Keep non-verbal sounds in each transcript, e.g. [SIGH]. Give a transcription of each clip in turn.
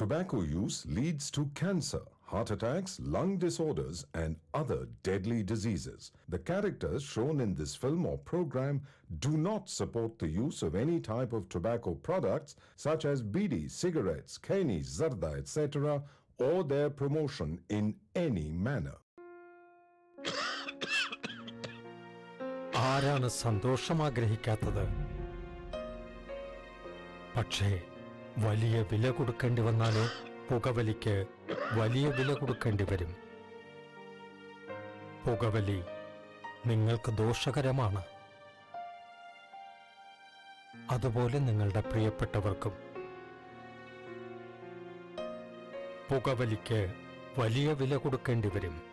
Tobacco use leads to cancer, heart attacks, lung disorders, and other deadly diseases. The characters shown in this film or program do not support the use of any type of tobacco products such as bidi, cigarettes, kani, zarda, etc., or their promotion in any manner. ആരാണ് സന്തോഷം ആഗ്രഹിക്കാത്തത് പക്ഷേ വലിയ വില കൊടുക്കേണ്ടി വന്നാലോ? പുകവലിക്ക് വലിയ വില കൊടുക്കേണ്ടി വരും. പുകവലി നിങ്ങൾക്ക് ദോഷകരമാണ്. അതുപോലെ നിങ്ങളുടെ പ്രിയപ്പെട്ടവർക്കും. പുകവലിക്ക് വലിയ വില കൊടുക്കേണ്ടി വരും.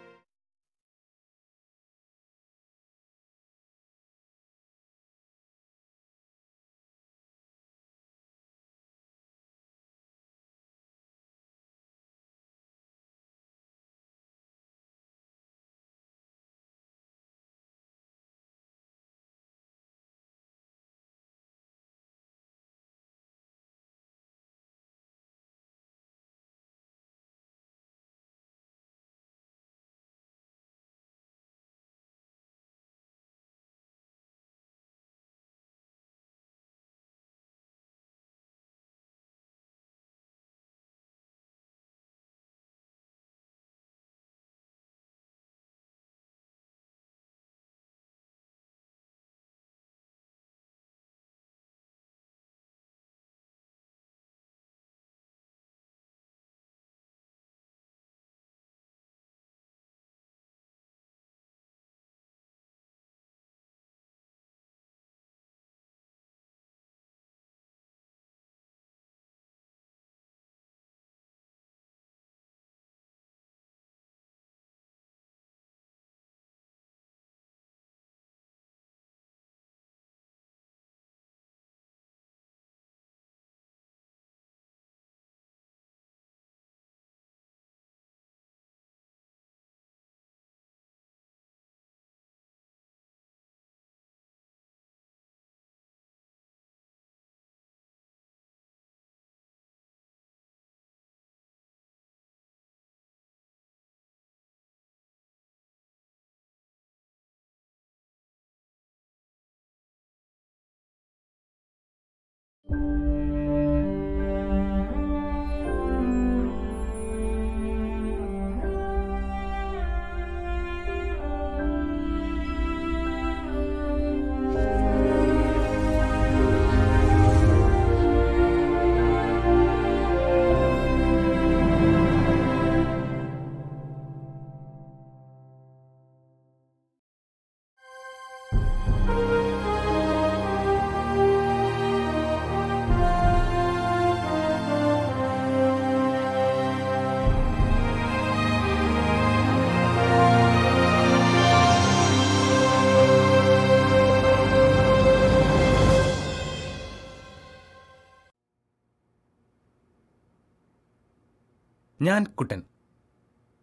ഞാൻ കുട്ടൻ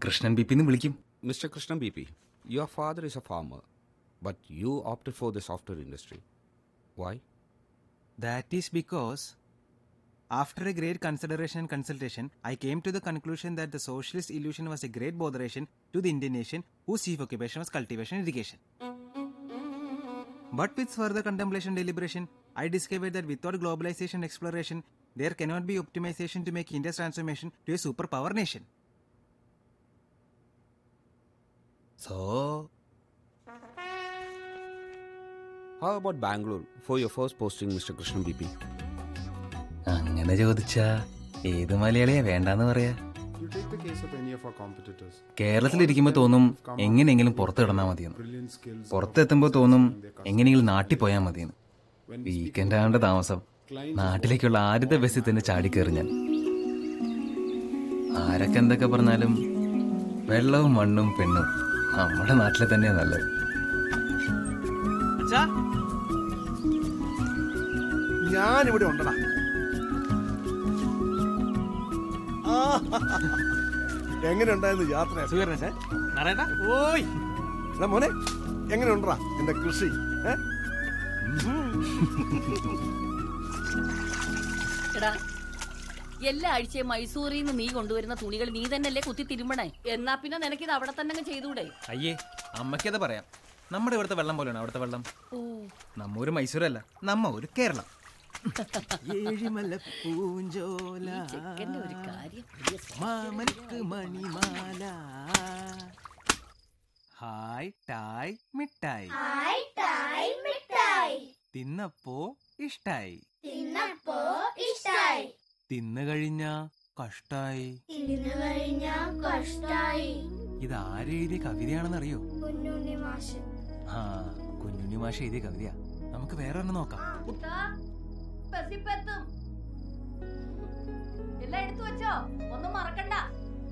കൃഷ്ണൻ ബി പിന്ന് വിളിക്കും Mr. Krishnan BP, your father is a farmer, but you opted for the software industry. Why? That is because, after a great consideration and consultation, I came to the conclusion that the socialist illusion was a great botheration to the Indian nation whose chief occupation was cultivation and irrigation. But with further contemplation and deliberation, I discovered that without globalization and exploration, there cannot be optimization to make India's transformation to a superpower nation. So, How about Bangalore for your first posting, Mr. Krishnan BP? അങ്ങനെ ചോദിച്ചാ ഏത് മലയാളിയാ വേണ്ടാന്ന് പറയാ You take the case of any of our competitors. കേരളത്തിലിരിക്കുമ്പോ തോന്നും എങ്ങനെയെങ്കിലും പുറത്ത് കിടന്നാ മതിയെന്ന് Brilliant skills. പുറത്തെത്തുമ്പോ തോന്നും എങ്ങനെയെങ്കിലും നാട്ടിൽ പോയാൽ മതിയെന്ന് വീക്കെൻഡ് ആവേണ്ട താമസം നാട്ടിലേക്കുള്ള ആദ്യത്തെ ബസ്സിൽ തന്നെ ചാടിക്കേറി ഞാൻ. ആരൊക്കെ എന്തൊക്കെ പറഞ്ഞാലും വെള്ളവും മണ്ണും പെണ്ണും നമ്മുടെ നാട്ടിലെ തന്നെയാ നല്ലത്. ഞാനിവിടെ ഉണ്ടടാ. എങ്ങനെ ഉണ്ടായിരുന്നു യാത്ര? മോനെ എങ്ങനെ ഉണ്ടടാ എന്റെ കൃഷി? ഏ? എടാ എല്ലാ ആഴ്ചയും മൈസൂരിൽ നിന്ന് നീ കൊണ്ടുവരുന്ന തുണികൾ നീ തന്നെയല്ലേ കുത്തി തിരുമ്പണേ എന്നാ പിന്നെ നിനക്കിത് അവിടെ തന്നെ ചെയ്തൂടെ? അയ്യേ അമ്മയ്ക്കത് പറയാം. നമ്മുടെ ഇവിടുത്തെ വെള്ളം പോലെയാണ് അവിടുത്തെ വെള്ളം? ഓ. നമ്മ ഒരു മൈസൂരല്ല നമ്മ ഒരു കേരളം. ഏഴിമല പൂഞ്ചോല ഈ ചെക്കന്റെ ഒരു കാര്യം. മാമനക്ക് മണിമാല. ഹായ് ടായ് മിഠായി. തിന്നപ്പോ ഇഷ്ടായി. തിന്നു കഴിഞ്ഞ കഷ്ടായി. തിന്നു കഴിഞ്ഞ കഷ്ടായി. ഇത് ആരെഴുതിയ കവിതയാണെന്നറിയോ? കുഞ്ഞുണ്ണി മാഷ് ആ കുഞ്ഞുണ്ണി മാഷ എഴുതിയ കവിതയാ. നമുക്ക് വേറെ ഒന്ന് നോക്കാം എല്ലാം എടുത്തു വെച്ചോ? ഒന്നും മറക്കണ്ട.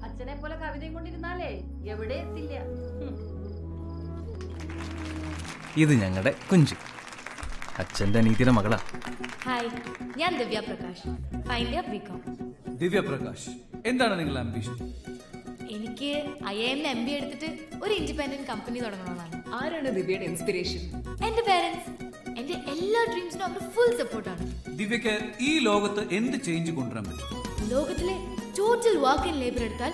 അച്ഛനെ പോലെ കവിതയും കൊണ്ടിരുന്നാലേ എവിടെ എത്തില്ല. ഇത് ഞങ്ങളുടെ കുഞ്ചു. അച്ഛന്റെ അനീതിയുടെ മകളാ. ഹായ് ഞാൻ Divya Prakash your year B Com Divyaprakash എന്താണ് നിങ്ങൾ ആംബിഷൻ എനിക്ക് ഐ എം എം ബി എടുത്തിട്ട് ഒരു ഇൻഡിപെൻഡന്റ് കമ്പനി തുടങ്ങണമെന്നാണ്. ആരാണ് ദിവ്യയുടെ ഇൻസ്പിറേഷൻ എന്റെ പേരൻസ് എന്റെ എല്ലാ ഡ്രീംസിനും അവർ ഫുൾ സപ്പോർട്ടാണ് ദിവ്യക്ക് ഈ ലോകത്ത് എന്ത് ചേഞ്ച് കൊണ്ടുവരാൻ പറ്റും? ലോകത്തിലെ ടോട്ടൽ വർക്ക് ഇൻ ലേബർ എടുത്താൽ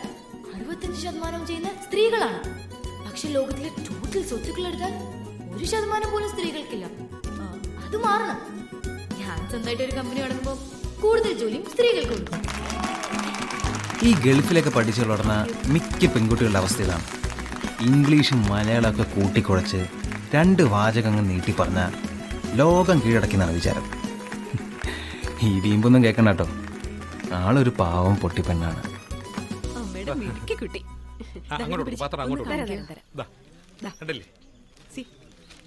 അറുപത്തഞ്ച് ശതമാനം ചെയ്യുന്ന സ്ത്രീകളാണ്. പക്ഷെ ലോകത്തിലെ ടോട്ടൽ സ്വത്തുക്കൾ എടുത്താൽ ഒരു ശതമാനം പോലും സ്ത്രീകൾക്കില്ല. അത് മാറണം. ഞാൻ സ്വന്തമായിട്ട് ഒരു കമ്പനി തുടങ്ങുമ്പോൾ കൂടുതൽ ജോലിയും സ്ത്രീകൾക്ക് കൊടുക്കും. ഈ ഗൾഫിലൊക്കെ പഠിച്ചു വളർന്ന മിക്ക പെൺകുട്ടികളുടെ അവസ്ഥ ഇതാണ്. ഇംഗ്ലീഷും മലയാളമൊക്കെ കൂട്ടിക്കുഴച്ച് രണ്ട് വാചകങ്ങൾ നീട്ടി പറഞ്ഞ ലോകം കീഴടക്കുന്നതാണ് വിചാരം. ഈ വീമ്പൊന്നും കേൾക്കണ്ട കേട്ടോ. ആളൊരു പാവം പൊട്ടിപ്പെണ്ണാണ്. അമ്മയുടെ മിടുക്കി കുട്ടി. അങ്ങോട്ട് പാത്രം അങ്ങോട്ട്. കണ്ടില്ലേ?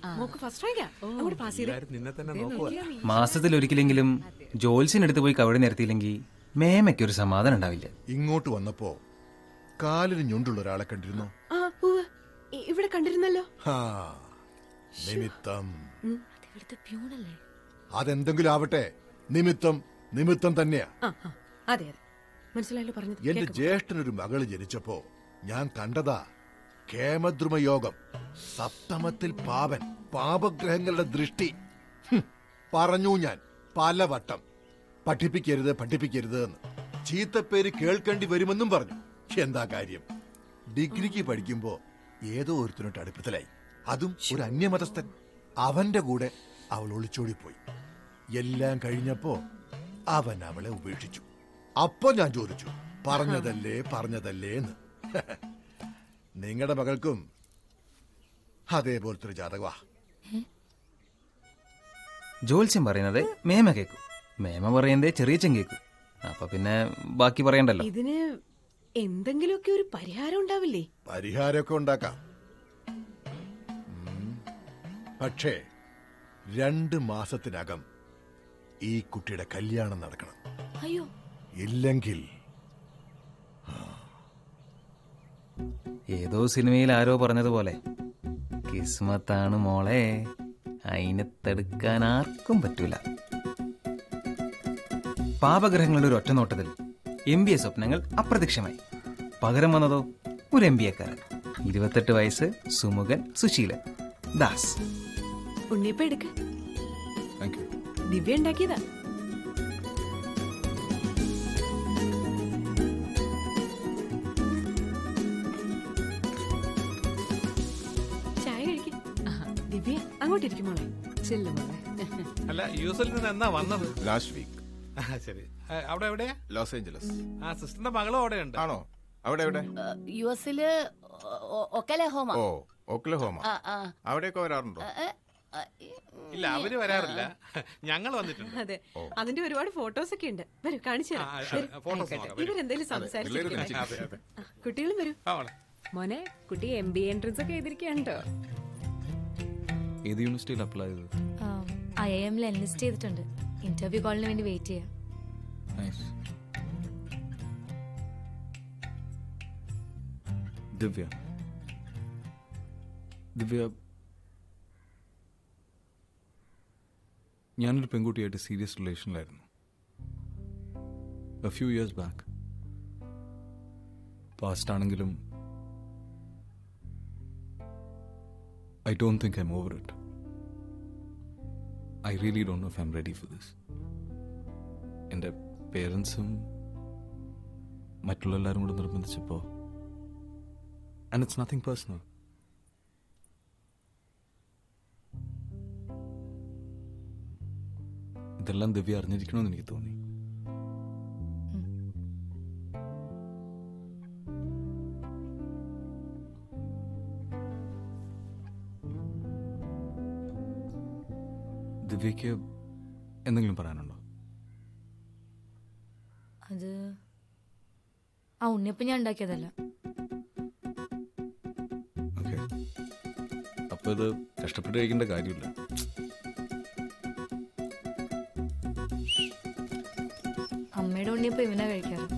മോക്ക് ഫസ്റ്റ് റാങ്കാ അങ്ങോട്ട് പാസ് ചെയ്തേ. നിന്നെ തന്നെ. മാസത്തിൽ ഒരിക്കലെങ്കിലും ജോൽസിനടുത്ത് പോയി കവടി നിരത്തിയില്ലെങ്കിൽ മേമയ്ക്കൊരു സമാധാനം ഉണ്ടാവില്ല. ഇങ്ങോട്ട് വന്നപ്പോ കാലിന് ഞൊണ്ടുള്ള ഒരാളെ കണ്ടിരുന്നു? ആ ഉവ്വ്. ഇ- ഇവിടെ കണ്ടിരുന്നല്ലോ. നിമിത്തം. ഇവിടുത്തെ പ്യൂണല്ലേ? അതെന്തെങ്കിലും ആവട്ടെ. നിമിത്തം നിമിത്തം തന്നെയാ. ആ ആ, അതെ അതെ. മനസ്സിലായല്ലോ പറഞ്ഞത്. എന്റെ കേൾക്കാം. ജ്യേഷ്ഠനൊരു മകൾ ജനിച്ചപ്പോ ഞാൻ കണ്ടതാ. കേമദ്രുമയോഗം സപ്തമത്തിൽ പാപൻ പാപഗ്രഹങ്ങളുടെ ദൃഷ്ടി. പറഞ്ഞു ഞാൻ പലവട്ടം. പഠിപ്പിക്കരുത് പഠിപ്പിക്കരുത് എന്ന്. ചീത്തപ്പേര് കേൾക്കേണ്ടി വരുമെന്നും പറഞ്ഞു. എന്താ കാര്യം? ഡിഗ്രിക്ക് പഠിക്കുമ്പോ ഏതോ ഒരുത്തിനോട്ട് അടുപ്പത്തിലായി. അതും ഒരു അന്യമതസ്ഥൻ. അവന്റെ കൂടെ അവൾ ഒളിച്ചോടിപ്പോയി. എല്ലാം കഴിഞ്ഞപ്പോ അവൻ അവളെ ഉപേക്ഷിച്ചു. അപ്പൊ ഞാൻ ചോദിച്ചു പറഞ്ഞതല്ലേ പറഞ്ഞതല്ലേ എന്ന്. [LAUGHS] നിങ്ങളുടെ മകൾക്കും അതേപോലത്തെ ഒരു ജാതകവാ ജോത്സ്യം പറയുന്നത് മേമ കേക്കും മേമ പറയുന്നത് ചെറിയച്ചൻ കേക്കും അപ്പൊ പിന്നെ ബാക്കി പറയണ്ടല്ലോ. ഇതിന് എന്തെങ്കിലുമൊക്കെ ഒരു പരിഹാരം ഉണ്ടാവില്ലേ? പരിഹാരമൊക്കെ ഉണ്ടാക്കാം. പക്ഷേ രണ്ട് മാസത്തിനകം ഈ കുട്ടിയുടെ കല്യാണം നടക്കണം. അയ്യോ. ഇല്ലെങ്കിൽ ഏതോ സിനിമയിൽ ആരോ പറഞ്ഞതുപോലെ. കിസ്മത്താണ് മോളെ. അതിനെ തടുക്കാൻ ആർക്കും പറ്റൂല. പാപഗ്രഹങ്ങളുടെ ഒരു ഒറ്റനോട്ടത്തിൽ എം ബി എ സ്വപ്നങ്ങൾ അപ്രത്യക്ഷമായി. പകരം വന്നതോ ഒരു എം ബി എക്കാരൻ ഇരുപത്തെട്ട് വയസ്സ് സുമുഖൻ സുശീലൻ. ദാസ്. ഉണ്ണിയപ്പ എടുക്ക. ദിവ്യ ഉണ്ടാക്കിയതാ. ദിവ്യ അങ്ങോട്ടിരിക്കും മോളെ. ചെല്ലു മോളെ. അല്ല യു എസിൽ നിന്ന് എന്നാ വന്നത്? ലാസ്റ്റ് വീക്ക് ആ, ശരി. ആ, അവിടെ എവിടെയാ? ലോസ് ഏഞ്ചലസ് ആ സിസ്റ്ററിന്റെ മകളും അവിടെ ഉണ്ട് ആണോ? അവിടെ എവിടെ? യു എസിൽ ഓ ഒക്ലഹോമ ആ ആ. അവിടെയൊക്കെ വരാറുണ്ടോ? ഇല്ല അവർ വരാറില്ല. ഞങ്ങൾ വന്നിട്ടുണ്ട്. അതെ. അതിന്റെ ഒരുപാട് ഫോട്ടോസ് ഒക്കെ ഉണ്ട്. വരൂ കാണിച്ചു ആ, ആ, നോക്കാം, വരൂ. അതെ അതെ കുട്ടികളും വരൂ. ആ, മോളെ. മോനെ കുട്ടി എം ബി എൻട്രൻസ് ഒക്കെ എഴുതിരിക്കണ്ടോ കേട്ടോ ഏത് യൂണിവേഴ്സിറ്റിയിൽ അപ്ലൈ ചെയ്തത്? ഐ എമ്മിൽ എൻലിസ്റ്റ് ചെയ്തിട്ടുണ്ട്. ഇന്റർവ്യൂ കോളിന് വേണ്ടി വെയിറ്റ് ചെയ്യാം. നൈസ് ദിവ്യ. ദിവ്യ. ഞാനൊരു പെൺകുട്ടിയായിട്ട് serious റിലേഷനിലായിരുന്നു a few years back past ആണെങ്കിലും don't think I'm over it I really don't know I'm ready for this എന്റെ പേരൻസും മറ്റുള്ള എല്ലാവരും കൂടെ നിർബന്ധിച്ചപ്പോൾ ആൻഡ് ഇറ്റ്സ് നത്തിങ് പേഴ്സണൽ ഇതെല്ലാം ദിവ്യ അറിഞ്ഞിരിക്കണമെന്ന് എനിക്ക് തോന്നി. ദിവ്യയ്ക്ക് എന്തെങ്കിലും പറയാനുണ്ടോ? അത് ആ ഉണ്ണിയപ്പം ഞാൻ ഉണ്ടാക്കിയതല്ല. ഓക്കെ. അപ്പോൾ ഇത് കഷ്ടപ്പെട്ട് കഴിക്കേണ്ട കാര്യമില്ല. അമ്മയുടെ ഉണ്ണിയപ്പം ഇവനാ കഴിക്കാറ്.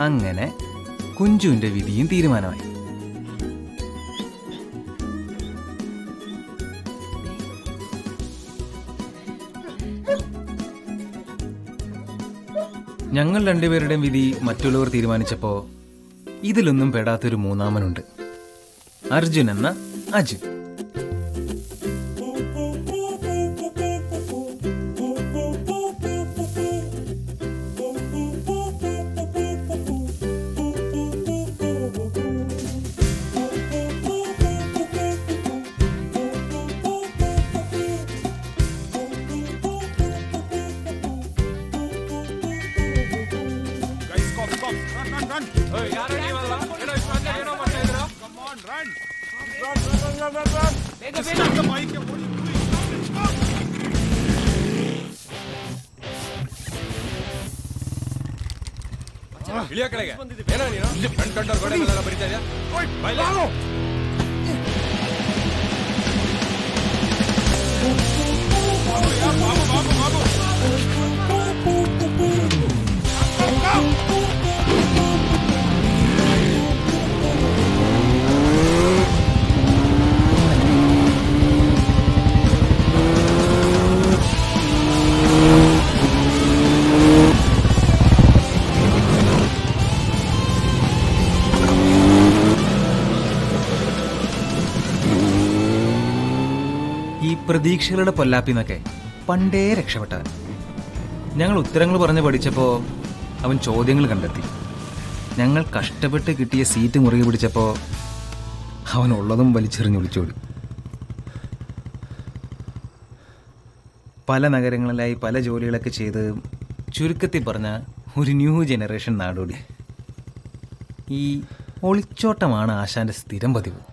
അങ്ങനെ കുഞ്ചുവിന്റെ വിധിയും തീരുമാനമായി. ഞങ്ങൾ രണ്ടുപേരുടെയും വിധി മറ്റുള്ളവർ തീരുമാനിച്ചപ്പോ ഇതിലൊന്നും പെടാത്തൊരു മൂന്നാമനുണ്ട്. അർജുൻ എന്ന അജു പൊല്ലാപ്പി പൊല്ലാപ്പിന്നൊക്കെ പണ്ടേ രക്ഷപ്പെട്ടവൻ. ഞങ്ങൾ ഉത്തരങ്ങൾ പറഞ്ഞ് പഠിച്ചപ്പോൾ അവൻ ചോദ്യങ്ങൾ കണ്ടെത്തി. ഞങ്ങൾ കഷ്ടപ്പെട്ട് കിട്ടിയ സീറ്റ് മുറുകെ പിടിച്ചപ്പോൾ അവൻ ഉള്ളതും വലിച്ചെറിഞ്ഞ് വിളിച്ചോടി പല നഗരങ്ങളിലായി പല ജോലികളൊക്കെ ചെയ്ത് ചുരുക്കത്തിൽ പറഞ്ഞ ഒരു ന്യൂ ജനറേഷൻ നാടോടി. ഈ ഒളിച്ചോട്ടമാണ് ആശാന്റെ സ്ഥിരം പതിവ്.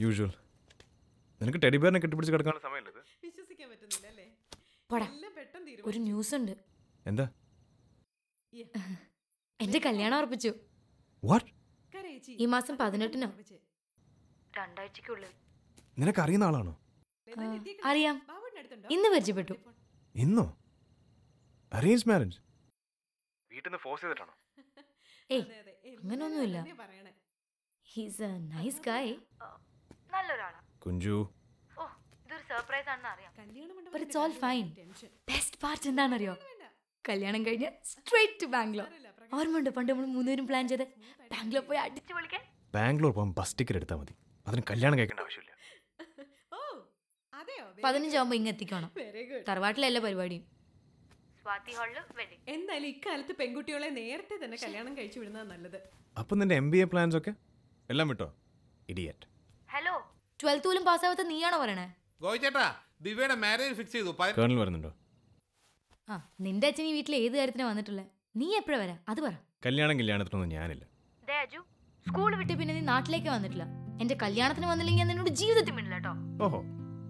യൂഷ്വൽ നിനക്ക് ടെഡി ബിയറിനെ കെട്ടിപ്പിടിച്ച് കിടക്കാനുള്ള സമയമില്ല ഇത്? വിശ്വസിക്കാൻ പറ്റുന്നില്ല അല്ലേ? പോടാ. എല്ലാം പെട്ടെന്ന് ഒരു ന്യൂസ് ഉണ്ട് എന്താ എന്റെ കല്യാണം ഉറപ്പിച്ചു. വാട്ട് കരയിച്ചി ഈ മാസം പതിനെട്ടിനോ? രണ്ടാഴ്ചക്കുള്ളിൽ നിനക്ക് അറിയുന്ന ആളാണോ? ആ, അറിയാം. ഇന്ന് പരിചയപ്പെട്ടു. ഇന്നോ? അറേഞ്ച് മാരേജ് വീട്ടിൽ നിന്ന് ഫോഴ്സ് ചെയ്തിട്ടാണോ? ഏയ് അങ്ങനൊന്നുമില്ല. ഹീസ് എ നൈസ് ഗായ് നല്ലൊരാളാ. കുഞ്ചു. ഓ ഇതൊരു സർപ്രൈസ് ആണെന്ന് അറിയാം. But it's all fine best part എന്താണെന്നറിയോ? കല്യാണം കഴിഞ്ഞ് സ്ട്രേറ്റ് ടു ബാംഗ്ലൂർ ഓർമ്മയുണ്ട്? പണ്ട് നമ്മൾ മൂന്നുപേരും പ്ലാൻ ചെയ്ത് ബാംഗ്ലൂർ പോയി അടിച്ചു വിളിക്കാൻ ബാംഗ്ലൂർ പോകാൻ ബസ് ടിക്കറ്റ് എടുത്താൽ മതി. അതിന് കല്യാണം കഴിക്കേണ്ട ആവശ്യമില്ല. [LAUGHS] പതിനഞ്ചാവുമ്പോ ഇങ്ങ് എത്തിക്കണം. തറവാട്ടിലല്ല പരിപാടിയും? എന്തായാലും ഇക്കാലത്ത് പെൺകുട്ടികളെ നേരത്തെ തന്നെ കല്യാണം കഴിച്ചു വിടുന്നതാണ് നല്ലത്. അപ്പൊ നിന്റെ എം ബി എ പ്ലാൻസ് ഒക്കെ? എല്ലാം വിട്ടോ? ഇഡിയറ്റ് ഹലോ ട്വൽത്ത് പോലും പാസ്സാവാത്ത നീയാണോ പറയണേ? ഗോയിച്ചേട്ടാ ദിവ്യയുടെ മാരേജ് ഫിക്സ് ചെയ്തു. കേണൽ വരുന്നുണ്ടോ? ആ നിന്റെ അച്ഛൻ ഈ വീട്ടിൽ ഏത് കാര്യത്തിനാ വന്നിട്ടുള്ളത് നീ എപ്പോഴാ വരാ? അത് പറ. കല്യാണം കല്യാണത്തിനൊന്നും ഞാനില്ല. സ്കൂൾ വിട്ട് പിന്നെ നീ നാട്ടിലേക്ക് വന്നിട്ടില്ല. എന്റെ കല്യാണത്തിന് വന്നില്ലെങ്കിൽ ഞാൻ നിന്നോട് ജീവിതത്തിൽ മിണ്ടില്ല കേട്ടോ. ഓഹോ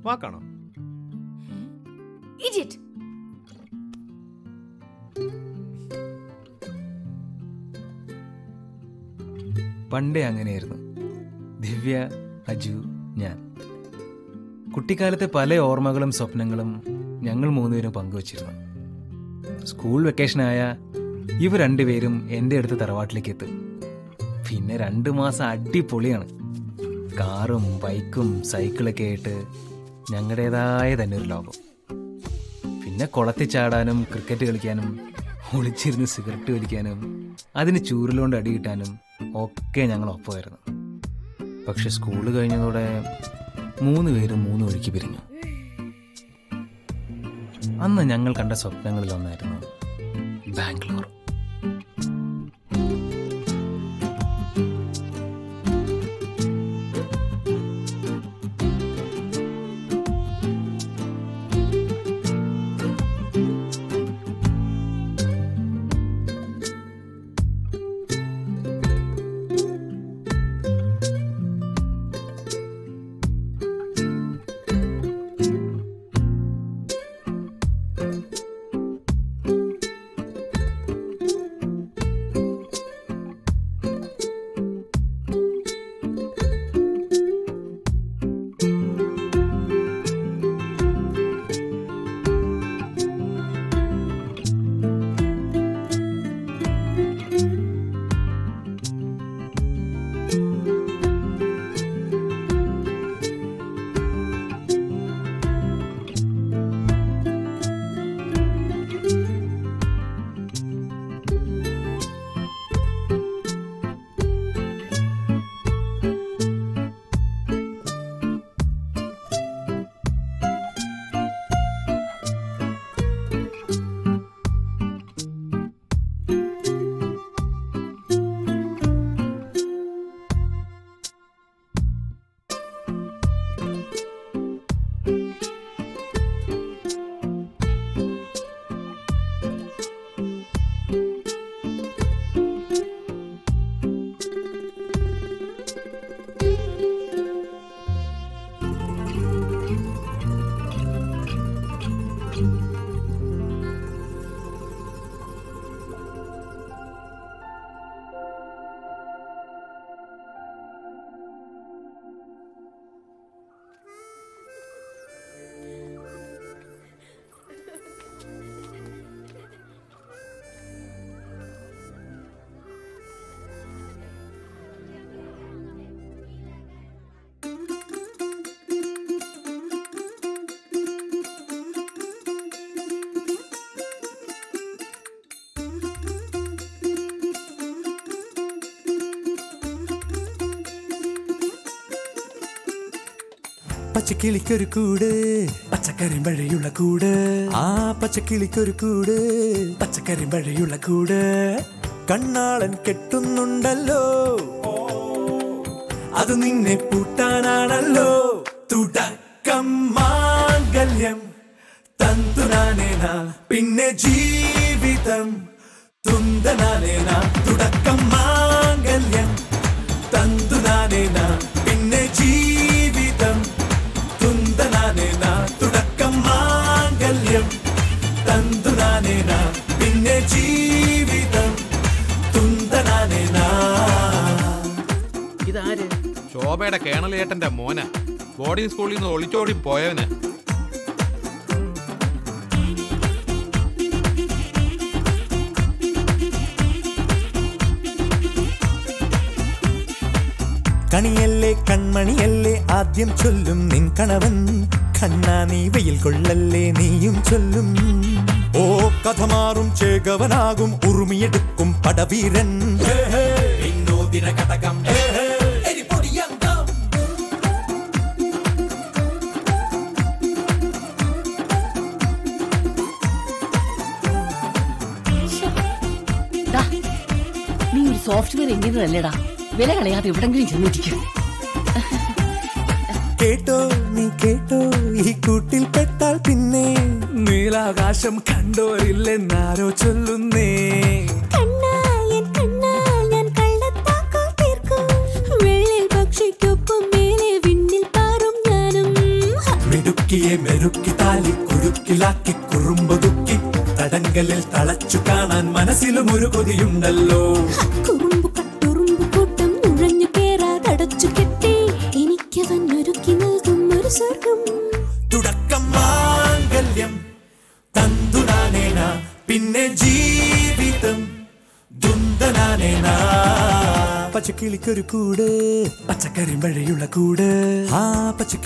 വാക്കാണോ? ഇജിറ്റ് പണ്ടേ അങ്ങനെയായിരുന്നു. ദിവ്യ അജു ഞാൻ. കുട്ടിക്കാലത്തെ പല ഓർമ്മകളും സ്വപ്നങ്ങളും ഞങ്ങൾ മൂന്നുപേരും പങ്കുവച്ചിരുന്നു. സ്കൂൾ വെക്കേഷനായ ഇവ രണ്ടുപേരും എന്റെ അടുത്ത് തറവാട്ടിലേക്ക് എത്തും പിന്നെ രണ്ട് മാസം അടിപൊളിയാണ്. കാറും ബൈക്കും സൈക്കിളൊക്കെ ആയിട്ട് ഞങ്ങളുടേതായ തന്നെ ഒരു ലോകം. പിന്നെ കുളത്തിൽ ചാടാനും ക്രിക്കറ്റ് കളിക്കാനും ഒളിച്ചിരുന്ന് സിഗരറ്റ് വലിക്കാനും അതിന് ചൂരിലുകൊണ്ട് അടി കിട്ടാനും ഒക്കെ ഞങ്ങൾ ഒപ്പമായിരുന്നു. പക്ഷെ സ്കൂൾ കഴിഞ്ഞതോടെ മൂന്ന് പേരും മൂന്ന് വഴിക്ക് പിരിഞ്ഞു. അന്ന് ഞങ്ങൾ കണ്ട സ്വപ്നങ്ങളിൽ ഒന്നായിരുന്നു ബാംഗ്ലൂർ. പച്ചക്കിളിക്കൊരു കൂട്. പച്ചക്കറിയും വഴിയുള്ള കൂട്. ആ പച്ചക്കിളിക്കൊരു കൂട്. പച്ചക്കറിയും വഴിയുള്ള കൂട്. കണ്ണാളൻ കെട്ടുന്നുണ്ടല്ലോ. അത് നിന്നെ പൂട്ടാനാണല്ലോ mucho.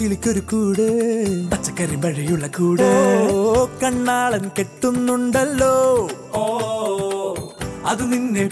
കിളിക്കൊരു കൂട്. പച്ചക്കറി വഴിയുള്ള കൂട്. കണ്ണാളൻ കെട്ടുന്നുണ്ടല്ലോ. അത് നിന്നെ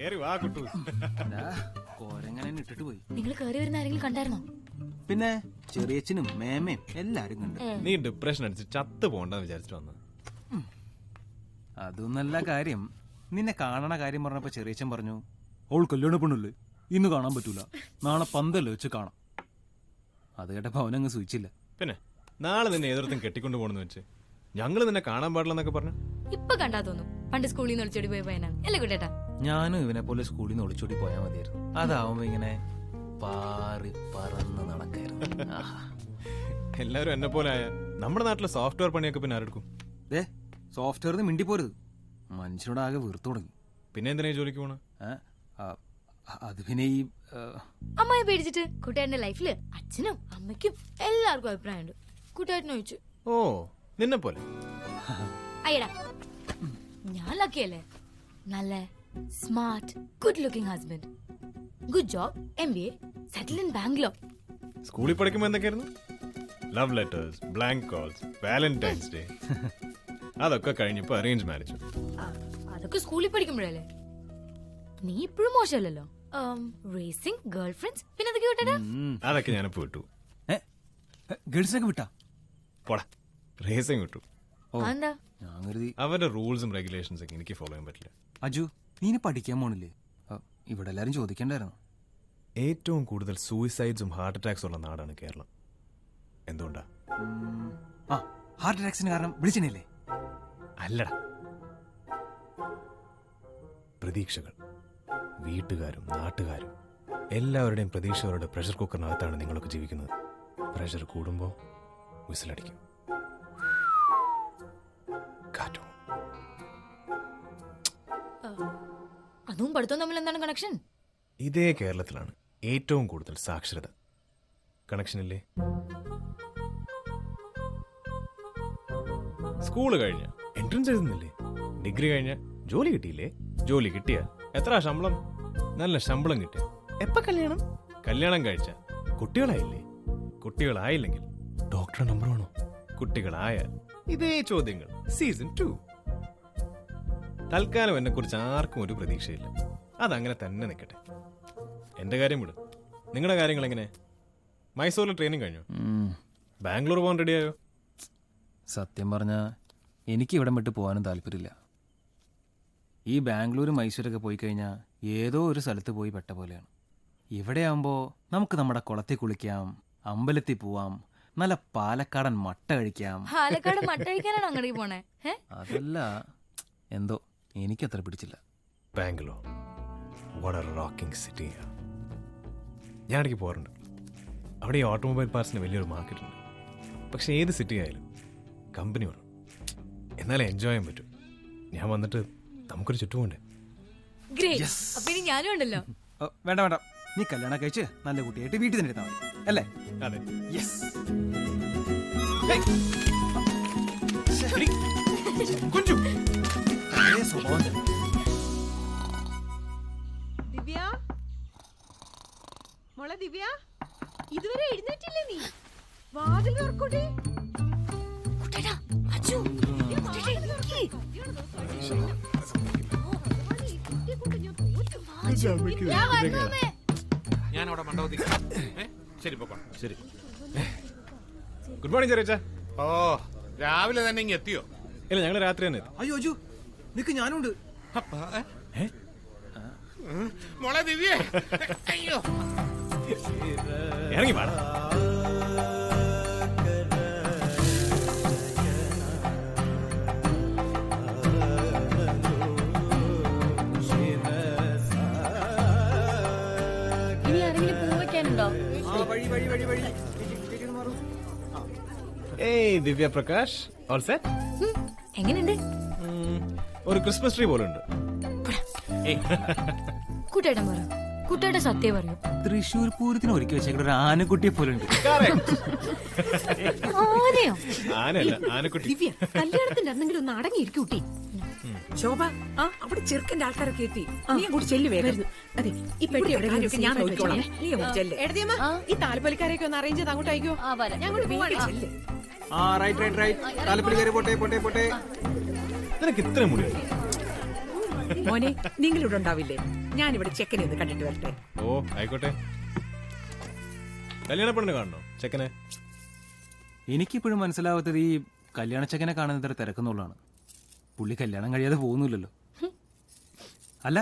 കേറി വാ കുട്ടു. കോരങ്ങനെ ഇട്ടിട്ട് പോയി. നിങ്ങൾ കേറി വരുന്ന ആരെങ്കിലും കണ്ടായിരുന്നോ? പിന്നെ ചെറിയച്ഛനും മേമയും എല്ലാരും കണ്ടു. നീ ഡിപ്രഷൻ അടിച്ച് ചത്തു പോണ്ടെന്ന് വിചാരിച്ചിട്ട് വന്നത്. അതൊന്നല്ല കാര്യം. നിന്നെ കാണണ കാര്യം പറഞ്ഞപ്പോ ചെറിയച്ചൻ പറഞ്ഞു അവൾ കല്യാണ പെണ്ണല്ലേ? ഇന്ന് കാണാൻ പറ്റൂല. നാളെ പന്തല്ലേ വെച്ച് കാണാം. അത് കേട്ടപ്പോ അവനങ്ങ് സൂചിച്ചില്ല. പിന്നെ നാളെ നിന്നെ ഏതൊരുത്തും കെട്ടിക്കൊണ്ട് പോണെന്ന് വെച്ച്? ഞങ്ങൾ നിന്നെ കാണാൻ പാടില്ലെന്നൊക്കെ പറഞ്ഞു? ഇപ്പൊ കണ്ടാ തോന്നും. പണ്ട് സ്കൂളിൽ നിന്ന് ഒളിച്ചോടി പോയ പയ്യനാണ്. അല്ലേ കുട്ടേട്ടാ? ഞാനും ഇവനെ പോലെ സ്കൂളിൽ നിന്ന് ഒളിച്ചോടി പോയാൽ മതിയായിരുന്നു. അതാവുമ്പോ ഇങ്ങനെ പാറി പറന്ന് നടക്കായിരുന്നു. എല്ലാരും [LAUGHS] എല്ലാവരും എന്നെ പോലെ ആയ. നമ്മുടെ നാട്ടിലെ സോഫ്റ്റ്വെയർ പണിയൊക്കെ പിന്നെ ആരെടുക്കും? ദേ സോഫ്റ്റ്വെയറിന് മിണ്ടിപ്പോരുത് മനുഷ്യനോട് ആകെ വീർത്തു തുടങ്ങി. പിന്നെ എന്തിനാ ജോലിക്ക് പോണ? ആ, അത് പിന്നെ ഈ അമ്മയെ പേടിച്ചിട്ട് കൂട്ടുകാരന്റെ ലൈഫിൽ അച്ഛനും അമ്മയ്ക്കും എല്ലാവർക്കും അഭിപ്രായമുണ്ട്. കൂട്ടുകാരനെ ചോദിച്ചു ഓ നിന്നെ പോലെ അയ്യടാ ഞാൻ ലക്കിയല്ലേ നല്ല smart good looking husband good job M B A settle in Bangalore സ്കൂളിൽ പഠിക്കുമ്പോൾ എന്തൊക്കെയായിരുന്നു? Love letters blank calls Valentine's day അതൊക്കെ കഴിഞ്ഞപ്പോൾ അറേഞ്ച് മാരേജ് അതൊക്കെ സ്കൂളിൽ പഠിക്കുമ്പോഴല്ലേ? നീ ഇപ്പോഴും മോശമല്ലല്ലോ. റേസിംഗ് ഗേൾ ഫ്രണ്ട്സ് പിന്നെ അതൊക്കെ വിട്ടടാ? അതൊക്കെ ഞാനിപ്പോ വിട്ടു. ഗേൾസിനൊക്കെ വിട്ടാ? പോടാ റേസിംഗ് വിട്ടു. അവരുടെ റൂൾസും റെഗുലേഷൻസ് ഒക്കെ എനിക്ക് ഫോളോ ചെയ്യാൻ പറ്റില്ല. അജു നീ ഇനി പഠിക്കാൻ പോണില്ലേ? ഇവിടെ എല്ലാരും ചോദിക്കണ്ടായിരുന്നു. ഏറ്റവും കൂടുതൽ സൂയിസൈഡ്സും ഹാർട്ട് അറ്റാക്സും ഉള്ള നാടാണ് കേരളം. എന്തുകൊണ്ടാ? ആ ഹാർട്ട് അറ്റാക്സിന് കാരണം വിളിച്ചില്ലേ അല്ലടാ. പ്രതീക്ഷകൾ വീട്ടുകാരും നാട്ടുകാരും എല്ലാവരുടെയും പ്രതീക്ഷകളുടെ പ്രഷർ കുക്കറിനകത്താണ് നിങ്ങളൊക്കെ ജീവിക്കുന്നത്. പ്രഷർ കൂടുമ്പോൾ വിസിലടിക്കും. കാറ്റോ. അതും പഠിത്തവും തമ്മിൽ എന്താണ് കണക്ഷൻ ഇതേ കേരളത്തിലാണ് ഏറ്റവും കൂടുതൽ സാക്ഷരത. കണക്ഷനില്ലേ സ്കൂൾ കഴിഞ്ഞ. എൻട്രൻസ് എഴുതുന്നില്ലേ? ഡിഗ്രി കഴിഞ്ഞ. ജോലി കിട്ടിയില്ലേ? ജോലി കിട്ടിയ. എത്ര ശമ്പളം? നല്ല ശമ്പളം കിട്ടിയ. എപ്പ കല്യാണം? കല്യാണം കഴിച്ച. കുട്ടികളായില്ലേ? കുട്ടികളായില്ലെങ്കിൽ. ഡോക്ടറെ നമ്പർ വേണോ? കുട്ടികളായാൽ ഇതേ ചോദ്യങ്ങൾ. സീസൺ ടു തൽക്കാലം എന്നെക്കുറിച്ച് ആർക്കും ഒരു പ്രതീക്ഷയില്ല. അതങ്ങനെ തന്നെ നിൽക്കട്ടെ. എന്റെ കാര്യം വിടും. നിങ്ങളുടെ കാര്യങ്ങൾ എങ്ങനെ? മൈസൂരിൽ ട്രെയിനിങ് കഴിഞ്ഞു? ബാംഗ്ലൂർ പോകാൻ റെഡിയായോ സത്യം പറഞ്ഞ എനിക്ക് ഇവിടം വിട്ട് പോകാനും താല്പര്യമില്ല. ഈ ബാംഗ്ലൂരും മൈസൂരൊക്കെ പോയി കഴിഞ്ഞാൽ ഏതോ ഒരു സ്ഥലത്ത് പോയി പെട്ട പോലെയാണ്. ഇവിടെ ആകുമ്പോൾ നമുക്ക് നമ്മുടെ കുളത്തിൽ കുളിക്കാം അമ്പലത്തിൽ പോവാം നല്ല പാലക്കാടൻ മട്ട കഴിക്കാം. പാലക്കാട് മട്ട കഴിക്കാനാണ് അങ്ങോട്ടേക്ക് പോണേ? അതല്ല എന്തോ എനിക്കത്ര പിടിച്ചില്ല. Bangalore. What a rocking city ഞാൻ ഇടയ്ക്ക് പോകാറുണ്ട്. അവിടെ ഈ ഓട്ടോമൊബൈൽ പാർട്സിന് വലിയൊരു മാർക്കറ്റ് ഉണ്ട്. പക്ഷേ ഏത് സിറ്റി ആയാലും കമ്പനി വേണം എന്നാലേ എൻജോയ് ചെയ്യാൻ പറ്റും. ഞാൻ വന്നിട്ട് നമുക്കൊരു ചുറ്റുമുണ്ട്. ഞാനും ഉണ്ടല്ലോ. വേണ്ട വേണ്ട. നീ കല്യാണം കഴിച്ച് നല്ല കുട്ടിയായിട്ട് വീട്ടിൽ തന്നെ ഇരുന്നാൽ മതി. അല്ലേ? അതെ. യെസ് തന്നെ ദിവ്യ മോളെ ദിവ്യ ഇതുവരെ എഴുന്നേറ്റില്ലേ നീ വാതിൽ തുറക്കൂട്ടെ. ഞാൻ അവിടെ മണ്ഡപത്തിൽ ശരി പോപ്പാ ശരി ഗുഡ് മോർണിംഗ് ചെറിയ ഓ രാവിലെ തന്നെ ഇങ്ങ് എത്തിയോ ഇല്ല ഞങ്ങൾ രാത്രി തന്നെ അയ്യോ അജു നിക്ക് ഞാനുണ്ട്. മോളെ ദിവ്യേ. അയ്യോ. ഇറങ്ങി പാടാ ഏയ് ദിവ്യ പ്രകാശ് ഓൾ സെറ്റ് എങ്ങനെയുണ്ട്? ഒരു ക്രിസ്മസ് ട്രീ പോലെ ഉണ്ട് കുട്ടിയുടെ പറ. കുട്ടേട്ടൻ സത്യം പറയൂ. തൃശ്ശൂർ പൂരത്തിന് ഒരുക്കി വെച്ചേക്കുന്ന ഒരു ആനക്കുട്ടിയെ പോലെ ഉണ്ട് ആനയോ? ആനല്ല ആനക്കുട്ടി. ദിവ്യ കല്യാണത്തിന്റെ അന്നെങ്കിലും ഒന്ന് അടങ്ങിയിരിക്കും കുട്ടി. ശോഭ ആ അവിടെ ചെറുക്കന്റെ ആൾക്കാരൊക്കെ എത്തി നീ അങ്ങോട്ട് ചെല്ലു വേഗം. അതെ ഈ പെട്ടി കാര്യമൊക്കെ ഞാൻ നോക്കിക്കോളാം. നീ അങ്ങോട്ട് ചെല്ല്. എടതിയമ്മ ഈ താലപ്പൊലിക്കാരെയൊക്കെ ഒന്ന് അറേഞ്ച് ചെയ്ത് അങ്ങോട്ട് അയക്കോ. ഞാൻ അങ്ങോട്ട് ചെല്ല്. ആ റൈറ്റ് റൈറ്റ് റൈറ്റ് പോട്ടെ പോട്ടെ പോട്ടെ. നിനക്ക് ഇത്ര മുടി മോനെ നിങ്ങൾ ഇവിടെ ഉണ്ടാവില്ലേ? ഞാൻ ഇവിടെ ചെക്കനെ ഒന്ന് കണ്ടിട്ട് വരട്ടെ. ഓ ആയിക്കോട്ടെ. കല്യാണ പെണ്ണിനെ കാണണോ ചെക്കനെ? എനിക്കിപ്പോഴും മനസ്സിലാവാത്തത് ഈ കല്യാണ ചെക്കനെ കാണുന്ന ഇത്ര തിരക്കുന്നുള്ളതാണ്. പുള്ളി കല്യാണം കഴിയാതെ പോകുന്നില്ലല്ലോ. അല്ല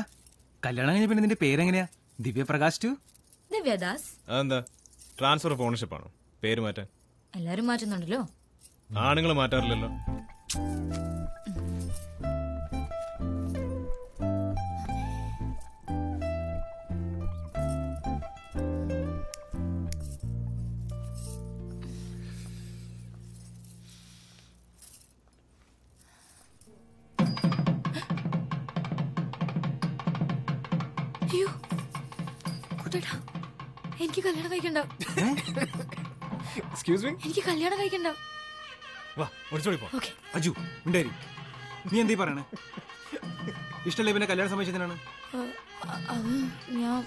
കല്യാണം കഴിഞ്ഞ പിന്നെ നിന്റെ പേരെങ്ങനെയാ? ദിവ്യപ്രകാശ് ടു? ദിവ്യദാസ്. അതെന്താ? ട്രാൻസ്ഫർ ഓഫ് ഓണർഷിപ്പ് ആണോ? പേര് മാറ്റാൻ. എല്ലാരും മാറ്റുന്നുണ്ടല്ലോ. ആണുങ്ങൾ മാറ്റാറില്ലല്ലോ. എക്സ്ക്യൂസ് മീ എനിക്ക് കല്യാണം കഴിക്കണ്ട. വാ ഒളിച്ചോടി പോ ഓക്കേ. അജു ഉണ്ടായി നീ എന്തീ പറയണേ? ഇഷ്ടല്ലേ പിന്നെ കല്യാണ സമ്മതിച്ചതിനാണ് അത് ഞാൻ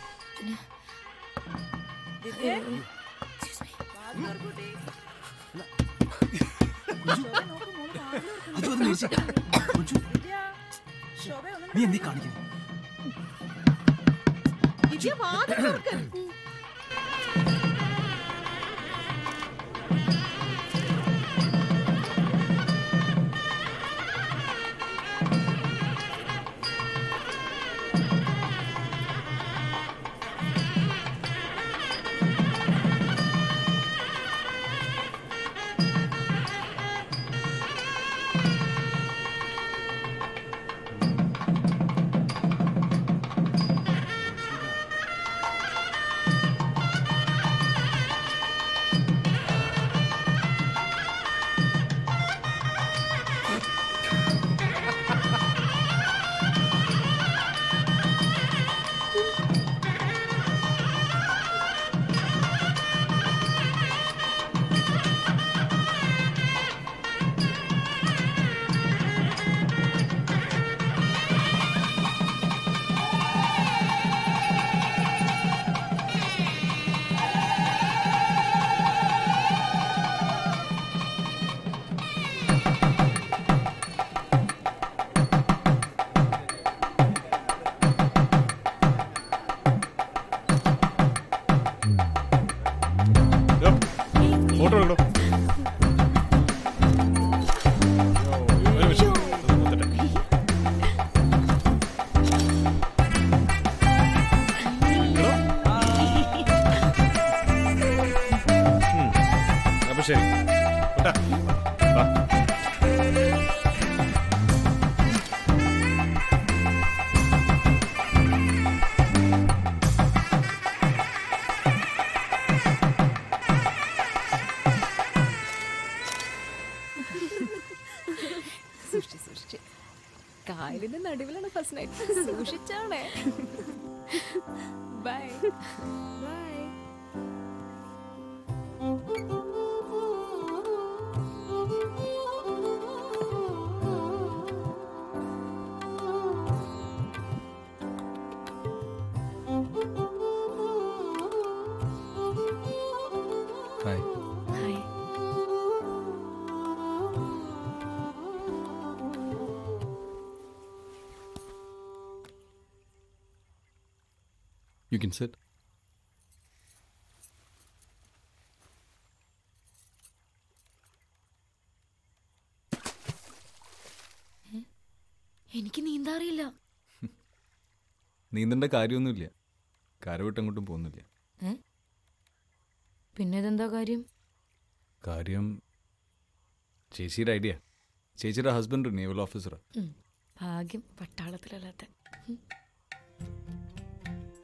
നീ എന്തീ കാണിക്കുന്നത് You can sit. എനിക്ക് നീന്താറിയില്ല. [LAUGHS] നീന്തേണ്ട കാര്യമൊന്നുമില്ല. കരവിട്ട് അങ്ങോട്ടും പോകുന്നില്ല. പിന്നെ ഇതെന്താ കാര്യം? കാര്യം ചേച്ചിയുടെ ഐഡിയ ചേച്ചിയുടെ ഹസ്ബൻഡ് നേവൽ ഓഫീസറാണ് ഭാഗ്യം പട്ടാളത്തിലല്ലാത്ത.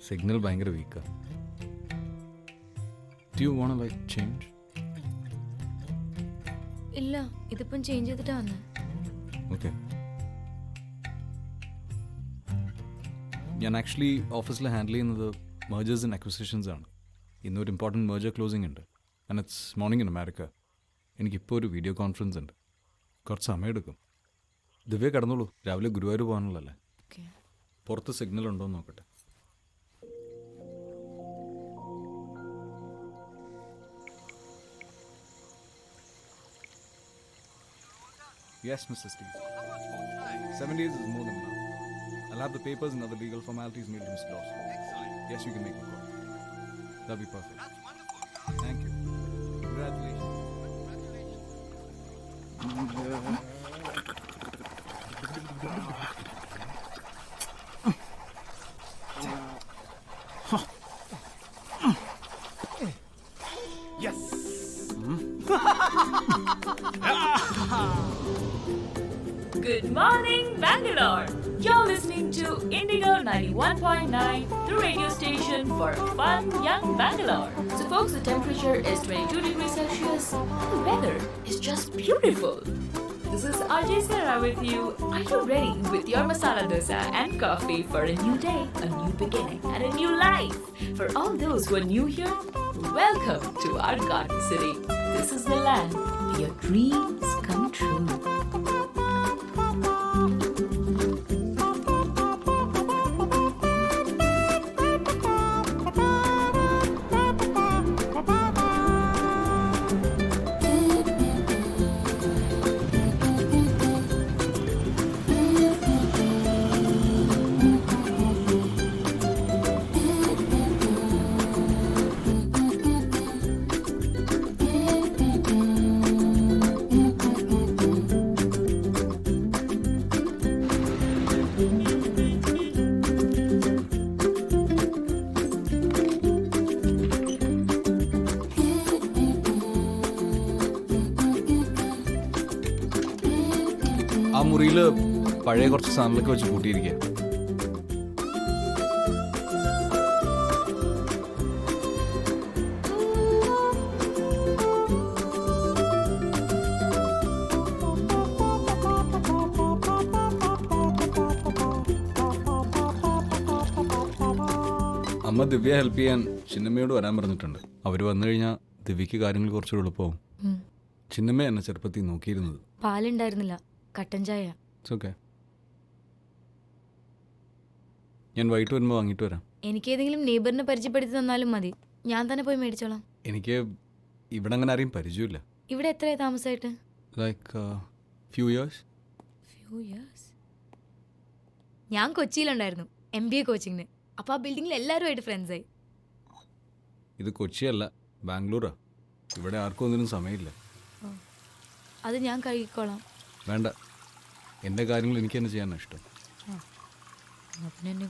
സിഗ്നൽ ഭയങ്കര വീക്കാ do you want like change ഇല്ല ഇതിപ്പം ചേഞ്ച് ചെയ്തിട്ടാ വന്നെ. ഓക്കെ ഞാൻ ആക്ച്വലി ഓഫീസിൽ ഹാൻഡിൽ ചെയ്യുന്നത് മേജേഴ്സ് ആൻഡ് അക്വിസിഷൻസ് ആണ്. ഇന്നൊരു ഇമ്പോർട്ടന്റ് മേജർ ക്ലോസിംഗ് ഉണ്ട്. And it's morning in America എനിക്കിപ്പോൾ ഒരു വീഡിയോ കോൺഫറൻസ് ഉണ്ട്. കുറച്ച് സമയം എടുക്കും. ദിവ്യ കടന്നോളൂ. രാവിലെ ഗുരുവായൂർ പോകാനുള്ളതല്ലേ? പുറത്ത് സിഗ്നൽ ഉണ്ടോ എന്ന് നോക്കട്ടെ. Yes, Mr. Steve. Seven days is more than enough. I'll have the papers and other legal formalities made to Mr. Dawson. Yes, you can make the call. That'll be perfect. That's wonderful. Thank you. Congratulations. Good Bangalore. So, folks, the temperature is 22 degrees Celsius. The weather is just beautiful. This is Ajay Sarah with you. Are you ready with your masala dosa and coffee for a new day, a new beginning, and a new life? For all those who are new here, welcome to our garden city. This is the land where your dreams പഴയ കുറച്ച് സാധനങ്ങളൊക്കെ വെച്ച് കൂട്ടിയിരിക്കുക അമ്മ ദിവ്യ help ചെയ്യാൻ ചിന്നമ്മയോട് വരാൻ പറഞ്ഞിട്ടുണ്ട്. അവർ വന്നു കഴിഞ്ഞാൽ ദിവ്യക്ക് കാര്യങ്ങൾ കുറച്ചുകൂടെ എളുപ്പമാവും. ചിന്നമ്മ എന്നെ ചെറുപ്പത്തിൽ നോക്കിയിരുന്നത്. പാലുണ്ടായിരുന്നില്ല. കട്ടൻ ചായ. ഓക്കെ ഞാൻ വൈകിട്ട് വരുമ്പോൾ വാങ്ങിയിട്ട് വരാം. എനിക്ക് ഏതെങ്കിലും നെയ്ബറിനെ പരിചയപ്പെടുത്തി തന്നാലും മതി. ഞാൻ തന്നെ പോയി മേടിച്ചോളാം. എനിക്ക് ഇവിടെ അങ്ങനെ ആരെയും പരിചയമില്ല. ഇവിടെ എത്രയായി താമസമായിട്ട് like few years few years ഞാൻ കൊച്ചിയിലുണ്ടായിരുന്നു എം ബി എ കോച്ചിങ്ങിന് അപ്പോൾ ആ ബിൽഡിങ്ങിൽ എല്ലാവരുമായിട്ട് ഫ്രണ്ട്സായി ഇത് കൊച്ചിയല്ല ബാംഗ്ലൂരാ. ഇവിടെ ആർക്കും ഒന്നിനും സമയമില്ല. അത് ഞാൻ കഴുകിക്കോളാം. വേണ്ട. എന്റെ കാര്യങ്ങൾ എനിക്ക് തന്നെ ചെയ്യാനാണ് ഇഷ്ടം. എന്നാ പിന്നെ എന്നെ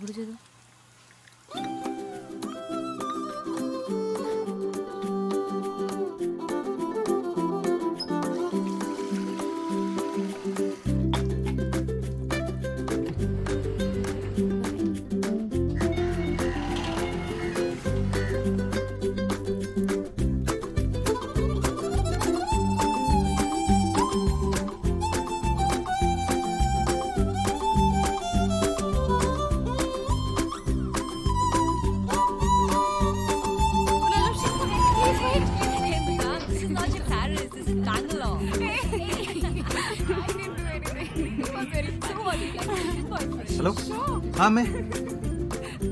ഹലോ ആമേ അമ്മേ.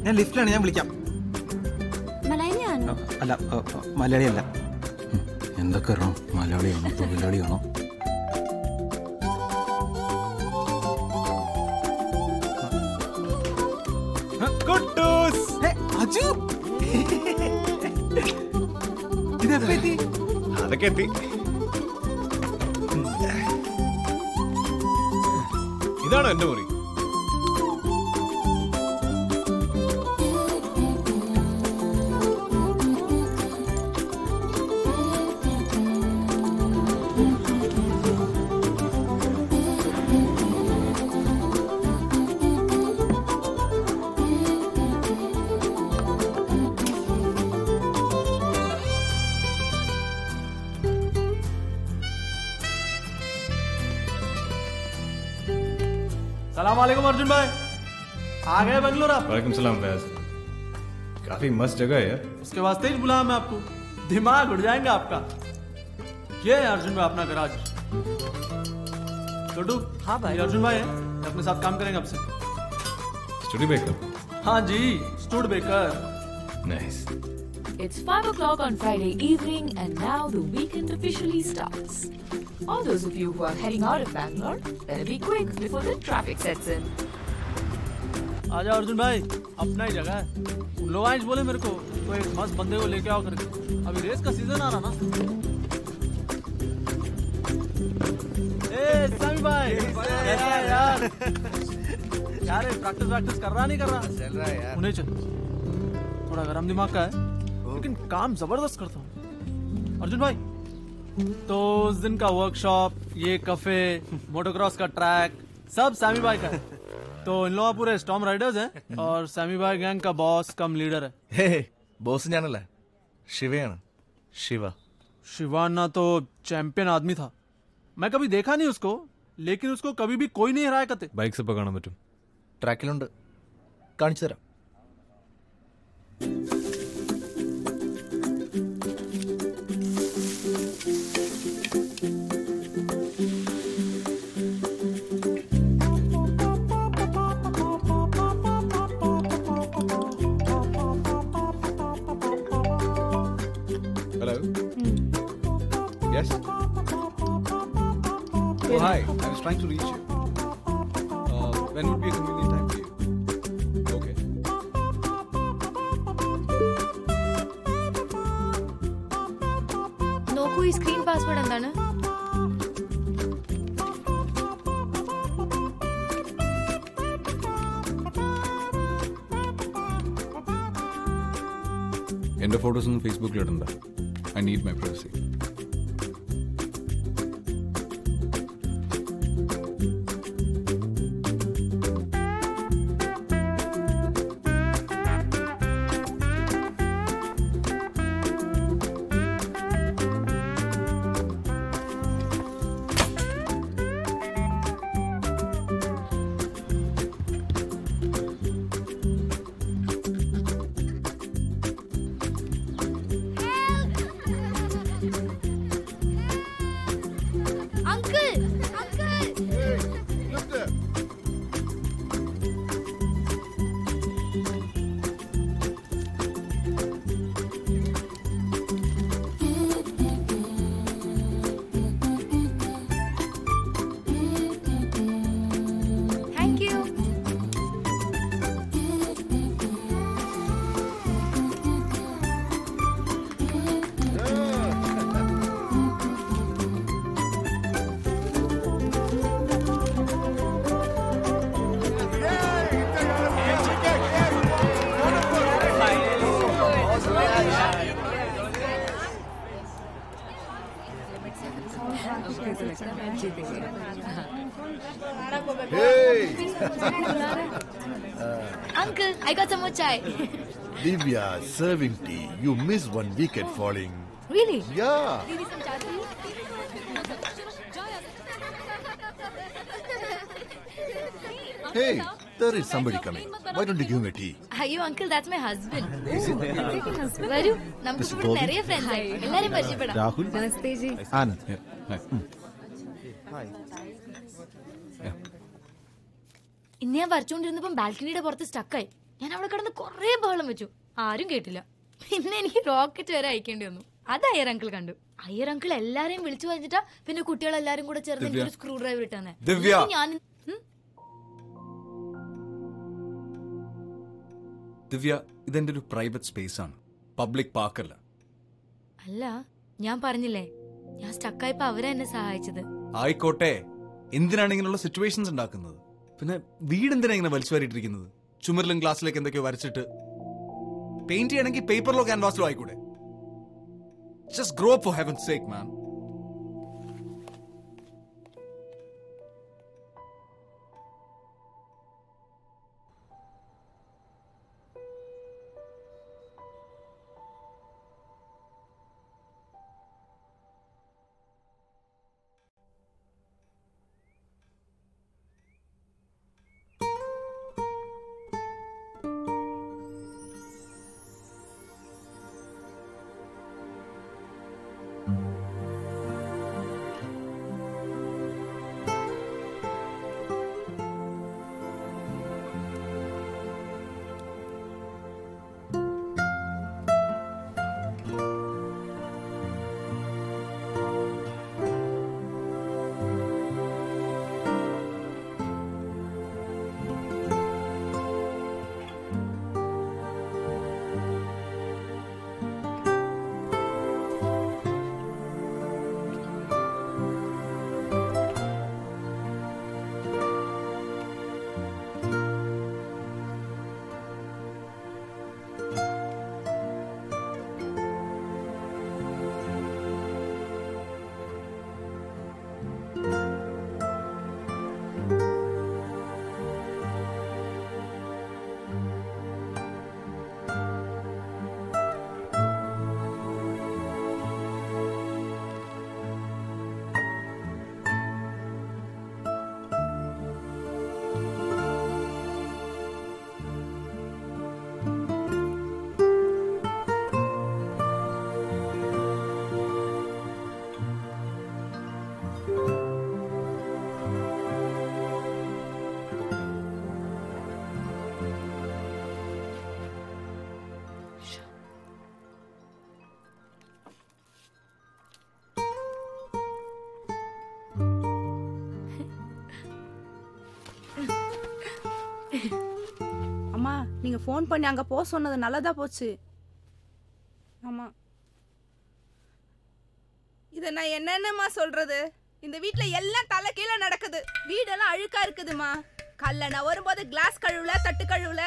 ഞാൻ ലിഫ്റ്റിലാണ് ഞാൻ വിളിക്കാം. മലയാളിയാണോ? അല്ല മലയാളിയല്ല. എന്തൊക്കെ അറിയണം മലയാളിയാണോ തൊഴിലാളിയാണോ അതൊക്കെ എത്തി. ഇതാണോ എന്റെ മുറി? गए बेंगलोर आप वालेकुम सलाम फैज काफ़ी मस्त जगह है यार उसके वास्ते ही बुलाया मैं आपको दिमाग उड़ जाएँगे आपका ये है अर्जुन भाई अपना गराज छोटू हाँ भाई अर्जुन भाई है अपने साथ काम करेंगे आपसे स्टूडियो बेकर हाँ जी Studebaker nice It's 5 o'clock on Friday evening, and now the weekend officially starts. All those of you who are heading out of Bangalore, better be quick before the traffic sets in. आजा अर्जुन भाई अपना ही जगह है। लो ions बोले मेरे को तो एक मस्त बंदे को लेके आओ करके। अभी रेस का सीज़न आ रहा ना। ए सामी भाई कैसा है यार। यार। प्रैक्टिस प्रैक्टिस कर रहा नहीं कर रहा? चल रहा है यार। उन्हें चल। थोड़ा गरम दिमाग का है। लेकिन काम ज़बरदस्त करता हूँ। अर्जुन भाई तो उस दिन का वर्कशॉप ये कफे मोटोक्रॉस का ट्रैक सब सामी भाई का है। तो इन लोग पूरे स्टॉम राइडर्स हैं [LAUGHS] और सैमी भाई गैंग का बॉस कम लीडर है ഹേ ബോസ് ഞാനല്ല ശിവയാണ് ശിവ शिवाना तो चैंपियन आदमी था मैं कभी देखा नहीं उसको लेकिन उसको कभी भी कोई नहीं हराया करते ബൈക്സ് ഇപ്പൊ കാണാൻ പറ്റും ട്രാക്കിലുണ്ട് കാണിച്ചു തരാം Yes? Oh, hi. I was trying to reach you. Uh, when would be a convenient time for you? Okay. നോക്കൂ ഈ സ്ക്രീൻ പാസ്വേഡ് എന്താണ് എന്റെ ഫോട്ടോസ് ഒന്നും ഫേസ്ബുക്കിൽ Chai. Divya, serving tea. You miss one wicket falling. Really? Yeah. Hey, there is somebody coming. Why don't you give him a tea? അയ്യോ uncle that's my husband വരൂ നമുക്ക് Mr. ഇവിടെ? നിറയെ friends ആയി എല്ലാരും പരിചയപ്പെടാം രാഹുൽ? നമസ്തേ ജി ആനന്ദ് ഇന്ന് ഞാൻ വരച്ചോണ്ടിരുന്നപ്പം ബാൽക്കണിയുടെ പുറത്ത് സ്റ്റക്കായി ഞാൻ അവിടെ കിടന്ന് കുറേ ബഹളം വെച്ചു. ആരും കേട്ടില്ല. പിന്നെ എനിക്ക് റോക്കറ്റ് വരെ അയക്കേണ്ടി വന്നു. അത് അയ്യർ അങ്കിൾ കണ്ടു. അയ്യർ അങ്കിൾ എല്ലാരെയും വിളിച്ചു കഴിഞ്ഞിട്ടാ പിന്നെ കുട്ടികളെല്ലാരും കൂടെ ചേർന്ന് ഒരു എനിക്കൊരു സ്ക്രൂ ഡ്രൈവർ ഇട്ടെ ദിവ്യ. ഞാൻ? ദിവ്യ ഇതെന്റെ ഒരു പ്രൈവറ്റ് സ്പേസ് ആണ്. പബ്ലിക് പാർക്കല്ല അല്ല. ഞാൻ പറഞ്ഞില്ലേ ഞാൻ സ്റ്റക്കായപ്പോ അവരെ എന്നെ സഹായിച്ചത്. ആയിക്കോട്ടെ. എന്തിനാണ് ഇങ്ങനെയുള്ള സിറ്റുവേഷൻസ് ഉണ്ടാക്കുന്നത്? പിന്നെ വീട് എന്തിനാ ഇങ്ങനെ വലിച്ചു വാരിയിട്ടിരിക്കുന്നത്? ചുമരിലും ഗ്ലാസ്സിലേക്ക് എന്തൊക്കെയോ വരച്ചിട്ട് പെയിന്റ് ചെയ്യണമെങ്കിൽ പേപ്പറിലോ ക്യാൻവാസിലോ ആയിക്കൂടെ? Just grow for heaven sake man நீங்கள் ஃபோன் பண்ணி அங்கே போக சொன்னது நல்லதாக போச்சு. ஆமாம் இதை நான் என்னென்னமா சொல்கிறது இந்த வீட்டில் எல்லாம் தலை கீழே நடக்குது. வீடெல்லாம் அழுக்காக இருக்குதுமா கல்ல நான் வரும்போது கிளாஸ் கழுவுல தட்டு கழுவுல.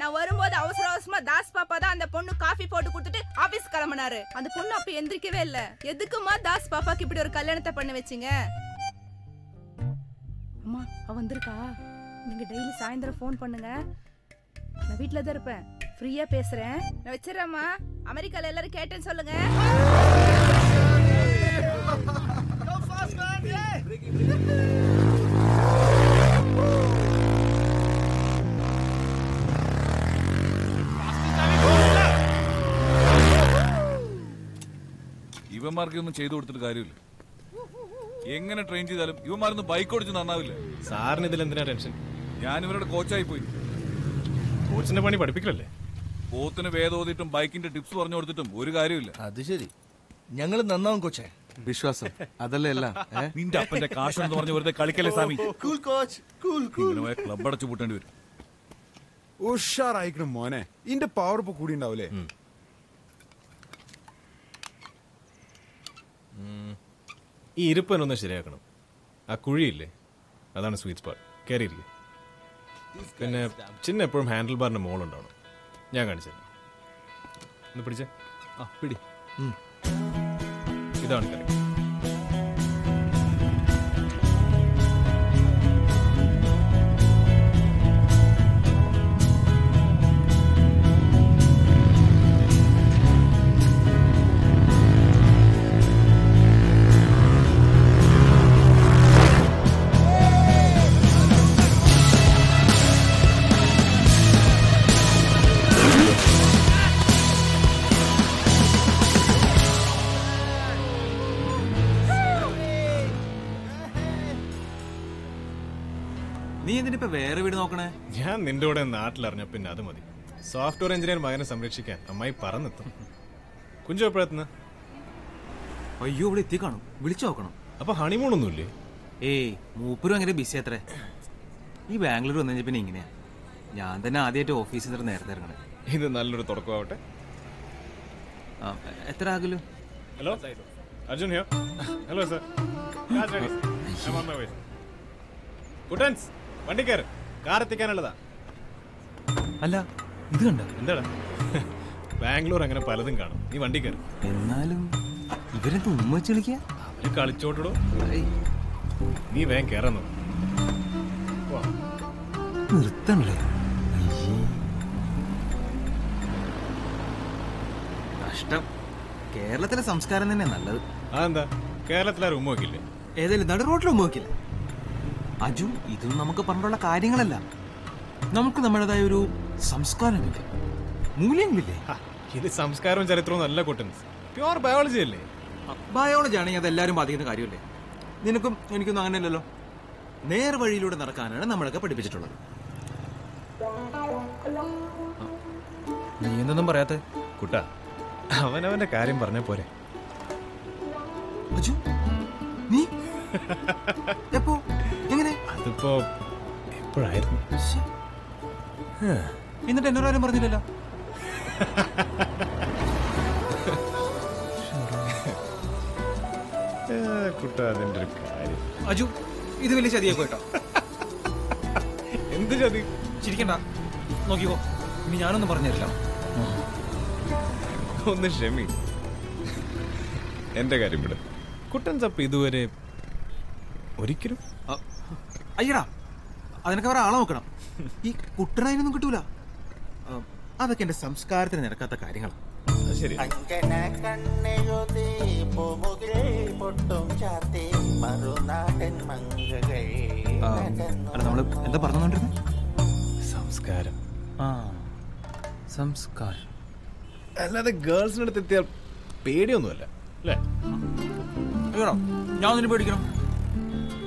நான் வரும்போது அவசர அவசரமா தாஸ் பாப்பா தான் அந்த பொண்ணு காஃபி போட்டு கொடுத்துட்டு ஆபீஸ் கிளம்பினாரு. அந்த பொண்ணு அப்ப எந்திரிக்கவே இல்ல. எதுக்குமா தாஸ் பாப்பாக்கு இப்படி ஒரு கல்யாணத்தை பண்ண வச்சீங்க? அம்மா அவ வந்திருக்கா. நீங்க டெய்லி சாயந்தரம் ஃபோன் பண்ணுங்க. நான் வீட்ல தான் இருப்பேன் ஃப்ரீயா பேசுறேன் நான் வச்சிடறேம்மா அமெரிக்கால எல்லாரும் கேட்டேன்னு சொல்லுங்க ഇവന്മാർക്കൊന്നും ചെയ്തു കൊടുത്തിട്ട് കാര്യമില്ല എങ്ങനെ ട്രെയിൻ ചെയ്താലും ഇവന്മാരൊന്നും ബൈക്ക് ഓടിച്ച് നന്നാവില്ല സാറിന് ഇതിൽ എന്തിനാ ടെൻഷൻ ഞാൻ ഇവരുടെ കോച്ചായി പോയി കോച്ചിന്റെ പണി പഠിപ്പിക്കലല്ലേ? പോത്തിന് വേദോതിട്ടും ബൈക്കിന്റെ ടിപ്സ് പറഞ്ഞു കൊടുത്തിട്ടും ഒരു കാര്യമില്ല അത് ശരി. ഞങ്ങൾ നന്നാവും കൊച്ചേ. വിശ്വാസം. അതല്ലേ അല്ല [LAUGHS] നിന്റെ അപ്പന്റെ കാശെന്ന് പറഞ്ഞു വെറുതെ കളിക്കല്ലേ Sami cool coach cool cool club അടച്ചു പൂട്ടേണ്ടി വരും. ഉഷാറായിക്കണം മോനെ. ഇന്റെ പവർ ഇപ്പൊ കൂടി ഉണ്ടാവൂലേ ഈ ഇരിപ്പനൊന്ന് ശരിയാക്കണം. ആ കുഴിയില്ലേ? അതാണ് സ്വീറ്റ് സ്പോട്ട് കയറിയിരിക്കും പിന്നെ ചിന്ന എപ്പോഴും ഹാൻഡിൽ ബാറിന്റെ മോളുണ്ടാവണം. ഞാൻ കാണിച്ചു ഒന്ന് പിടിച്ചേ. ആ പിടി. ഇതാണ് കറി. ഞാൻ നിന്റെ കൂടെ നാട്ടിലറിഞ്ഞ പിന്നെ അത് മതി. സോഫ്റ്റ്വെയർ എഞ്ചിനീയർ മകനെ സംരക്ഷിക്കാൻ അമ്മായി പറന്നെത്തും. കുഞ്ചു എപ്പോഴെത്തുന്ന അയ്യോ ഇവിടെ എത്തി കാണും. വിളിച്ചു നോക്കണം. അപ്പൊ ഹണിമൂൺ ഒന്നുമില്ലേ ഏയ് മൂപ്പരും അങ്ങനെ ബിസി അത്രേ ഈ ബാംഗ്ലൂർ വന്നു കഴിഞ്ഞ പിന്നെ ഇങ്ങനെയാ. ഞാൻ തന്നെ ആദ്യമായിട്ട് ഓഫീസിൽ നിന്ന് നേരത്തെ ഇറങ്ങണേ. ഇത് നല്ലൊരു തുടക്കമാവട്ടെ. എത്ര ആകലു? ഹലോ അർജുൻ ഹിയോ ഹലോ സർ കുട്ടൻസ് വണ്ടി കയറ്. കാർ എത്തിക്കാനുള്ളതാ അല്ല ഇത് കണ്ട? എന്താടാ? ബാംഗ്ലൂർ അങ്ങനെ പലതും കാണും. നീ വണ്ടി കയറി. എന്നാലും ഇവരെന്ത് ഉമ്മ വെച്ച് കളിക്കുക അവർ കളിച്ചോട്ടിടോ. നീ വേഗം കയറാൻ. നിർത്തണല്ലേ. കഷ്ടം കേരളത്തിലെ സംസ്കാരം തന്നെ നല്ലത്. അതെന്താ? കേരളത്തിലെ ഉമ്മ നോക്കില്ലേ ഏതായാലും നട റോഡിൽ ഉമ്മ വെക്കില്ല. അജു ഇതൊന്നും നമുക്ക് പറഞ്ഞുള്ള കാര്യങ്ങളല്ല. നമുക്ക് നമ്മുടേതായ ഒരു സംസ്കാരമില്ല. മൂല്യങ്ങളില്ലേ ഇത് സംസ്കാരവും ചരിത്രവും നല്ല കുട്ടൻസ് പ്യുവർ ബയോളജി അല്ലേ? ബയോളജി ആണെങ്കിൽ അതെല്ലാവരും ബാധിക്കുന്ന കാര്യമല്ലേ? നിനക്കും എനിക്കൊന്നും അങ്ങനെയല്ലല്ലോ. നേർ വഴിയിലൂടെ നടക്കാനാണ് നമ്മളൊക്കെ പഠിപ്പിച്ചിട്ടുള്ളത്. നീ എന്തൊന്നും പറയാത്ത? കുട്ട അവനവന്റെ കാര്യം പറഞ്ഞ പോരെ. അജു നീ? [LAUGHS] എപ്പോ? അതിപ്പോ എപ്പോഴായിരുന്നു എന്നിട്ട് എന്നോരാരും പറഞ്ഞില്ലല്ലോ? കുട്ട അതിന്റെ ഒരു കാര്യം. അജു ഇത് വലിയ ചതിയെ കേട്ടോ എന്ത് ചതി? ചിരിക്കണ്ട. നോക്കിക്കോ ഇനി ഞാനൊന്നും പറഞ്ഞില്ല ഒന്ന് ക്ഷമി. എന്റെ കാര്യം ഇവിടെ കുട്ടൻ ചപ്പ് ഇതുവരെ ഒരിക്കലും അയ്യടാ അതിനൊക്കെ വേറെ ആളെ നോക്കണം. ഈ കുട്ടനായിനൊന്നും കിട്ടൂല. ആ, അതൊക്കെ എന്റെ സംസ്കാരത്തിന് നിരക്കാത്ത കാര്യങ്ങളാണ് ശരി. അങ്കന കണ്ണെഴുതി പൂമുകിൽ പൊട്ടും ചാർത്തി മറുനാടൻ മങ്കകൾ അല്ല നമ്മൾ എന്താ പറഞ്ഞോണ്ടിരുന്നത് സംസ്കാരം. ആ സംസ്കാരം. അല്ലാതെ ഗേൾസിനടുത്ത് എത്തിയാൽ പേടിയൊന്നുമല്ല അല്ലേ? ഞാൻ ഒന്നിനു പേടിക്കണം.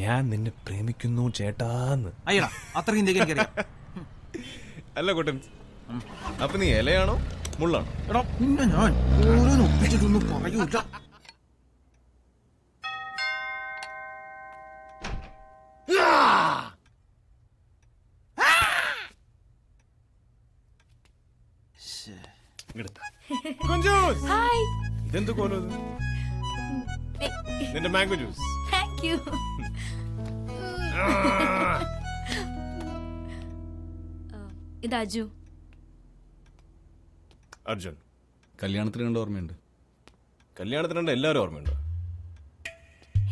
ഞാൻ നിന്നെ പ്രേമിക്കുന്നു ചേട്ടാന്ന്. അയ്യടാ അത്രയും എനിക്കറിയാം. അല്ല കുട്ടൻ അപ്പൊ നീ ഇലയാണോ മുള്ളാണോ? എടാ പിന്നെ ഞാൻ ഓരോന്ന് ഒപ്പിച്ചിട്ടൊന്നും പറയൂല. കുഞ്ചൂസ് ഹായ്. ഇതെന്ത് കോലോ ഇത്? നിന്റെ മാംഗോ ജ്യൂസ്. താങ്ക് യു ഇത് അജു. അർജുൻ. കല്യാണത്തിന് കണ്ട ഓർമ്മയുണ്ട്. കല്യാണത്തിന് കണ്ട എല്ലാവരും ഓർമ്മയുണ്ട്?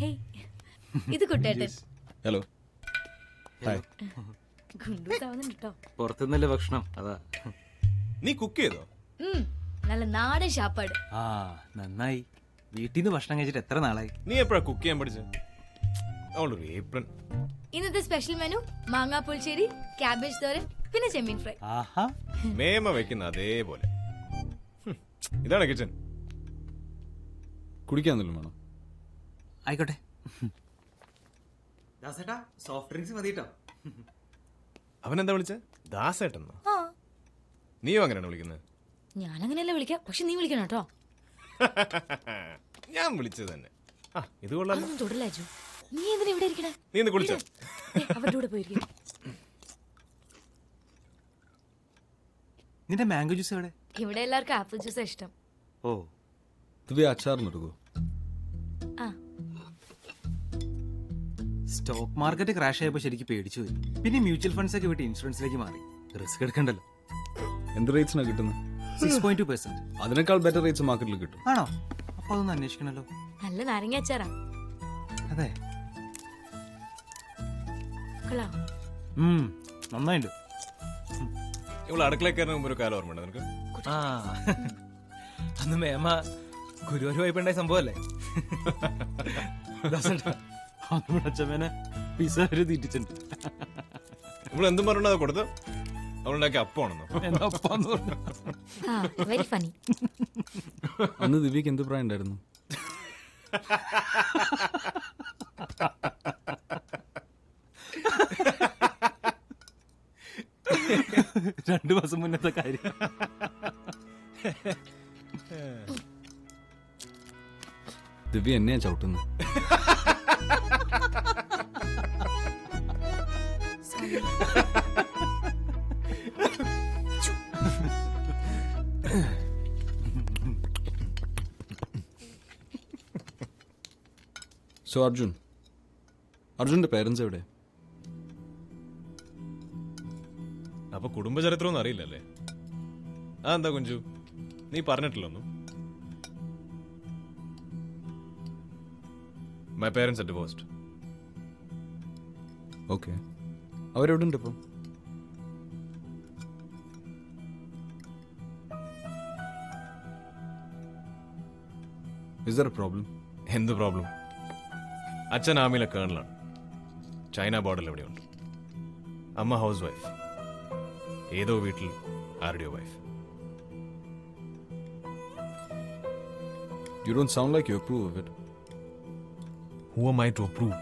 ഹേയ് ഇത് കുട്ടേട്ടൻ. ഹലോ പുറത്തുനിന്നല്ലേ ഭക്ഷണം? അതാ. നീ കുക്ക് ചെയ്തോ? നല്ല നാടൻ ഷാപ്പാട് ആ നന്നായി. വീട്ടിൽ നിന്ന് ഭക്ഷണം കഴിച്ചിട്ട് എത്ര നാളായി? നീ എപ്പോഴാ കുക്ക് ചെയ്യാൻ പഠിച്ചത് അവളൊരു ഏപ്രിൽ ഇന്നത്തെ സ്പെഷ്യൽ മെനു മാങ്ങാ പുളിശ്ശേരി ക്യാബേജ് തോരൻ പിന്നെ ചെമ്മീൻ ഫ്രൈ. ആഹാ. മേമ വെക്കുന്ന അതേപോലെ. ഇതാണ് കിച്ചൺ കുടിക്കാൻ വേണം? ആയിക്കോട്ടെ. ദാസേട്ടാ സോഫ്റ്റ് ഡ്രിങ്ക്സ് മതി കേട്ടോ അവനെന്താ വിളിച്ച? ദാസേട്ടെന്നോ? ആ. നീയോ അങ്ങനെയാണ് വിളിക്കുന്നത്? ഞാൻ അങ്ങനെയല്ല വിളിക്കാം പക്ഷെ നീ വിളിക്കണം കേട്ടോ. [LAUGHS] ഞാൻ വിളിച്ചത് തന്നെ. ആ ഇത് കൊള്ളാം അജു. നീ എന്തിനാ ഇവിടെ ഇരിക്കണേ? നീ ഒന്ന് കുളിച്ചോ. അവരുടെ കൂടെ പോയിരിക്കും. നിന്റെ മാംഗോ ജ്യൂസ് എവിടെ? ഇവിടെ എല്ലാവർക്കും ആപ്പിൾ ജ്യൂസ് ഇഷ്ടം. ഓ ദിവ്യ അച്ചാറിന് എടുക്കൂ ആ. സ്റ്റോക്ക് മാർക്കറ്റ് ക്രാഷ് ആയപ്പോൾ ശരിക്കും പേടിച്ചു പോയി. പിന്നെ മ്യൂച്വൽ ഫണ്ട്സ് ഒക്കെ വിട്ട് ഇൻഷുറൻസിലേക്ക് മാറി. റിസ്ക് എടുക്കണ്ടല്ലോ. എന്ത് റേറ്റ്സിനാണ് കിട്ടുന്നത് സിക്സ് പോയിന്റ് ടു പെർസെന്റ് അതിനേക്കാൾ ബെറ്റർ റേറ്റ്സ് മാർക്കറ്റിൽ കിട്ടും. ആണോ? അപ്പൊ അതൊന്ന് അന്വേഷിക്കണല്ലോ. നല്ല നാരങ്ങ അച്ചാറാ. അതെ. ഇവൾ അടുക്കളക്കാരന് മുമ്പ് ഒരു കാലം ഓർമ്മയുണ്ട് നിനക്ക്? ആ അന്ന് മേമ ഗുരുവായൂർ വായ്പണ്ടായ സംഭവല്ലേ? അച്ഛമ്മേനെ പിസ തീറ്റിച്ചിട്ടുണ്ട്. എന്തും കൊടുത്ത്? അപ്പാന്ന് ആ വെരി ഫണി അന്ന് ദിവ്യക്ക് എന്ത് പ്രായം ഉണ്ടായിരുന്നു? [LAUGHS] [LAUGHS] രണ്ടു മാസം മുന്നത്തെ കാര്യം. ദിവ്യ എന്നെയാ ചവിട്ടുന്നു? സോ അർജുൻ. അർജുന്റെ പേരൻസ് എവിടെ അപ്പൊ കുടുംബചരിത്രം ഒന്നും അറിയില്ലല്ലേ? ആ എന്താ കുഞ്ചു? നീ പറഞ്ഞിട്ടില്ലൊന്നും മൈ പേരൻസ് ഡിവോഴ്സ്ഡ് ഓക്കെ അവരെവിടെ ഉണ്ട് ഇപ്പം? ഇസ് പ്രോബ്ലം എന്ത് പ്രോബ്ലം അച്ഛൻ ആമിയിലെ കേണലാണ്. ചൈന ബോർഡറിൽ എവിടെയുണ്ട്? അമ്മ ഹൗസ് വൈഫ് ഏതോ വീട്ടിൽ ആരുടെയോ wife you don't sound like you approve of it who am I to approve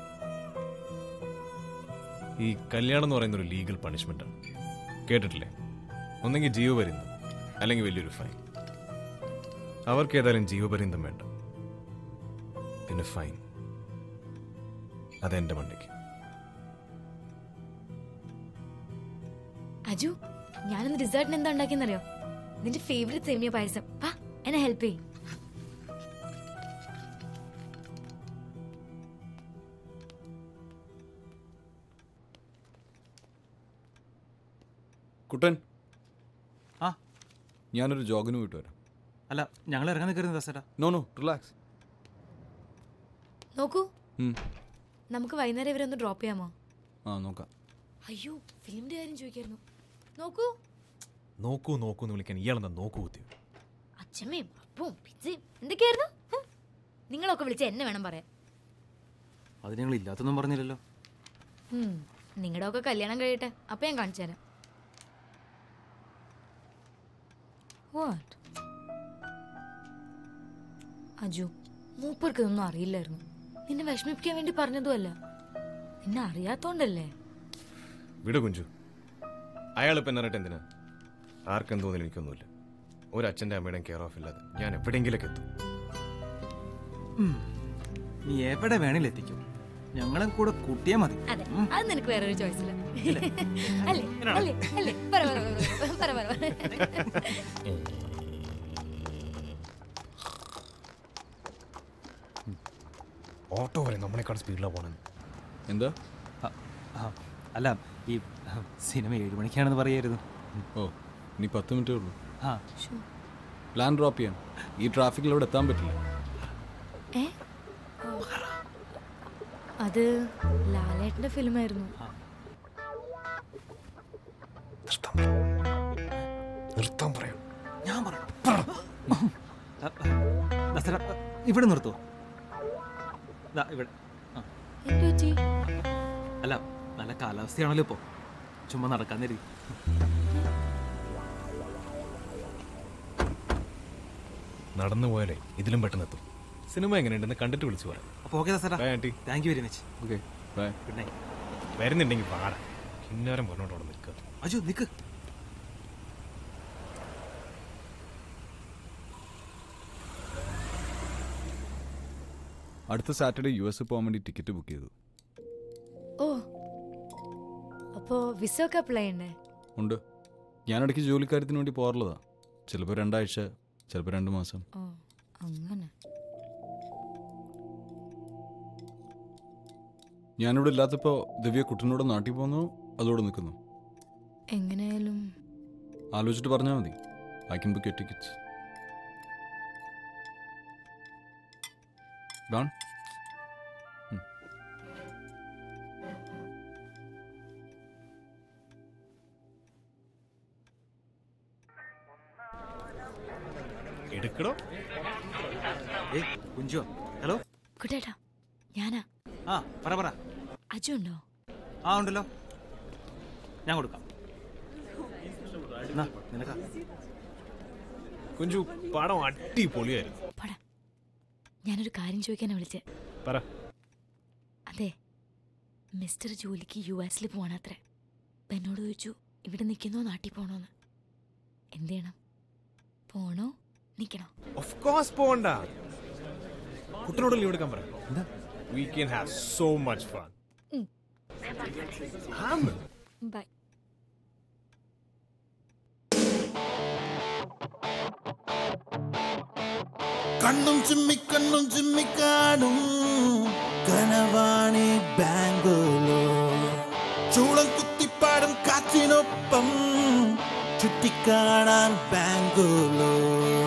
ഈ കല്യാണം എന്ന് പറയുന്ന ഒരു ലീഗൽ പണിഷ്മെന്റ് ആണ്. കേട്ടിട്ടില്ലേ? ഒന്നെങ്കിൽ ജീവപര്യന്തം അല്ലെങ്കിൽ വലിയൊരു ഫൈൻ അവർക്ക് ഏതായാലും ജീവപര്യന്തം വേണ്ട. പിന്നെ ഫൈൻ അതെന്റെ വണ്ടിക്ക് അജു ഞാനൊന്ന് ഡിസേർട്ടിന് എന്താ ഉണ്ടാക്കിയെന്നറിയോ? നിന്റെ ഫേവറേറ്റ് സേമിയ പായസം. വാ എന്നെ ഹെൽപ്പ് ചെയ്യും. കുട്ടൻ. ആ. ഞാനൊരു ജോഗിന് പോയിട്ട് വരാം. അല്ല ഞങ്ങൾ ഇറങ്ങാൻ നിൽക്കരുത് ദസേട്ടാ നോ നോ റിലാക്സ് നോക്കൂ. നമുക്ക് വൈകുന്നേരം ഇവരെ ഒന്ന് ഡ്രോപ്പ് ചെയ്യാമോ? ആ നോക്കാം. അയ്യോ ഫിലിമിന്റെ കാര്യം ചോദിക്കായിരുന്നു. നോക്കൂ. നോക്കൂ നോക്കൂ എന്ന് വിളിക്കാൻ ഇയാളെന്താ നോക്കൂ കുത്തിയോ അച്ഛമ്മയും അപ്പവും പിച്ചയും എന്തൊക്കെയായിരുന്നു? നിങ്ങളൊക്കെ വിളിച്ച എന്നെ വേണം പറയാൻ. അത് ഞങ്ങൾ ഇല്ലാത്തൊന്നും പറഞ്ഞില്ലല്ലോ. നിങ്ങളുടെ ഒക്കെ കല്യാണം കഴിയട്ടെ. അപ്പൊ ഞാൻ കാണിച്ചു തരാം. വാട്ട് അജു മൂപ്പർക്ക് ഇതൊന്നും അറിയില്ലായിരുന്നു. നിന്നെ വിഷമിപ്പിക്കാൻ വേണ്ടി പറഞ്ഞതുമല്ല. നിന്നെ അറിയാത്തോണ്ടല്ലേ? വിട കുഞ്ചു. അയാൾ ഇപ്പം എന്നിട്ട് എന്തിനാ? ആർക്കും തോന്നില്ല എനിക്കൊന്നുമില്ല. ഒരു അച്ഛന്റെ അമ്മയുടെയും കെയർ ഓഫ് ഇല്ലാതെ ഞാൻ എവിടെയെങ്കിലൊക്കെ എത്തും. നീ എവിടെ വേണേലും എത്തിക്കും. ഞങ്ങളും കൂടെ കൂട്ടിയാ മതി. അതെ അത് നിനക്ക് വേറെ ഒരു ചോയ്സ് ഇല്ല. അല്ലേ? അല്ലേ? അല്ലേ? പറ പറ പറ, പറ പറ പറ. ഓട്ടോ വരെ നമ്മളെക്കാൾ സ്പീഡിലാണ് പോകണം എന്താ? അല്ല ഈ സിനിമ ഏഴ് മണിക്കാണെന്ന് പറയായിരുന്നു. ഓ ഇനി പത്ത് മിനിറ്റേ ഉള്ളൂ. ആ. പ്ലാൻ ഡ്രോപ്പ് ചെയ്യാൻ ഈ ട്രാഫിക്കിൽ അവിടെ എത്താൻ പറ്റില്ല. അത് ലാലേട്ടന്റെ ഫിലിമായിരുന്നു. നിർത്താൻ പറയാം. ഞാൻ പറയണം ഇവിടെ നിർത്തോ ഇവിടെ. അല്ല നല്ല കാലാവസ്ഥയാണല്ലോ ഇപ്പോ. ചുമ്മാ നടക്കാൻ തരി നടന്നു പോയാലേ ഇതിലും പെട്ടെന്ന് എത്തും. സിനിമ എങ്ങനെയുണ്ടെന്ന് കണ്ടിട്ട് വിളിച്ചു പറയാം അപ്പോൾ okay Sara. Bye, aunty. Thank you very much okay bye good night വരുന്നുണ്ടെങ്കിൽ പാടാ. കിന്നാരം പറഞ്ഞോണ്ട് അവിടെ നിൽക്കുക അജു നിക്ക്. അടുത്ത സാറ്റർഡേ യു എസ് പോകാൻ വേണ്ടി ടിക്കറ്റ് ബുക്ക് ചെയ്തു. അപ്പോ വിസ ഒക്കെ അപ്ലൈ ചെയ്യണ്ടേ? ഉണ്ട്. ഞാൻ ഇടയ്ക്ക് ജോലിക്കാര്യത്തിന് വേണ്ടി പോകാറുള്ളതാ. ചിലപ്പോൾ രണ്ടാഴ്ച ചിലപ്പോൾ രണ്ട് മാസം. ഓ അങ്ങനെ. ഞാനിവിടെ ഇല്ലാത്തപ്പോൾ ദിവ്യ കുട്ടനോട് നാട്ടിൽ പോകുന്നു അതോടെ നിൽക്കുന്നു. എങ്ങനെയായാലും ആലോചിച്ചിട്ട് പറഞ്ഞാൽ മതി. I can book tickets done? ഏയ് കുഞ്ചോ. ഹലോ? കുട്ടേട്ടാ ഞാനാ. ആ പറ പറ. അജു ഉണ്ടോ? ആ ഉണ്ടല്ലോ. ഞാൻ കൊടുക്കാം. നിനക്കാ? കുഞ്ചു പടം അടിപൊളിയായിരുന്നു. ഞാനൊരു കാര്യം ചോദിക്കാനാ വിളിച്ചേ. പറ. അതെ മിസ്റ്റർ ജോലിക്ക് യു എസിൽ പോകണത്രേ അപ്പൊ എന്നോട് ചോദിച്ചു ഇവിടെ നിൽക്കുന്നോ നാട്ടിൽ പോണോന്ന്. എന്ത് ചെയ്യണം? പോണോ? നിൽക്കണോ ഓഫ് കോഴ്സ് പോകണ്ട കുട്ടനോട് ലീവ് എടുക്കാൻ പറ we can have so much fun bye കണ്ണും ചിമ്മി കണ്ണും ചിമ്മിക്കാടും കനവാണി ബാംഗ്ലൂർ ചൂളം കുത്തിപ്പാടും കാറ്റിനൊപ്പം ചുറ്റിക്കാണാൻ ബാംഗ്ലൂർ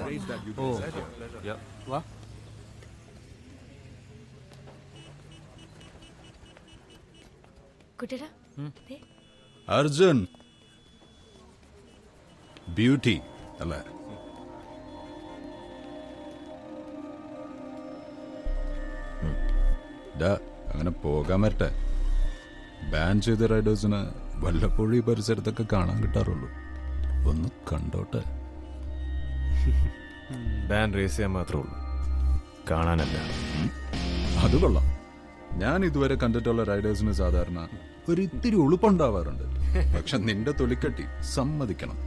നാഷണൽ ചാമ്പ്യൻസ് ഓ വാ കുട്ടിടാ ദേ, അർജുൻ. ബ്യൂട്ടി അല്ലേ? അങ്ങനെ പോകാൻ വരട്ടെ. ബാൻ ചെയ്ത റൈഡേഴ്സിന് വല്ലപ്പോഴും ഈ പരിസരത്തൊക്കെ കാണാൻ കിട്ടാറുള്ളൂ. ഒന്ന് കണ്ടോട്ടെ. [LAUGHS] ബാൻ റേസ് ചെയ്യാൻ മാത്രമേ ഉള്ളൂ. കാണാനല്ല. അത് കൊള്ളാം. ഞാൻ ഇതുവരെ കണ്ടിട്ടുള്ള റൈഡേഴ്സിന് സാധാരണ ഒരു ഇത്തിരി ഉളുപ്പുണ്ടാവാറുണ്ട്. പക്ഷെ നിന്റെ തൊലിക്കട്ടി സമ്മതിക്കണം.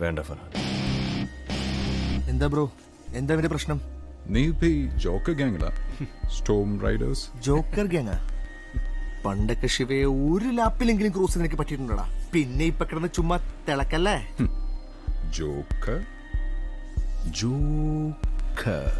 വേണ്ട ഫർഹാദ്. എന്താ ബ്രോ? എന്താ ഇവന്റെ പ്രശ്നം? നീ ഇപ്പൊ ഈ ജോക്കർ ഗാങ്ങിലാ? സ്റ്റോം റൈഡേഴ്സ് ജോക്കർ ഗ്യാങ്ങാ പണ്ടൊക്കെ ശിവയെ ഒരു ലാപ്പിലെങ്കിലും ക്രൂസ് നിനക്ക് പറ്റിയിട്ടുണ്ടോടാ. പിന്നെ ഇപ്പൊ കിടന്ന് ചുമ്മാ തിളക്കല്ലേ? ജോക്കർ? ജോക്കർ.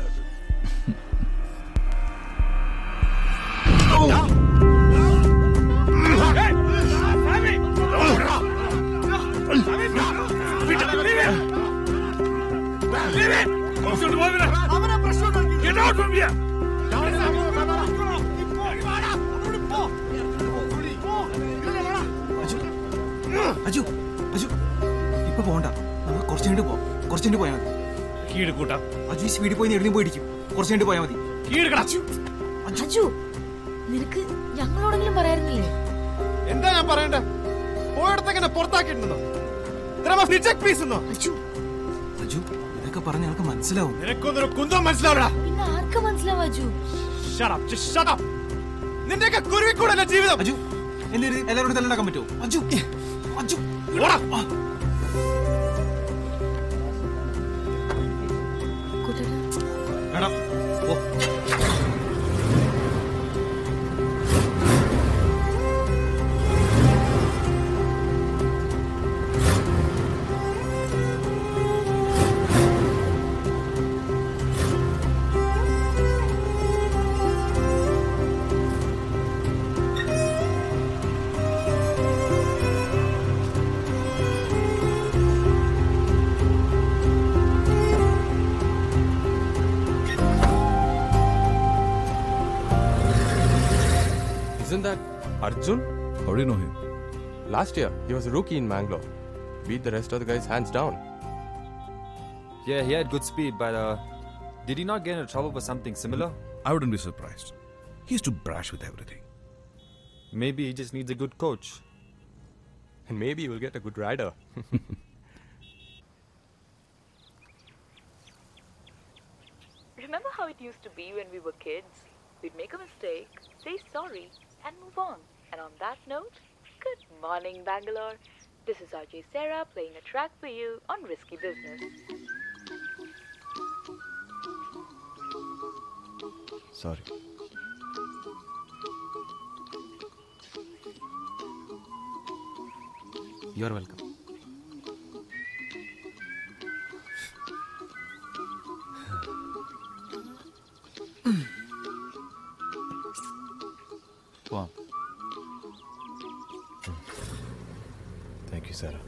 അജു അജു ഇപ്പൊ പോണ്ട കഴിഞ്ഞിട്ട് പോവാം. കുറച്ചു കഴിഞ്ഞിട്ട് പോയാൽ മതി. കീഴ് കൂട്ടാം. അജു സ്പീഡിൽ പോയി എവിടെയും പോയിരിക്കും കുറച്ച് പോയാൽ മതി. അജു. നിനക്ക് ഞങ്ങളോടെങ്കിലും പറയാറില്ലേ എന്താ ഞാൻ പറയണ്ടേ? പുറത്താക്കിയിട്ടുണ്ടോ പീസ് എന്നോ? അജു. ഇതൊക്കെ പറഞ്ഞ ഞങ്ങൾക്ക് മനസ്സിലാവും. നിനക്കൊന്നൊരു കുന്തം മനസ്സിലാവടാ പിന്നെ ആർക്ക് മനസ്സിലാവും Aju? Shut up, just shut up. നിന്റെയൊക്കെ കുരുവിക്കൂടല്ല ജീവിതം? അജു എന്റെ എല്ലാവരോടും തല്ലുണ്ടാക്കാൻ പറ്റുമോ? അജു അജു. ഓടാ. Do you know him? Last year, he was a rookie in Mangalore. Beat the rest of the guys hands down. Yeah, he had good speed, but uh, did he not get into trouble for something similar? I wouldn't be surprised. He's too brash with everything. Maybe he just needs a good coach. And maybe he will get a good rider. [LAUGHS] Remember how it used to be when we were kids? We'd make a mistake, say sorry, and move on. And on that note, good morning, Bangalore. This is RJ Sarah playing a track for you on Risky Business. Sorry. You are welcome. [SIGHS] പോവാം Sarah.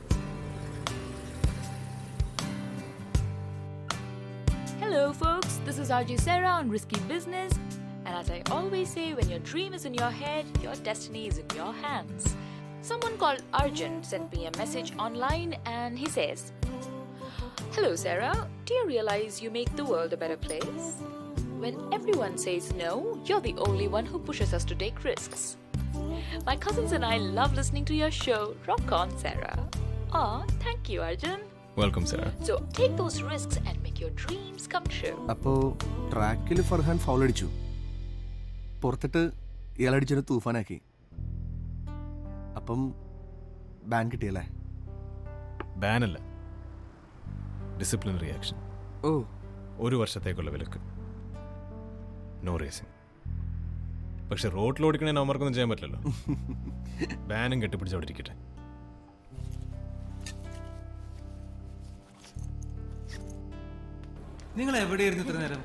Hello, folks. This is RJ Sarah on Risky Business. And as I always say, when your dream is in your head, your destiny is in your hands. Someone called Arjun sent me a message online and he says, Hello, Sarah. Do you realize you make the world a better place? When everyone says no, you're the only one who pushes us to take risks. My cousins and I love listening to your show. Rock on, Sarah. Aw, thank you, Arjun. Welcome, Sarah. So take those risks and make your dreams come true. അപ്പോ ട്രാക്കിൽ Farhan foul അടിച്ചു പുറത്തിട്ട് ഇയാൾ അടിച്ചൊരു തൂഫാനാക്കി അപ്പം ban കിട്ടിയല്ലേ ബാനല്ല disciplinary action ഓ ഒരു വർഷത്തേക്കുള്ള വിലക്ക് no racing പക്ഷെ റോഡിൽ ഓടിക്കണേ അവർക്കൊന്നും ചെയ്യാൻ പറ്റില്ലല്ലോ. ബാനും കെട്ടിപ്പിടിച്ച് അവിടെ ഇരിക്കട്ടെ. നിങ്ങൾ എവിടെയായിരുന്നു ഇത്ര നേരം?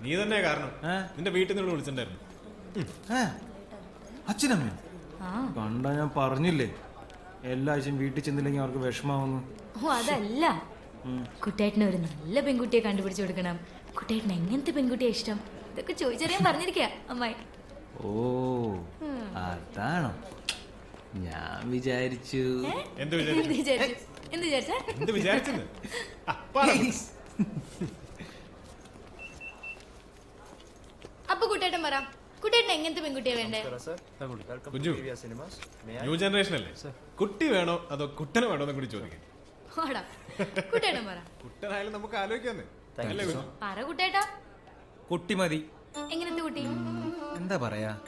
നീ തന്നെ കാരണം. നിന്റെ വീട്ടിൽ നിന്ന് വിളിച്ചിട്ടുണ്ടായിരുന്നു? അച്ഛനമ്മ കണ്ട ഞാൻ പറഞ്ഞില്ലേ. എല്ലാ ആഴ്ചയും വീട്ടിൽ ചെന്നില്ലെങ്കിൽ അവർക്ക് വിഷമാവുന്നു. ഓ അതല്ല. കുട്ടേട്ടന് ഒരു നല്ല പെൺകുട്ടിയെ കണ്ടുപിടിച്ചു കൊടുക്കണം. കുട്ടേട്ടന് എങ്ങനത്തെ പെൺകുട്ടിയെ ഇഷ്ടം? ഇതൊക്കെ ചോദിച്ചറിയാൻ പറഞ്ഞിരിക്കുക അമ്മായി. ഓ അതാണോ? ഞാൻ വിചാരിച്ചു. എന്ത് വിചാരിച്ചു? എന്ത് വിചാരിച്ചാ? എന്ത് വിചാരിച്ചെന്ന്? അപ്പൊ കുട്ടേട്ടൻ പറ. കുട്ടേട്ടൻ എങ്ങനത്തെ പെൺകുട്ടിയാ വേണ്ടേ? ന്യൂ ജനറേഷൻ അല്ലേ? കുട്ടി വേണോ അതോ കുട്ടനെ വേണോ കൂടി ചോദിക്കാം. ഓടാ. കുട്ടേട്ടൻ പറ. കുട്ടനായാലും നമുക്ക് ആലോചിക്കാന്നേ. പറ കുട്ടേട്ടാ കുട്ടി മതി എങ്ങനത്തെ കുട്ടി? എന്താ പറയാ?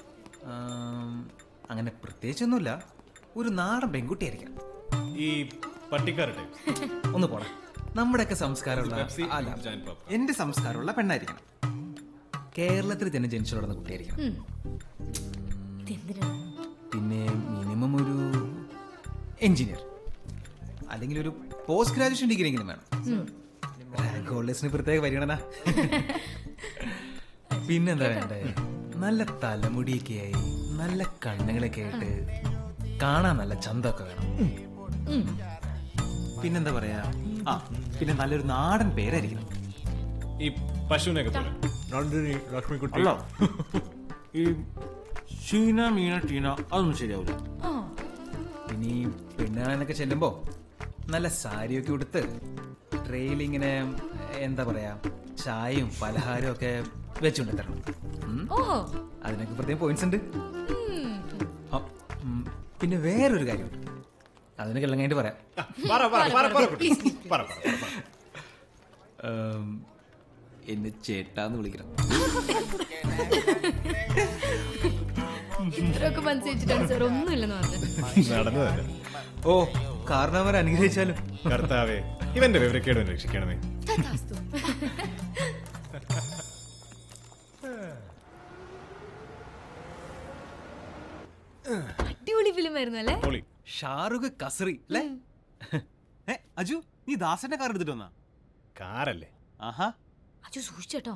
ആം, അങ്ങനെ പ്രത്യേകിച്ചൊന്നുമില്ല. ഒരു നാടൻ പെൺകുട്ടിയായിരിക്കാം. ഈ പട്ടിക്കാർ ടൈപ്പ് ഒന്ന് പോടാ. നമ്മുടെയൊക്കെ സംസ്കാരമുള്ള അല്ല. എന്റെ സംസ്കാരമുള്ള പെണ്ണായിരിക്കണം. കേരളത്തിൽ തന്നെ ജനിച്ചു വളർന്ന കുട്ടിയായിരിക്കണം. ഇതെന്തിനാ? പിന്നെ മിനിമം ഒരു എഞ്ചിനീയർ അല്ലെങ്കിൽ ഒരു പോസ്റ്റ് ഗ്രാജുവേഷൻ ഡിഗ്രി എങ്കിലും വേണം കോളേജിന് റാങ്ക് ഹോൾഡേഴ്സിന് പ്രത്യേക പരിഗണന. [LAUGHS] പിന്നെന്താ വേണ്ടേ? നല്ല തലമുടിയൊക്കെ ആയി നല്ല കണ്ണുകളൊക്കെ ആയിട്ട് കാണാൻ നല്ല ചന്തൊക്കെ വേണം. പിന്നെന്താ പറയാ? ആ പിന്നെ നല്ലൊരു നാടൻ പേരായിരിക്കണം. ഈ പശുവിനൊക്കെ പോലെ. രണ്ടിനി ലക്ഷ്മിക്കുട്ടി. അല്ല. ഈ ഷീന മീന ടീന അതൊന്നും ശരിയാവില്ല ഇനി പെണ്ണുകളൊക്കെ ചെല്ലുമ്പോ നല്ല സാരിയൊക്കെ ഉടുത്ത് ട്രെയിലിങ്ങനെ എന്താ പറയാ ചായയും പലഹാരവും ഒക്കെ വെച്ചുകൊണ്ട് തരണം ഉം. ഓഹോ അതിനൊക്കെ പ്രത്യേകം പോയിന്റ്സ് ഉണ്ട്. ഉം. ആ, ഉം, പിന്നെ വേറൊരു കാര്യം. അതിന് കല്യാണം കഴിഞ്ഞിട്ട് പറയാം. പറ, പറ, പറ, പറ, കുട്ടി. പറ, പറ, പറ, പറ. ഉം, എന്നെ ചേട്ടാന്ന് വിളിക്കണം. ഇത്രയൊക്കെ മനസ്സിച്ചിട്ടാണ് സാർ ഒന്നുമില്ലെന്ന് പറഞ്ഞത്. നടന്നതല്ല ഓ കാരണം അവർ അനുഗ്രഹിച്ചാലും. കർത്താവേ ഇവന്റെ വിവരക്കേട് രക്ഷിക്കണമേ. തഥാസ്തു. അടിപൊളി ഫിലിം ആയിരുന്നു അല്ലേ ഷാറുഖ് കസറി അല്ലേ? ഏ അജു നീ ദാസന്റെ കാർ എടുത്തിട്ട് വന്നാ? കാറല്ലേ. ആഹാ. അജു സൂക്ഷിച്ചോ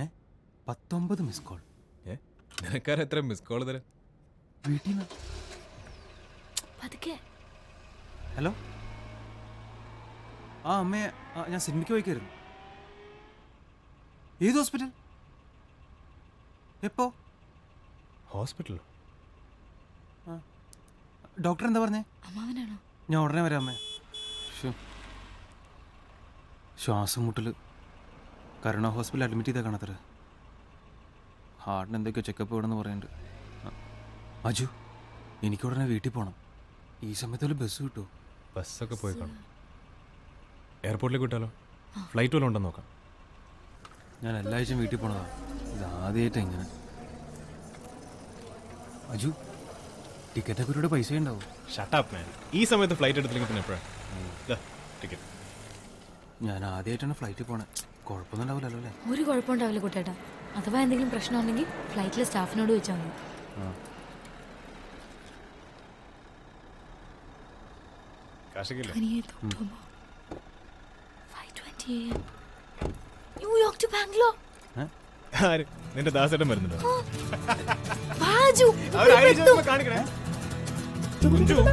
ഏ പത്തൊമ്പത് മിസ് കോൾ ഏ നിനക്കാരെ എത്ര മിസ് കോൾ തരാം വീട്ടിൽ പതുക്കെ. ഹലോ? ആ അമ്മേ ഞാൻ സിനിമയ്ക്ക് പോയിക്കായിരുന്നു. ഏത് ഹോസ്പിറ്റൽ? എപ്പോ? ഹോസ്പിറ്റലോ? ഡോക്ടർ എന്താ പറഞ്ഞേ? അമ്മാവനാണോ? ഞാൻ ഉടനെ വരാം അമ്മേ. ശ്വാസം മുട്ടൽ. കരുണ ഹോസ്പിറ്റലിൽ അഡ്മിറ്റ് ചെയ്താൽ കാണാത്തത്. ഹാർട്ടിന് എന്തൊക്കെയോ ചെക്കപ്പ് വേണമെന്ന് പറയുന്നുണ്ട് അജു എനിക്ക് ഉടനെ വീട്ടിൽ പോകണം ഈ സമയത്ത് ബസ് കിട്ടുമോ ബസ്സൊക്കെ പോയി കാണും. എയർപോർട്ടിലേക്ക് വിട്ടാലോ? ഫ്ലൈറ്റ് വല്ലതും ഉണ്ടെന്ന് നോക്കാം. ഞാൻ എല്ലാ ആഴ്ചയും വീട്ടിൽ പോണതാണ് ഇത് ആദ്യമായിട്ടാ ഇങ്ങനെ. അജു ടിക്കറ്റൊക്കെ ഒരുപാട് പൈസ ഉണ്ടാവും ഷട്ടാപ്പ് മാൻ ഈ സമയത്ത് ഫ്ലൈറ്റ് എടുത്തില്ലെങ്കിൽ പിന്നെ എപ്പോഴാണ് ടിക്കറ്റ് ഞാൻ ആദ്യമായിട്ടാണ് ഫ്ലൈറ്റിൽ പോണേ. കുഴപ്പമൊന്നും ഉണ്ടാവില്ലല്ലോ അല്ലേ? ഒരു കുഴപ്പമുണ്ടാവില്ല കുട്ടേട്ടാ. അഥവാ എന്തെങ്കിലും പ്രശ്നമുണ്ടെങ്കിൽ ഫ്ലൈറ്റിലെ സ്റ്റാഫിനോട് ചോദിച്ചാൽ മതി. ആ. കാശിക്കില്ല തനിയെ തൊട്ടുമ്പോ 5:20 ന്യൂയോർക്ക് ടു ബാംഗ്ലൂർ. ആര്? നിന്റെ ദാസേട്ടൻ വരുന്നുണ്ടോ? ബാജു അവർ കാണിക്കണേ. കുഞ്ചു. എന്താ?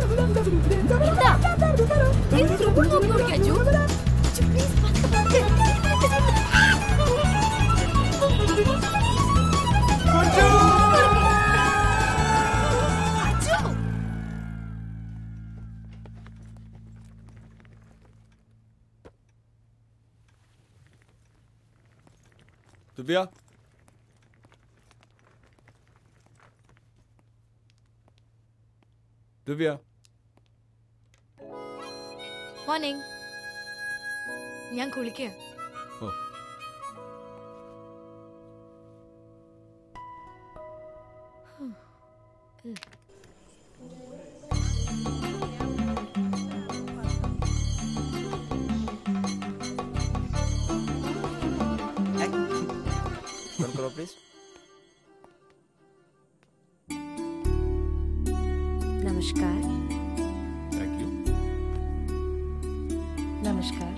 നോക്കി. അജു. ദിവ്യ ദിവ്യ മോർണിംഗ് ഞാൻ കുളിക്കുക ഓ One crore, please. नमस्कार താങ്ക് യു नमस्कार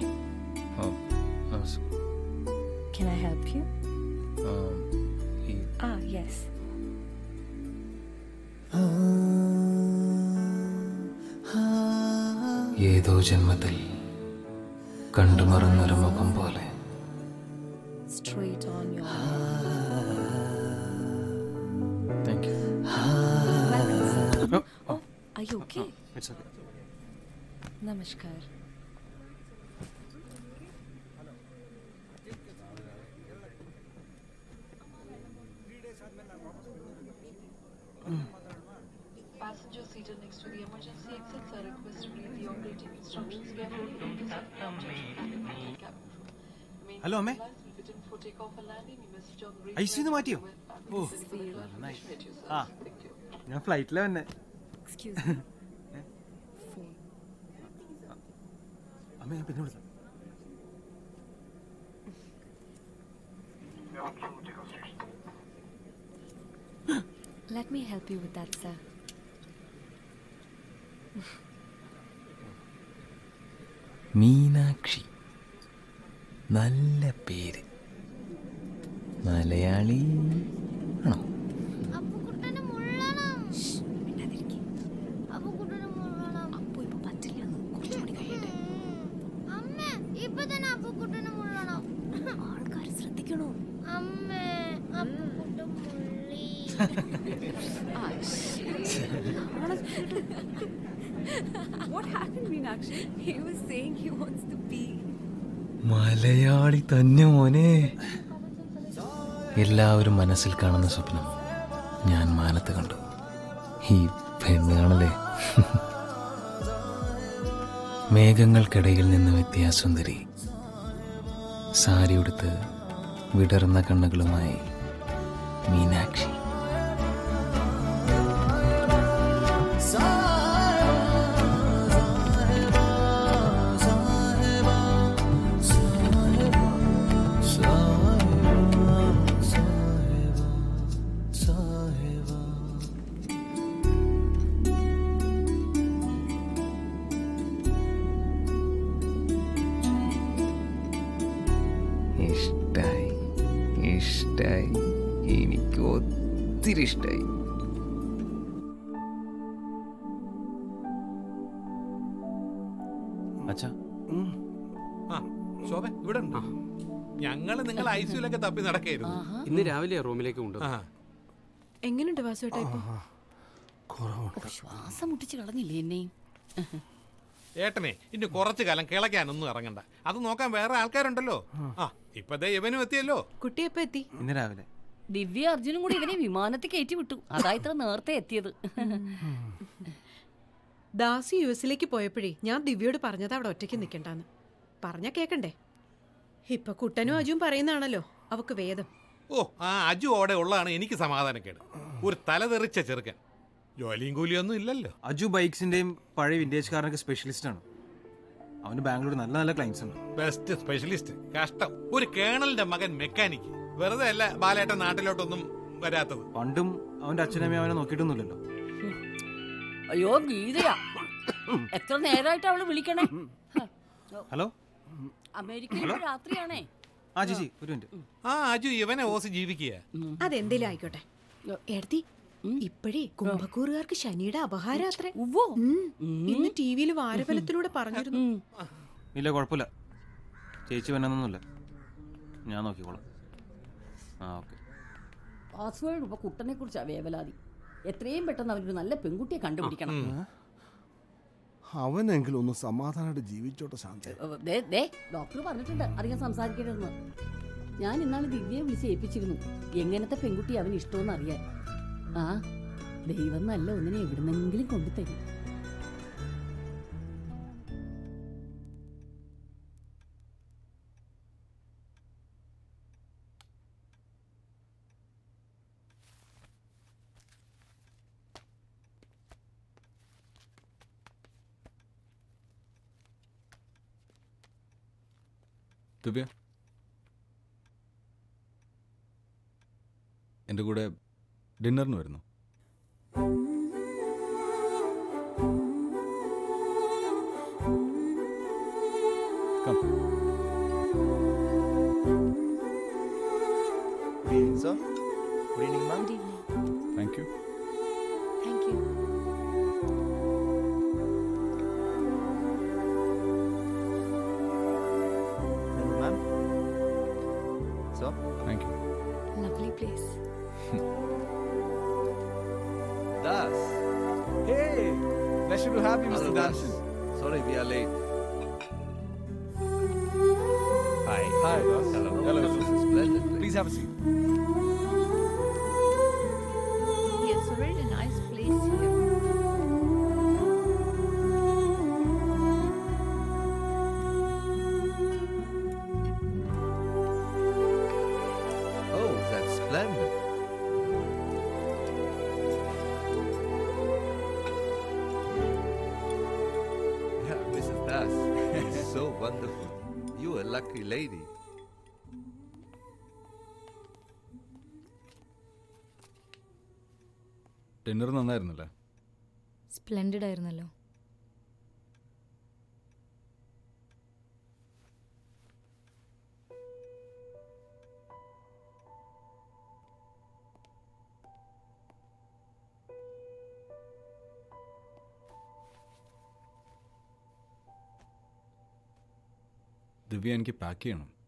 Can I help you? Ah, yes. ഏതോ ജന്മത്തിൽ കണ്ടുമറന്നൊരു മുഖം പോലെ It's okay. Namaskar. Passenger seated next to the emergency exits are requested to read the operating instructions carefully on the Hello, Are you seeing the Oh, nice. Ah, flight, learn. Excuse me. [LAUGHS] അമ്മ ഞാൻ പിന്നെ വിളിക്കാം. Let me help you with that, sir. Meenakshi. നല്ല പേര്. മലയാളി ആണോ ഇപ്പൊ തന്നെ അപ്പുക്കുട്ടനെ മുള്ളണം ആൾക്കാർ ശ്രദ്ധിക്കണോ അമ്മേ അപ്പുക്കുട്ടൻ മുള്ളി what happened, Meenakshi? He was saying he wants to Malayali തന്നെ മോനെ എല്ലാവരും മനസ്സിൽ കാണുന്ന സ്വപ്നം ഞാൻ മാനത്ത് കണ്ടു. ഈ പെണ്ണ് കാണല്ലേ മേഘങ്ങൾക്കിടയിൽ നിന്ന് എത്തിയ സുന്ദരി സാരിയുടുത്ത് വിടർന്ന കണ്ണുകളുമായി മീനാക്ഷി രാവിലെ റൂമിലേക്ക് കൊണ്ടു എങ്ങനെയുണ്ട് വാസുവേട്ടാ ഇപ്പൊ? ശ്വാസം മുട്ടിച്ച് കളഞ്ഞില്ലേ എന്നെയും ഏട്ടനെ ഇനി കുറച്ചു കാലം കിളയ്ക്കാനൊന്നും ഇറങ്ങണ്ട. അത് നോക്കാൻ വേറെ ആൾക്കാരുണ്ടല്ലോ. ആ. ഇപ്പൊ ദേ ഇവനും എത്തിയല്ലോ. കുട്ടി എപ്പോ എത്തി? ഇന്ന് രാവിലെ. ദിവ്യ അർജുനും കൂടി ഇവനെ വിമാനത്തിൽ കയറ്റി വിട്ടു. അതാ ഇത്ര നേരത്തെ എത്തിയത്. ദാസി യു എസിലേക്ക് പോയപ്പോഴേ ഞാൻ ദിവ്യയോട് പറഞ്ഞത് അവിടെ ഒറ്റയ്ക്ക് നിൽക്കണ്ടെന്ന് പറഞ്ഞ കേക്കണ്ടേ? ഇപ്പൊ കുട്ടനും അജുവും പറയുന്നതാണല്ലോ അവക്ക് വേദം. ഓ ആ അജു അവിടെ ഉള്ളതാണ് എനിക്ക് സമാധാനക്കേട് ഒരു തലതെറിച്ച ചെറുക്കൻ. ജോലിയും കൂലിയൊന്നും ഇല്ലല്ലോ. അജു ബൈക്സിന്റെയും പഴയ വിന്റേജ് കാറിനൊക്കെ സ്പെഷ്യലിസ്റ്റ് ആണ്. അവന് ബാംഗ്ലൂർ നല്ല നല്ല ക്ലൈൻസ് ഉണ്ട്. ബെസ്റ്റ് സ്പെഷ്യലിസ്റ്റ് കഷ്ടം. ഒരു കേണലിന്റെ മകൻ മെക്കാനിക് വെറുതെ അല്ല ബാലേട്ട നാട്ടിലോട്ടൊന്നും വരാത്തത്. പണ്ടും അവന്റെ അച്ഛനമ്മ അവനെ നോക്കിയിട്ടൊന്നുമില്ലല്ലോ. അയ്യോ ഗീതയാ. എത്ര നേരമായിട്ട് അവൾ വിളിക്കണേ? ഹലോ? അമേരിക്കയിൽ രാത്രിയാണേ. ആ ചേച്ചി ഒരു മിനിറ്റ്. ആ അജു ഇവനെ ഓസ് ജീവിക്കുക. അതെന്തേലും ആയിക്കോട്ടെ. എടത്തി ഇപ്പോഴേ കുംഭക്കൂറുകാർക്ക് ശനിയുടെ അപഹാരം അത്രേ. ഇന്ന് ടി വിയിൽ വാരഫലത്തിലൂടെ പറഞ്ഞിരുന്നു. ഇല്ല കുഴപ്പമില്ല. ചേച്ചി വന്നൊന്നുമില്ല. ഞാൻ നോക്കിക്കോളാം. ആ ഓക്കെ. പാസ്വേഡ് ഇപ്പൊ കുട്ടനെ കുറിച്ചാ വേവലാതി. എത്രയും പെട്ടെന്ന് അവനൊരു നല്ല പെൺകുട്ടിയെ കണ്ടുപിടിക്കണം. അവനെങ്കിലും ഒന്ന് സമാധാനമായിട്ട് ജീവിച്ചോട്ടെ ശാന്തി. ഡോക്ടർ പറഞ്ഞിട്ടുണ്ട് അറിയാൻ സംസാരിക്കരുതെന്ന്. ഞാൻ ഇന്നാണ് ദിവ്യയെ വിളിച്ച് ഏൽപ്പിച്ചിരുന്നു. എങ്ങനത്തെ പെൺകുട്ടി അവന് ഇഷ്ടമെന്ന് അറിയാൻ. ആ ദൈവം നല്ല ഒന്നിനെ എവിടുന്നെങ്കിലും കൊണ്ടുതരും. ടു ബി എന്റെ കൂടെ ഡിന്നറിന് വരുന്നു. Thank you. Sir. Thank you. Lovely place. [LAUGHS] Das. Hey. Pleasure to have you, Mr. Danshan. Sorry, we are late. Hi. Hi. Hello. Hello. This is splendid. Please have a seat. Dinner നന്നായിരുന്നല്ലേ? Splendid ആയിരുന്നല്ലോ. ദിവ്യ എനിക്ക് pack ചെയ്യണം.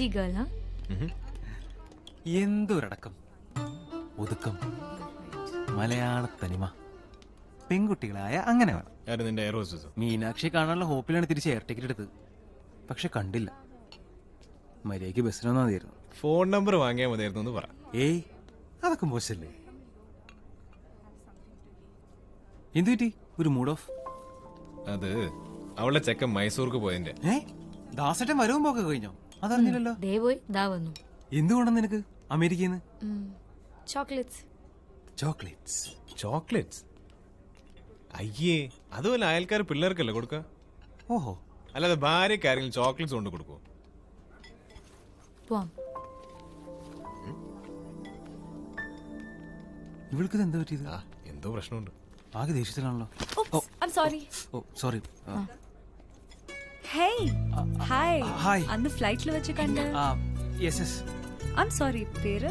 Pretty girl, huh? എന്തൊരടക്കം? ഒതുക്കം. മലയാള തനിമ പെൺകുട്ടികളായ അങ്ങനെ വേണം. ആര് നിന്റെ air hostess Meenakshi കാണാനുള്ള ഹോപ്പിലാണ് തിരിച്ച് എയർ ടിക്കറ്റ് എടുത്തത്. പക്ഷെ കണ്ടില്ല. മര്യാദയ്ക്ക് ബസ്സിൽ വന്നാൽ മതിയായിരുന്നു. ഫോൺ നമ്പർ വാങ്ങിയാൽ മതിയായിരുന്നു എന്ന് പറ. ഏയ് അതൊക്കെ മോശമല്ലേ എന്തു പറ്റി? ഒരു മൂഡ് ഓഫ് അത് അവളുടെ ചെക്കൻ മൈസൂർക്ക് പോയതിന്റെ. ഏ? ദാസേട്ടൻ വരവും പോക്കെ കഴിഞ്ഞോ? അതറിഞ്ഞില്ലല്ലോ. ദേ പോയി ദാ വന്നു. എന്തുകൊണ്ടാ നിനക്ക് അമേരിക്കയിൽ നിന്ന് ചോക്ലേറ്റ്സ്. ചോക്ലേറ്റ്സ്. ചോക്ലേറ്റ്സ്? അയ്യേ അതുപോലെ അയൽക്കാർ പിള്ളേർക്കല്ലേ കൊടുക്ക? ഓഹോ. അല്ലാതെ ഭാര്യയ്ക്ക് ആരെങ്കിലും ചോക്ലേറ്റ്സ് കൊണ്ട് കൊടുക്കുമോ പോവാം. ഇവൾക്ക് എന്താ പറ്റിയത്? എന്തോ പ്രശ്നമുണ്ട്. ആകെ ദേഷ്യത്തിലാണല്ലോ. സോറി. ഓ. Sorry Hey. ഹായ് ഹായ് അന്ന് ഫ്ലൈറ്റിൽ വെച്ച് കണ്ട. യെസ് യെസ് ഐം സോറി പേര്?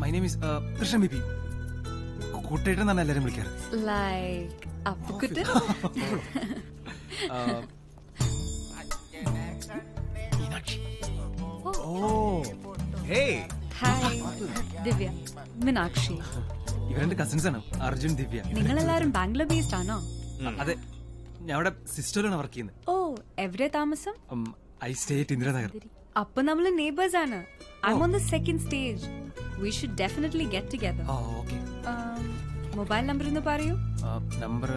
My name is Krishna B P Kuttettan എന്നാണ് എല്ലാവരും വിളിക്കാറ്. ലൈക്ക് അപ്പുക്കുട്ടൻ [LAUGHS] ഓ. Hey hi Divya. മീനാക്ഷി. ഇവരെന്റെ കസിൻസ് ആണ്. അർജുൻ ദിവ്യ. നിങ്ങൾ എല്ലാവരും ബാംഗ്ലൂർ ബേസ്ഡ് ആണോ അതെ. ഞാൻ അവിടെ സിസ്റ്ററിലാണ് വർക്ക് ചെയ്യുന്നത്. ഓ എവിടെ താമസം? I stay Indiranagar. അപ്പൊ നമ്മൾ ആണ്. I on the second stage we should definitely get together okay. Mobile number ഒന്ന് പറയൂ. Number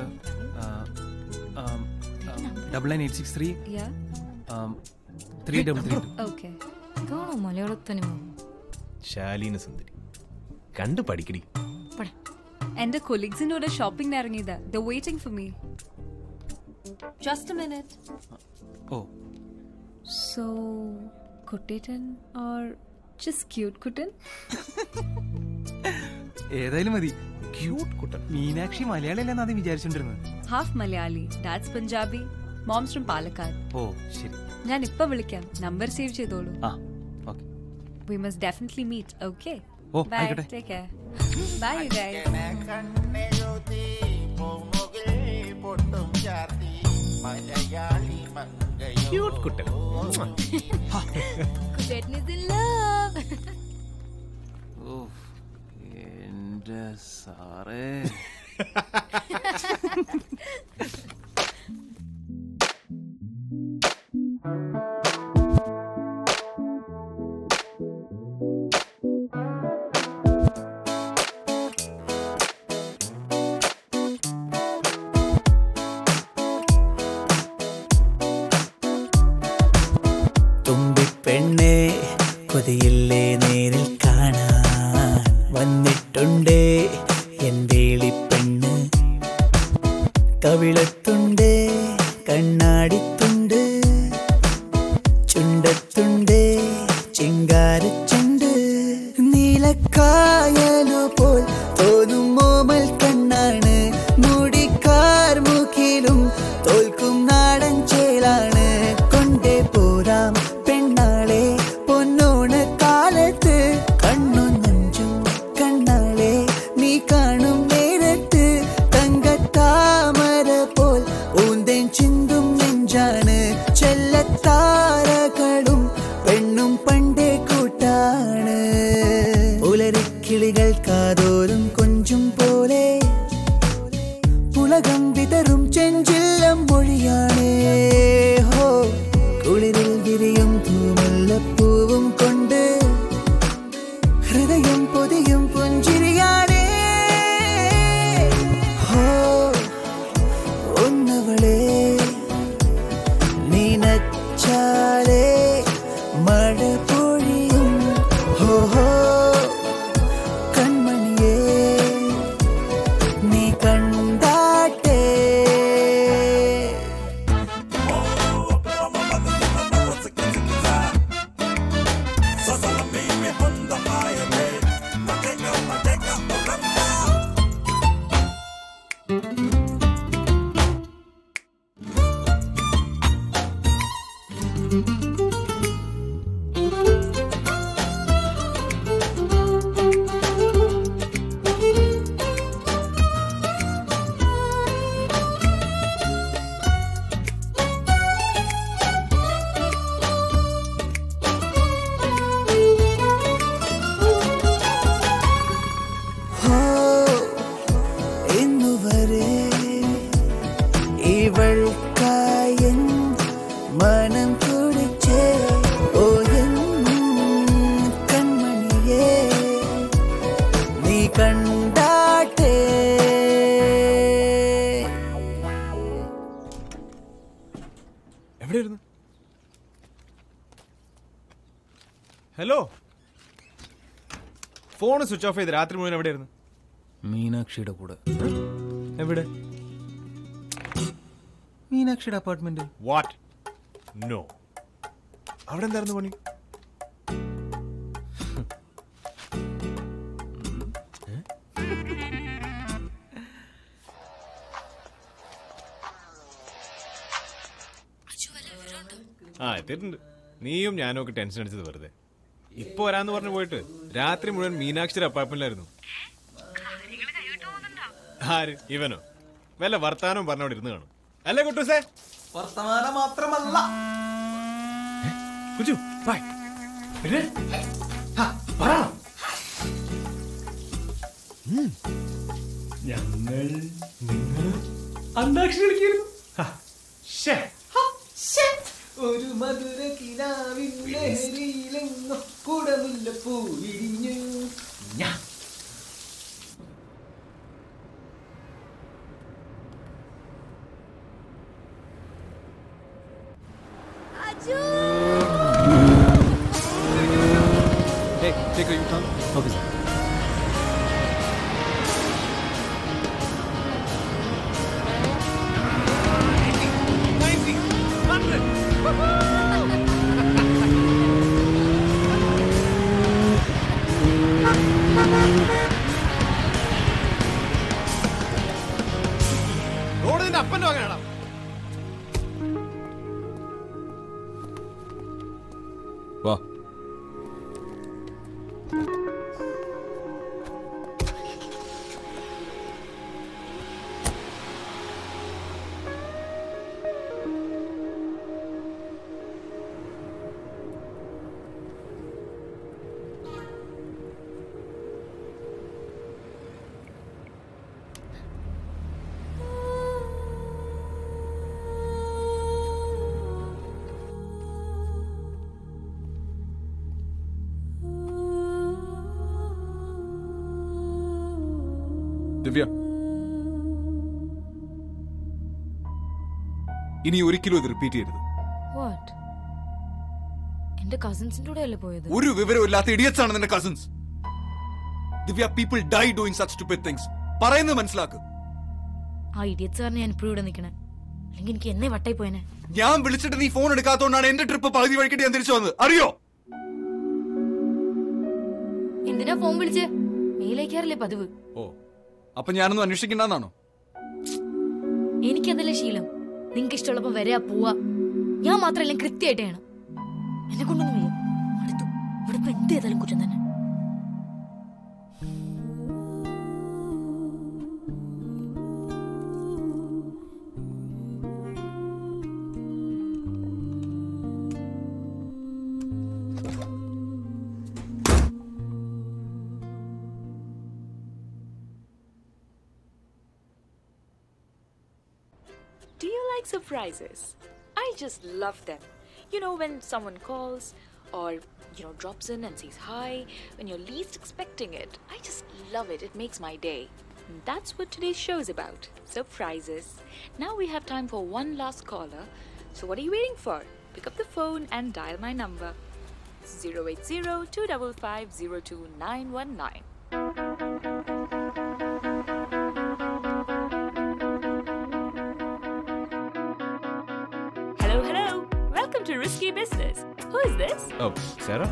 double nine eight six three yeah three double three okay ഇതാണോ മലയാളത്തനിമ? ശാലീന സുന്ദരി. കണ്ടു പഠിക്കടി. എന്റെ കൊലീഗ്സിന്റെ കൂടെ ഷോപ്പിംഗ് ഇറങ്ങിയതാ. The waiting for me just minute. Oh. So, Kuttettan or just cute Kuttan? ഏതായാലും മതി. ക്യൂട്ട് കുട്ടൻ. മീനാക്ഷി മലയാളി അല്ലെന്ന് ആദ്യം വിചാരിച്ചോണ്ടിരുന്നത്? Half Malayali. That's Punjabi mom's from Palakkad ഓ ശരി. ഞാൻ ഇപ്പൊ വിളിക്കാം. നമ്പർ സേവ് ചെയ്തോളൂ. ആ okay. We must definitely meet okay oh, bye ആയിക്കോട്ടെ. Take care bye you guys cute Kuttan is in love. ഓ എന്റെ സാറേ സ്വിച്ച് ഓഫ് ചെയ്ത് രാത്രി മുഴുവൻ എവിടെയായിരുന്നു? മീനാക്ഷിയുടെ കൂടെ. എവിടെ? മീനാക്ഷിയുടെ അപ്പാർട്ട്മെന്റ് വാട്ട് നോ അവിടെ എന്തായിരുന്നു പണി? ആ എത്തിയിട്ടുണ്ട്. നീയും ഞാനും ഒക്കെ ടെൻഷൻ അടിച്ചത് വെറുതെ. ഇപ്പൊ വരാന്ന് പറഞ്ഞു പോയിട്ട് രാത്രി മുഴുവൻ മീനാക്ഷിയുടെ അപ്പാർട്ട്മെന്റിലായിരുന്നു. ആര്? ഇവനോ? വല്ല വർത്താനവും പറഞ്ഞോട് ഇരുന്ന് കാണും. അല്ലേ കുട്ടൂസേ? വർത്തമാനം മാത്രമല്ല. കുജു ബൈ ഞങ്ങൾ നിങ്ങൾ അന്താക്ഷരി കളിക്കായിരുന്നു ഒരു മധുര കിനാവിൻ ലഹരിയിലെങ്ങോ കുടമുല്ല പൂ വിരിഞ്ഞു ഞാ Hey, take a U-turn. Okay, sir. ഇനി ഒരിക്കലും ഇത് റിപ്പീറ്റ് ചെയ്യരുത്. വാട്ട് എന്റെ കസിൻസിന്റെ കൂടെ അല്ലേ പോയത്? ഒരു വിവരമില്ലാത്ത ഇഡിയറ്റ്സ് ആണ് നിന്റെ cousins Divya people die doing such stupid things പറയുന്നത് മനസ്സിലാക്ക്. ആ ഇഡിയറ്റ്സ് ആണ് ഞാൻ ഇപ്പോഴും ഇവിടെ നിൽക്കണേ. അല്ലെങ്കിൽ എനിക്ക് എന്നെ വട്ടായി പോയനെ. ഞാൻ വിളിച്ചിട്ട് നീ ഫോൺ എടുക്കാത്തതുകൊണ്ടാണ് എന്റെ ട്രിപ്പ് പകുതി വഴിക്കിട്ട് ഞാൻ തിരിച്ചു വന്നത്. അറിയോ? എന്തിനാ ഫോൺ വിളിച്ച്? മെയിലേക്കാറില്ലേ പതിവ്. ഓ അപ്പൊ ഞാനൊന്നും അന്വേഷിക്കണ്ടെന്നാണോ? എനിക്കതല്ലേ ശീലം. നിങ്ങക്ക് ഇഷ്ടമുള്ളപ്പോ വരെ പോവാ ഞാൻ മാത്രമല്ല കൃത്യമായിട്ട് ചെയ്യണം എന്നെ കൊണ്ടൊന്നും വയ്യ അടുത്തു എന്ത് ചെയ്താലും കുറ്റം തന്നെ. Surprises? I just love them. You know, when someone calls or, you know, drops in and says hi, when you're least expecting it. I just love it. It makes my day. And that's what today's show is about surprises. Now we have time for one last caller. So, what are you waiting for? Pick up the phone and dial my number 080 255 02919. Oh, Sarah?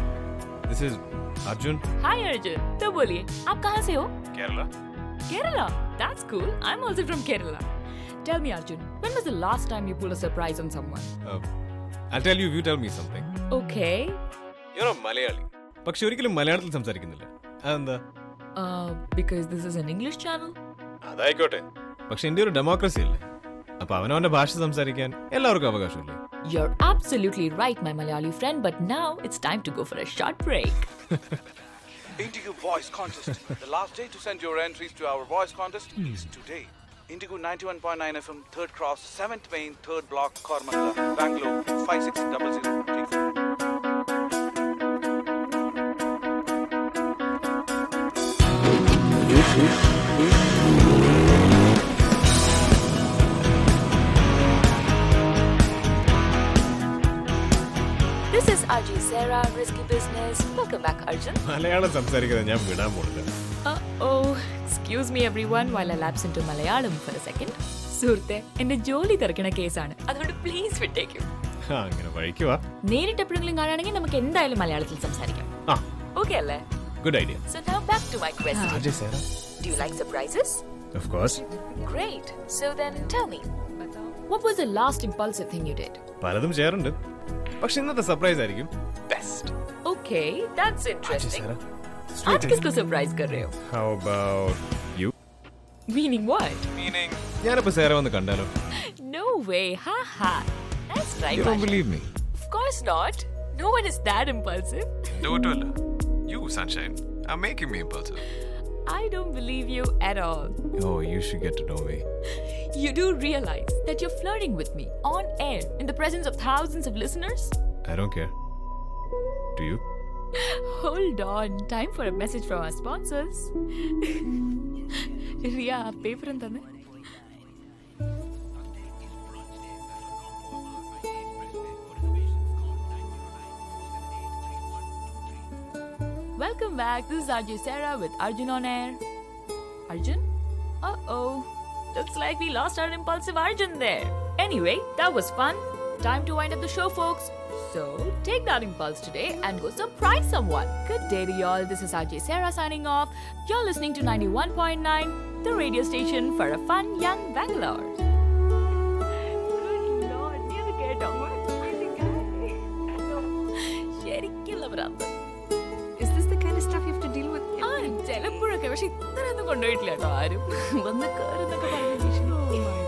This is Arjun. Hi Arjun. तो बोलिए आप कहाँ से हो Kerala. Kerala. That's cool. I'm also from Kerala. Tell me Arjun, when was the last time you pulled a surprise on someone? Uh, I'll tell you if you tell me something. Okay. You're a Malayali പക്ഷെ ഒരിക്കലും മലയാളത്തിൽ സംസാരിക്കുന്നില്ല അതെന്താ Uh, because this is an English channel. അതായിക്കോട്ടെ പക്ഷെ India ഒരു democracy അല്ലേ അപ്പൊ അവനവന്റെ ഭാഷ സംസാരിക്കാൻ എല്ലാവർക്കും അവകാശമില്ലേ You're absolutely right, my Malayali friend, but now it's time to go for a short break. [LAUGHS] Indigo Voice Contest. the last day to send your entries to our voice contest hmm. is today. Indigo 91.9 FM, third cross, seventh main, third block, Cormanda, Bangalore, 5600. Take care. Sarah, Risky Business. Welcome back, Arjun. Malayalam സംസാരിക്കുന്നത് ഞാൻ വിടാൻ പോകുന്നത് Uh-oh. Excuse me everyone while I lapse into Malayalam for a second. സുഹൃത്തെ എന്റെ ജോലി തിരക്കണ കേസാണ് അതുകൊണ്ട് please വിട്ടേക്കും ആ അങ്ങനെ വഴിക്കുവാ നേരിട്ട് എപ്പോഴെങ്കിലും കാണുകയാണെങ്കിൽ നമുക്ക് എന്തായാലും മലയാളത്തിൽ സംസാരിക്കാം ആ ഓക്കെ അല്ലേ good idea So now back to my question. Ajay sir Do you like surprises? Of course Great. So then tell me, what was the last impulsive thing you did? പലതും ചെയ്യാറുണ്ട് പക്ഷെ ഇന്നത്തെ സർപ്രൈസ് ആയിരിക്കും best Okay, that's interesting. Sarah. आज किसको surprise कर रहे हो? How about you Meaning what? Meaning ഞാനിപ്പോ സേര വന്ന് കണ്ടാലോ No way. Ha ha. That's right. You don't Masha. Believe me Of course not. No one is that impulsive. ഡോട്ടല്ല you sunshine I making me impulsive I don't believe you at all. Oh, you should get to know me. [LAUGHS] You do realize that you're flirting with me on air in the presence of thousands of listeners? I don't care. Do you? [LAUGHS] Hold on. Time for a message from our sponsors. [LAUGHS] Ria, paper and Welcome back. This is RJ Sarah with Arjun on air. Arjun? Uh oh. Looks like we lost our impulsive Arjun there. Anyway, that was fun. Time to wind up the show, folks. So, take that impulse today and go surprise someone. Good day to y'all. This is RJ Sarah signing off. You're listening to 91.9, the radio station for a fun young Bangalore. പക്ഷെ ഇത്രയൊന്നും കൊണ്ടുപോയിട്ടില്ല കേട്ടോ. ആരും വന്ന് കയറുന്നൊക്കെ പറഞ്ഞു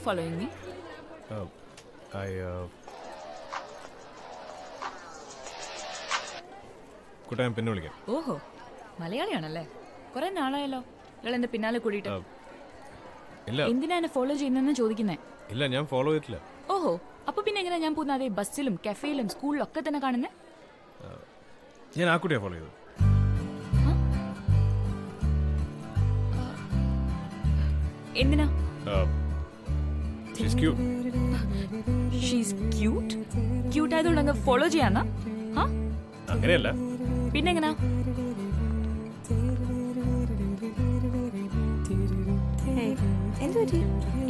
you following me? Oh, I, I Kuttan പിന്നെ വിളിക്കാം. ഓഹോ മലയാളിയാണല്ലേ? കുറെ നാളായല്ലോ. ഇയാൾ എന്റെ പിന്നാലെ കൂടിയിട്ട്. ഇല്ല. എന്തിനാ എന്നെ ഫോളോ ചെയ്യുന്നതെന്ന് ചോദിക്കുന്നേ? ഇല്ല ഞാൻ ഫോളോ ചെയ്തിട്ടില്ല. ഓഹോ അപ്പൊ പിന്നെ എങ്ങനെയാ ഞാൻ പോകുന്ന അതേ ബസ്സിലും കഫേയിലും സ്കൂളിലും ഒക്കെ തന്നെ കാണുന്നേ? ഞാൻ ആ കുട്ടിയെ ഫോളോ ചെയ്തു. എന്തിനാ? ക്യൂട്ട് ഷീസ് ക്യൂട്ട് ക്യൂട്ട് ആയതുകൊണ്ട് അങ്ങ് ഫോളോ ചെയ്യാന്നാ? അങ്ങനെയല്ല. പിന്നെങ്ങനാ?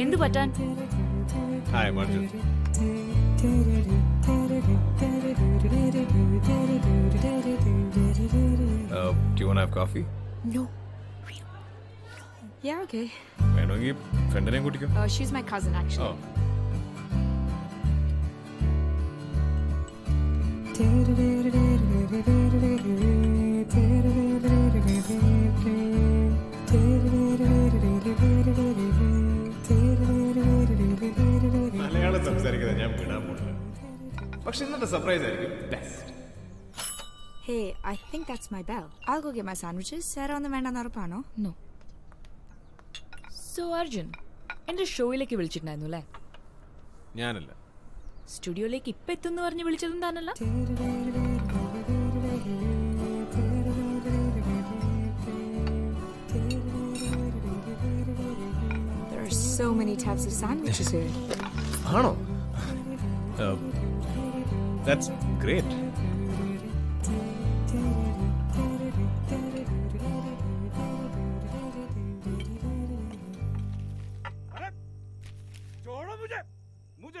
എന്ത് പറ്റാൻ? Hi Manju Uh, do you want to have coffee? No. Yeah, okay. വേണമെങ്കിൽ ഫ്രണ്ടിനെയും കൂട്ടിക്കോ Uh, she's my cousin, actually Malayalam സംസാരിക്കുന്നത് ഞാൻ വിടാൻ പോണില്ല പക്ഷെ ഇന്നത്തെ സർപ്രൈസ് ആയിരിക്കും best Hey, I think that's my bell. I'll go get my sandwiches. Sarah on the Vanda Narupano. No. So Arjun എന്റെ ഷോയിലേക്ക് വിളിച്ചിട്ടുണ്ടായിരുന്നു അല്ലേ? ഞാനല്ല. സ്റ്റുഡിയോയിലേക്ക് ഇപ്പൊ എത്തുന്നു പറഞ്ഞ് വിളിച്ചതും താനല്ല There are so many types of sandwiches here. ആണോ? ദാറ്റ്സ് ഗ്രേറ്റ് मुझे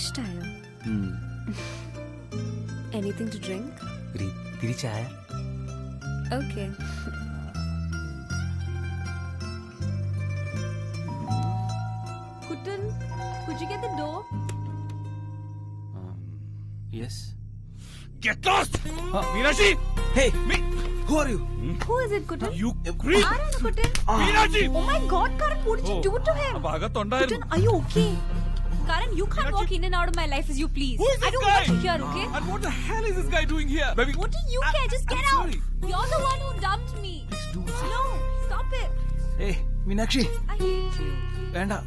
ഇഷ്ടായോ anything to drink തിരിച്ചായ okay Kuttan could you get the door yes Get lost! Meenakshi! Hey! Who are you? who is it Kuttan You creep! ആരാണ് കുട്ടൻ Meenakshi! oh my god karan what did you do to him അപ്പൊ അകത്തുണ്ടായിരുന്നു കുട്ടൻ are you okay Karan, you can't walk in and out of my life as you please. Who is this I don't guy? want you here, okay? And what the hell is this guy doing here? Baby, what do you I, care? Just I'm get sorry. out. You're the one who dumped me. Please do. No, stop it. Hey, Meenakshi. I hate you. Vanda.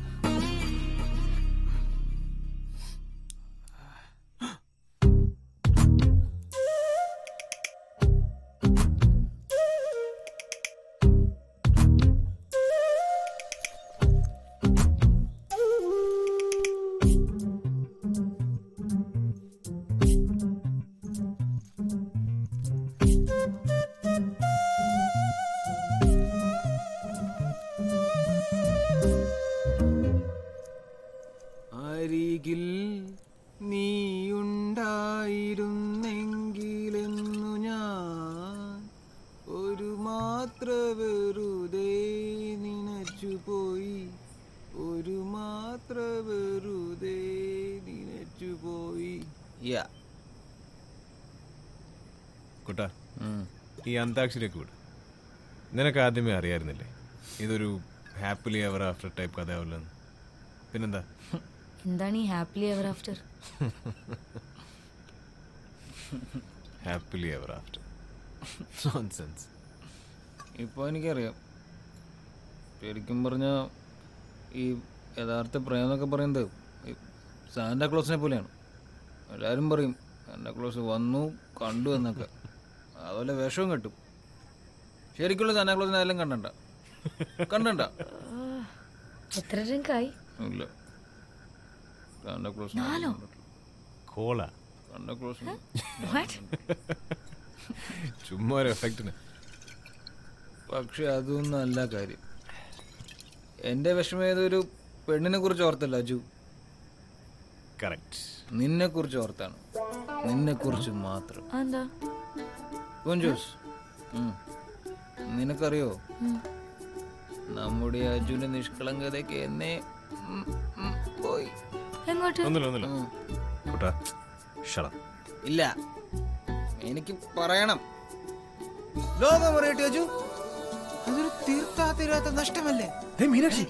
ഈ അന്താക്ഷരിയൊക്കെ വിട്. നിനക്ക് ആദ്യമേ അറിയായിരുന്നില്ലേ? ഇതൊരു happily ever after type കഥയാവില്ലെന്ന് പിന്നെന്താ? എന്താണ് ഈ happily ever after happily ever after nonsense ഇപ്പോൾ എനിക്കറിയാം. ശരിക്കും പറഞ്ഞാൽ ഈ യഥാർത്ഥ പ്രേം എന്നൊക്കെ പറയുന്നത് സാന്റാക്ലോസിനെ സാന്റാ ക്ലോസിനെ പോലെയാണ്. എല്ലാവരും പറയും സാന്റാ ക്ലോസ് വന്നു കണ്ടു എന്നൊക്കെ. അതുപോലെ വേഷവും കിട്ടും. ശരിക്കുള്ള സാന്റാ ക്ലോസിനെ ആരെല്ലാം കണ്ടണ്ട. കണ്ടണ്ട. എത്ര ഡ്രിങ്കായി ഇല്ല. സാനാക്ലോസ് നാലോ? കോള. സാനാക്ലോസ് ചുമ്മാ ഒരു എഫക്റ്റിന്. പക്ഷെ അതൊന്നും അല്ല കാര്യം. എന്റെ വിഷമം ഏതൊരു പെണ്ണിനെ കുറിച്ച് ഓർത്തല്ല അജു. കറക്റ്റ്. നിന്നെ കുറിച്ച് ഓർത്താണ്. നിന്നെ കുറിച്ച് മാത്രം. എന്താ കുഞ്ചൂസ് നിനക്കറിയോ? നമ്മുടെ അജുവിന്റെ നിഷ്കളങ്കതയ്ക്ക് എന്നെ പോയി. ഒന്നുമില്ല ഇല്ല. എനിക്ക് പറയണം. ലോകം പറയട്ടെ അജു. അതൊരു തീർത്താ തീരാത്ത നഷ്ടമല്ലേ? മീനാക്ഷി.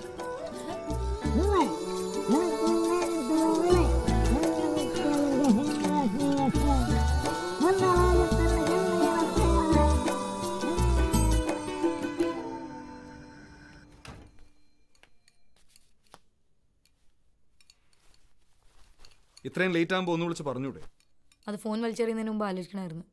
ഇത്രയും ലേറ്റ് ആകുമ്പോൾ ഒന്ന് വിളിച്ച് പറഞ്ഞൂടെ? അത് ഫോൺ വലിച്ചെറിയുന്നതിന് മുമ്പ് ആലോചിക്കണമായിരുന്നു.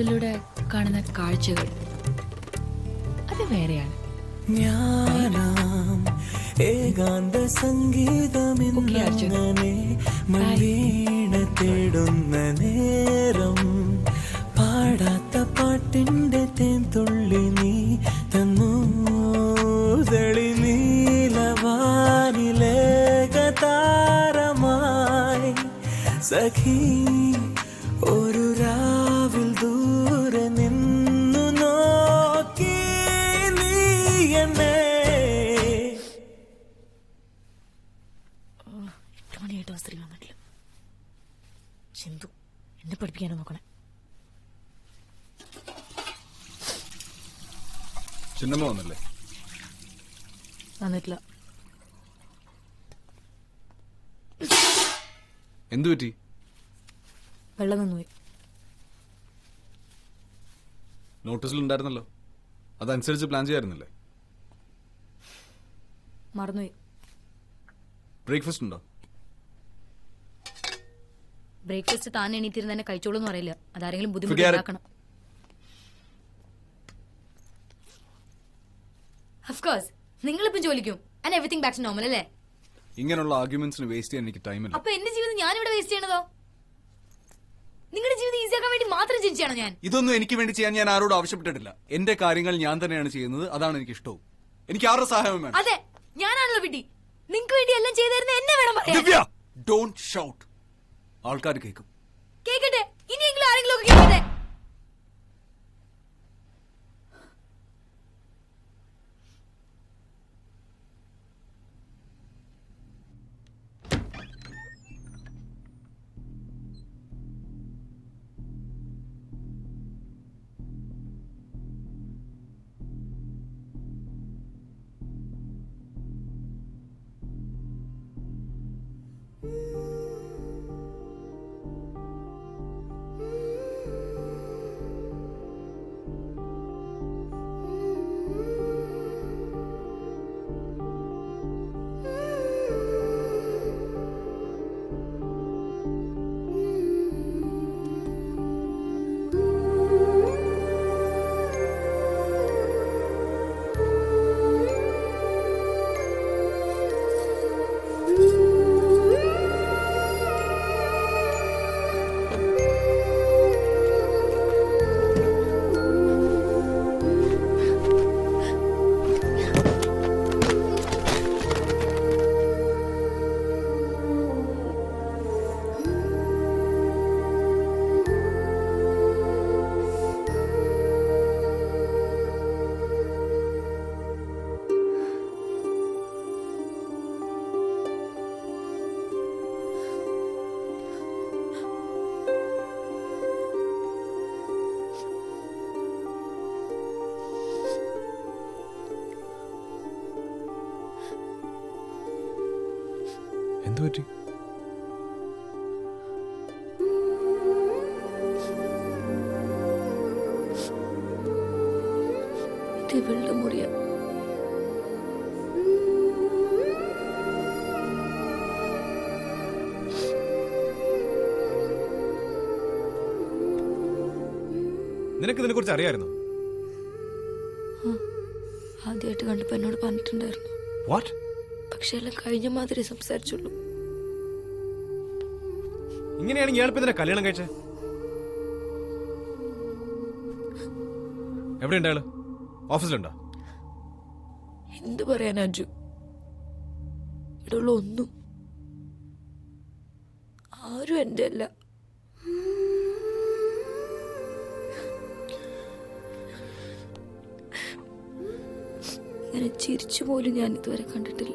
ഇതിലൂടെ ചിന്നമ്മ വന്നില്ലേ വന്നിട്ടില്ല. എന്തു പറ്റി? വെള്ളം നിന്നുപോയി. നോട്ടീസിൽ ഉണ്ടായിരുന്നല്ലോ അതനുസരിച്ച് പ്ലാൻ ചെയ്യായിരുന്നില്ലേ? മറന്നുപോയി. ബ്രേക്ക്ഫാസ്റ്റ് ഉണ്ടോ? ബ്രേക്ക്ഫാസ്റ്റ് താൻ എണീറ്റിരുന്ന് തന്നെ കഴിച്ചോളൂ എന്ന് പറയില്ല. അതാരെങ്കിലും Forget it. ഉണ്ടാക്കണം നിങ്ങളിപ്പം ജോലിക്കും. And everything back to normal അല്ലേ? ഇങ്ങനെയുള്ള ആർഗ്യുമെന്റ്സിന് വേസ്റ്റ് ചെയ്യാൻ എനിക്ക് ടൈമില്ല അപ്പൊ എന്റെ ജീവിതം ഞാൻ ഇവിടെ വേസ്റ്റ് ചെയ്യണതോ? നിങ്ങളുടെ ജീവിതം ഈസിയാക്കാൻ വേണ്ടി മാത്രം ജനിച്ചാണോ ഞാൻ? ഇതൊന്നും എനിക്ക് വേണ്ടി ചെയ്യാൻ ഞാൻ ആരോടും ആവശ്യപ്പെട്ടിട്ടില്ല. എന്റെ കാര്യങ്ങൾ ഞാൻ തന്നെയാണ് ചെയ്യുന്നത്. അതാണ് എനിക്ക് ഇഷ്ടവും. എനിക്ക് ആരുടെ സഹായവും വേണം? അതെ ഞാനാണല്ലോ വിട്ടി. നിങ്ങൾക്ക് വേണ്ടി എല്ലാം ചെയ്തായിരുന്നു എന്നെ വേണം പറയാൻ. ദിവ്യ ഡോണ്ട് ഷൗട്ട് ആൾക്കാർ കേൾക്കും. കേക്കട്ടെ? ഇനിയെങ്കിലും ആരെങ്കിലും ഒക്കെ കേക്കട്ടെ എന്തു പറ്റി. ഇത് ഇവളുടെ മുറിയാ. നിനക്ക് ഇതിനെ കുറിച്ച് അറിയായിരുന്നു? ആദ്യമായിട്ട് കണ്ടപ്പോ എന്നോട് പറഞ്ഞിട്ടുണ്ടായിരുന്നു. വാട്ട് പക്ഷെ എല്ലാം കഴിഞ്ഞ മാതിരി സംസാരിച്ചുള്ളൂ. ഇങ്ങനെയാണ് ഇയാളിപ്പോ കല്യാണം കഴിച്ചേ? എവിടെയുണ്ട് അയാൾ? ഓഫീസിലുണ്ടോ? എന്ത് പറയാൻ അജു ഇവിടെയുള്ള ഒന്നും ആരും എന്റെ അല്ല. ഇങ്ങനെ ചിരിച്ചു പോലും ഞാൻ ഇതുവരെ കണ്ടിട്ടില്ല.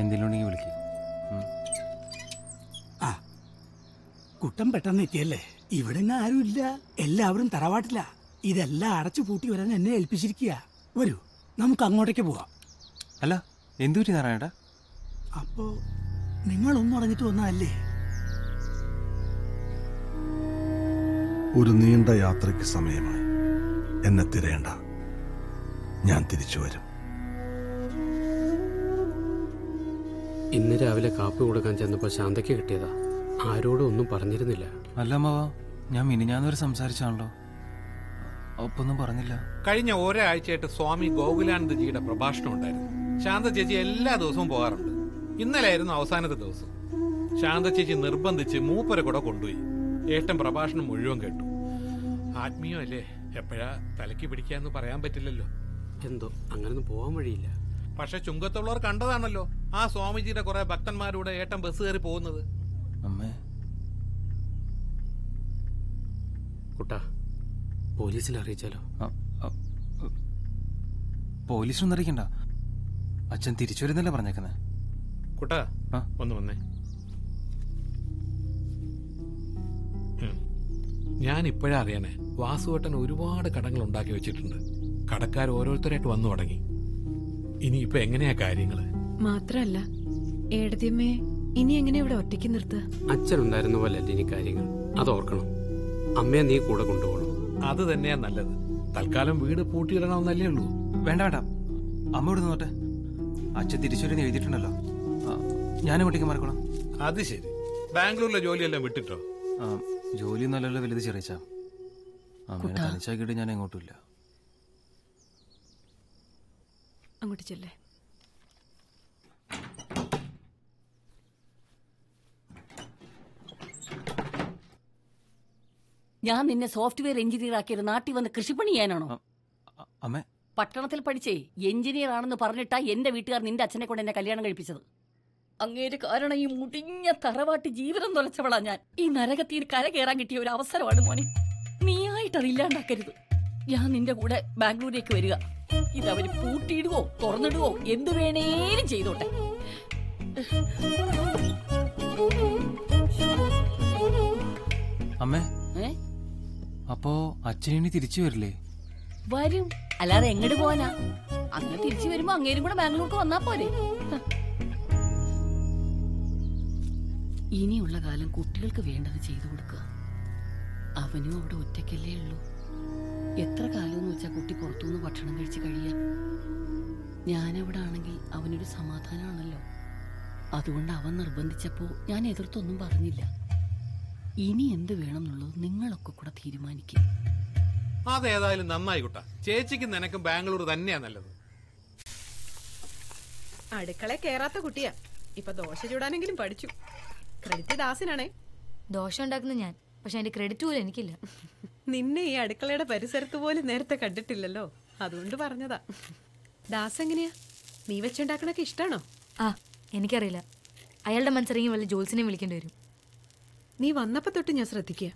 എന്തെങ്കിലും ഉണ്ടെങ്കിൽ വിളിക്കും ആ കുട്ടം പെട്ടെന്ന് എത്തിയല്ലേ? ഇവിടെ നിന്ന് ആരുമില്ല എല്ലാവരും തറവാട്ടില്ല ഇതെല്ലാം അടച്ചു പൂട്ടി വരാൻ എന്നെ ഏൽപ്പിച്ചിരിക്കുക വരൂ നമുക്ക് അങ്ങോട്ടേക്ക് പോവാം. അല്ല എന്തു പറ്റി നാരായണ അപ്പോ നിങ്ങളൊന്നും അറിഞ്ഞിട്ട് വന്നതല്ലേ? ഒരു നീണ്ട യാത്രയ്ക്ക് സമയമായി. എന്നെ തിരയണ്ട. ഞാൻ തിരിച്ചു വരും. ഇന്ന് രാവിലെ കാപ്പി കൊടുക്കാൻ ചെന്നപ്പോൾ ശാന്തയ്ക്ക് കിട്ടിയതാ. ആരോടും ഒന്നും പറഞ്ഞിരുന്നില്ല. അല്ല മാവാ ഞാൻ മിനിഞ്ഞാന്നൊരു സംസാരിച്ചാണല്ലോ. ഒപ്പൊന്നും പറഞ്ഞില്ല. കഴിഞ്ഞ ഒരാഴ്ചയായിട്ട് സ്വാമി ഗോകുലാനന്ദജിയുടെ പ്രഭാഷണം ഉണ്ടായിരുന്നു. ശാന്ത ചേച്ചി എല്ലാ ദിവസവും പോകാറുണ്ട്. ഇന്നലെയായിരുന്നു അവസാനത്തെ ദിവസം. ശാന്ത ചേച്ചി നിർബന്ധിച്ച് മൂപ്പരെ കൂടെ കൊണ്ടുപോയി. ഏട്ടൻ പ്രഭാഷണം മുഴുവൻ കേട്ടു. ആത്മീയമല്ലേ? എപ്പോഴാ തലയ്ക്ക് പിടിക്കാന്ന് പറയാൻ പറ്റില്ലല്ലോ. എന്തോ അങ്ങനൊന്നും പോകാൻ വഴിയില്ല. പക്ഷെ ചുങ്കത്തുള്ളവർ കണ്ടതാണല്ലോ. ആ സ്വാമിജിയുടെ കുറെ ഭക്തന്മാരുടെ ഏട്ടൻ ബസ് കയറി പോകുന്നത്. അമ്മേ. കുട്ടാ പോലീസിൽ അറിയിച്ചാലോ? പോലീസൊന്നും അറിയിക്കണ്ട. അച്ഛൻ തിരിച്ചു വരുന്നല്ലേ പറഞ്ഞേക്കുന്നേ? കുട്ടാ ഒന്ന് വന്നേ. ഞാൻ ഇപ്പോഴാ അറിയണേ വാസുവേട്ടൻ ഒരുപാട് കടങ്ങൾ ഉണ്ടാക്കി വെച്ചിട്ടുണ്ട്. കടക്കാർ ഓരോരുത്തരായിട്ട് വന്നു തുടങ്ങി. ഇനി ഇപ്പൊ എങ്ങനെയാ കാര്യങ്ങൾ? മാത്രല്ല ഏടതിയമ്മേ ഇനി എങ്ങനെ ഇവിടെ ഒറ്റയ്ക്ക് നിർത്തുക? അച്ഛനുണ്ടായിരുന്ന പോലെ അല്ല ഇനി കാര്യങ്ങൾ. അത് ഓർക്കണം. അമ്മയെ നീ കൂടെ കൊണ്ടുപോകണം. അത് തന്നെയാ നല്ലത്. തൽക്കാലം വീട് പൂട്ടിയിടണമെന്നല്ലേ ഉള്ളൂ. വേണ്ട വേണ്ട. അമ്മ ഇവിടെ നോട്ടെ അച്ഛൻ തിരിച്ചു എഴുതിയിട്ടുണ്ടല്ലോ. ഞാനും ഞാൻ മറക്കണം. അത് ശരി. ബാംഗ്ലൂരിലെ ജോലിയെല്ലാം വിട്ടിട്ടോ? ആ, ജോലി നല്ലല്ലോ വലുത് ചെറിയ അമ്മയെ. തനിച്ചാക്കിയിട്ട് ഞാൻ എങ്ങോട്ടുമില്ല അങ്ങോട്ട് ചെല്ലേ. ഞാൻ നിന്നെ സോഫ്റ്റ്വെയർ എഞ്ചിനീയർ ആക്കിയത് നാട്ടിൽ വന്ന് കൃഷിപ്പണി ചെയ്യാനാണോ? അമ്മേ. പട്ടണത്തിൽ പഠിച്ചേ എഞ്ചിനീയർ ആണെന്ന് പറഞ്ഞിട്ടാ എന്റെ വീട്ടുകാർ നിന്റെ അച്ഛനെ കൊണ്ട് എന്നെ കല്യാണം കഴിപ്പിച്ചത്. അങ്ങേര് കാരണം ഈ മുടിഞ്ഞ തറവാട്ട് ജീവിതം തുലച്ചവളാ ഞാൻ. ഈ നരകത്തിൽ കര കയറാൻ കിട്ടിയ ഒരു അവസരമാണ് മോനെ. നീയായിട്ട് ആയിട്ട് ഇല്ലാണ്ടാക്കരുത്. ഞാൻ നിന്റെ കൂടെ ബാംഗ്ലൂരിലേക്ക് വരിക. ഇതവര് പൂട്ടിയിടുവോ തുറന്നിടുവോ എന്തു വേണേലും ചെയ്തോട്ടെ. അമ്മേ. അപ്പോ അച്ഛനി തിരിച്ചു വരില്ലേ? വരും. അല്ലാതെ എങ്ങോട്ട് പോവാനാ? അങ്ങനെ തിരിച്ചു വരുമ്പോ അങ്ങേരും കൂടെ ബാംഗ്ലൂർക്ക് വന്നാ പോരെ. ഇനിയുള്ള കാലം കുട്ടികൾക്ക് വേണ്ടത് ചെയ്തു കൊടുക്കുക. അവനും അവിടെ ഒറ്റയ്ക്കല്ലേ ഉള്ളൂ. എത്ര കാലം എന്ന് വെച്ചാൽ കുട്ടി പുറത്തുനിന്ന് ഭക്ഷണം കഴിച്ച് കഴിയാ? ഞാനവിടെ ആണെങ്കിൽ അവനൊരു സമാധാനമാണല്ലോ അതുകൊണ്ട് അവൻ നിർബന്ധിച്ചപ്പോ ഞാൻ എതിർത്തൊന്നും പറഞ്ഞില്ല. ഇനി എന്ത് വേണം എന്നുള്ളത് നിങ്ങളൊക്കെ കൂടെ തീരുമാനിക്കും. അതേതായാലും നന്നായി കുട്ട. ചേച്ചിക്കും നിനക്കും ബാംഗ്ലൂർ തന്നെയാ നല്ലത്. അടുക്കള കേറാത്ത കുട്ടിയാ. ഇപ്പൊ ദോശ ചൂടാനെങ്കിലും പഠിച്ചു. ക്രെഡിറ്റ് ദാസിനാണേ. ദോശ ഉണ്ടാക്കുന്ന ഞാൻ. പക്ഷെ അതിന്റെ ക്രെഡിറ്റ് പോലും എനിക്കില്ല. നിന്നെ ഈ അടുക്കളയുടെ പരിസരത്ത് പോലും നേരത്തെ കണ്ടിട്ടില്ലല്ലോ. അതുകൊണ്ട് പറഞ്ഞതാ. ദാസ് എങ്ങനെയാ നീ വെച്ചുണ്ടാക്കണൊക്കെ ഇഷ്ടാണോ? ആ എനിക്കറിയില്ല. അയാളുടെ മനസ്സിറങ്ങി വല്ല ജോൽസിനെ വിളിക്കേണ്ടി വരും. നീ വന്നപ്പോ തൊട്ട് ഞാൻ ശ്രദ്ധിക്കുക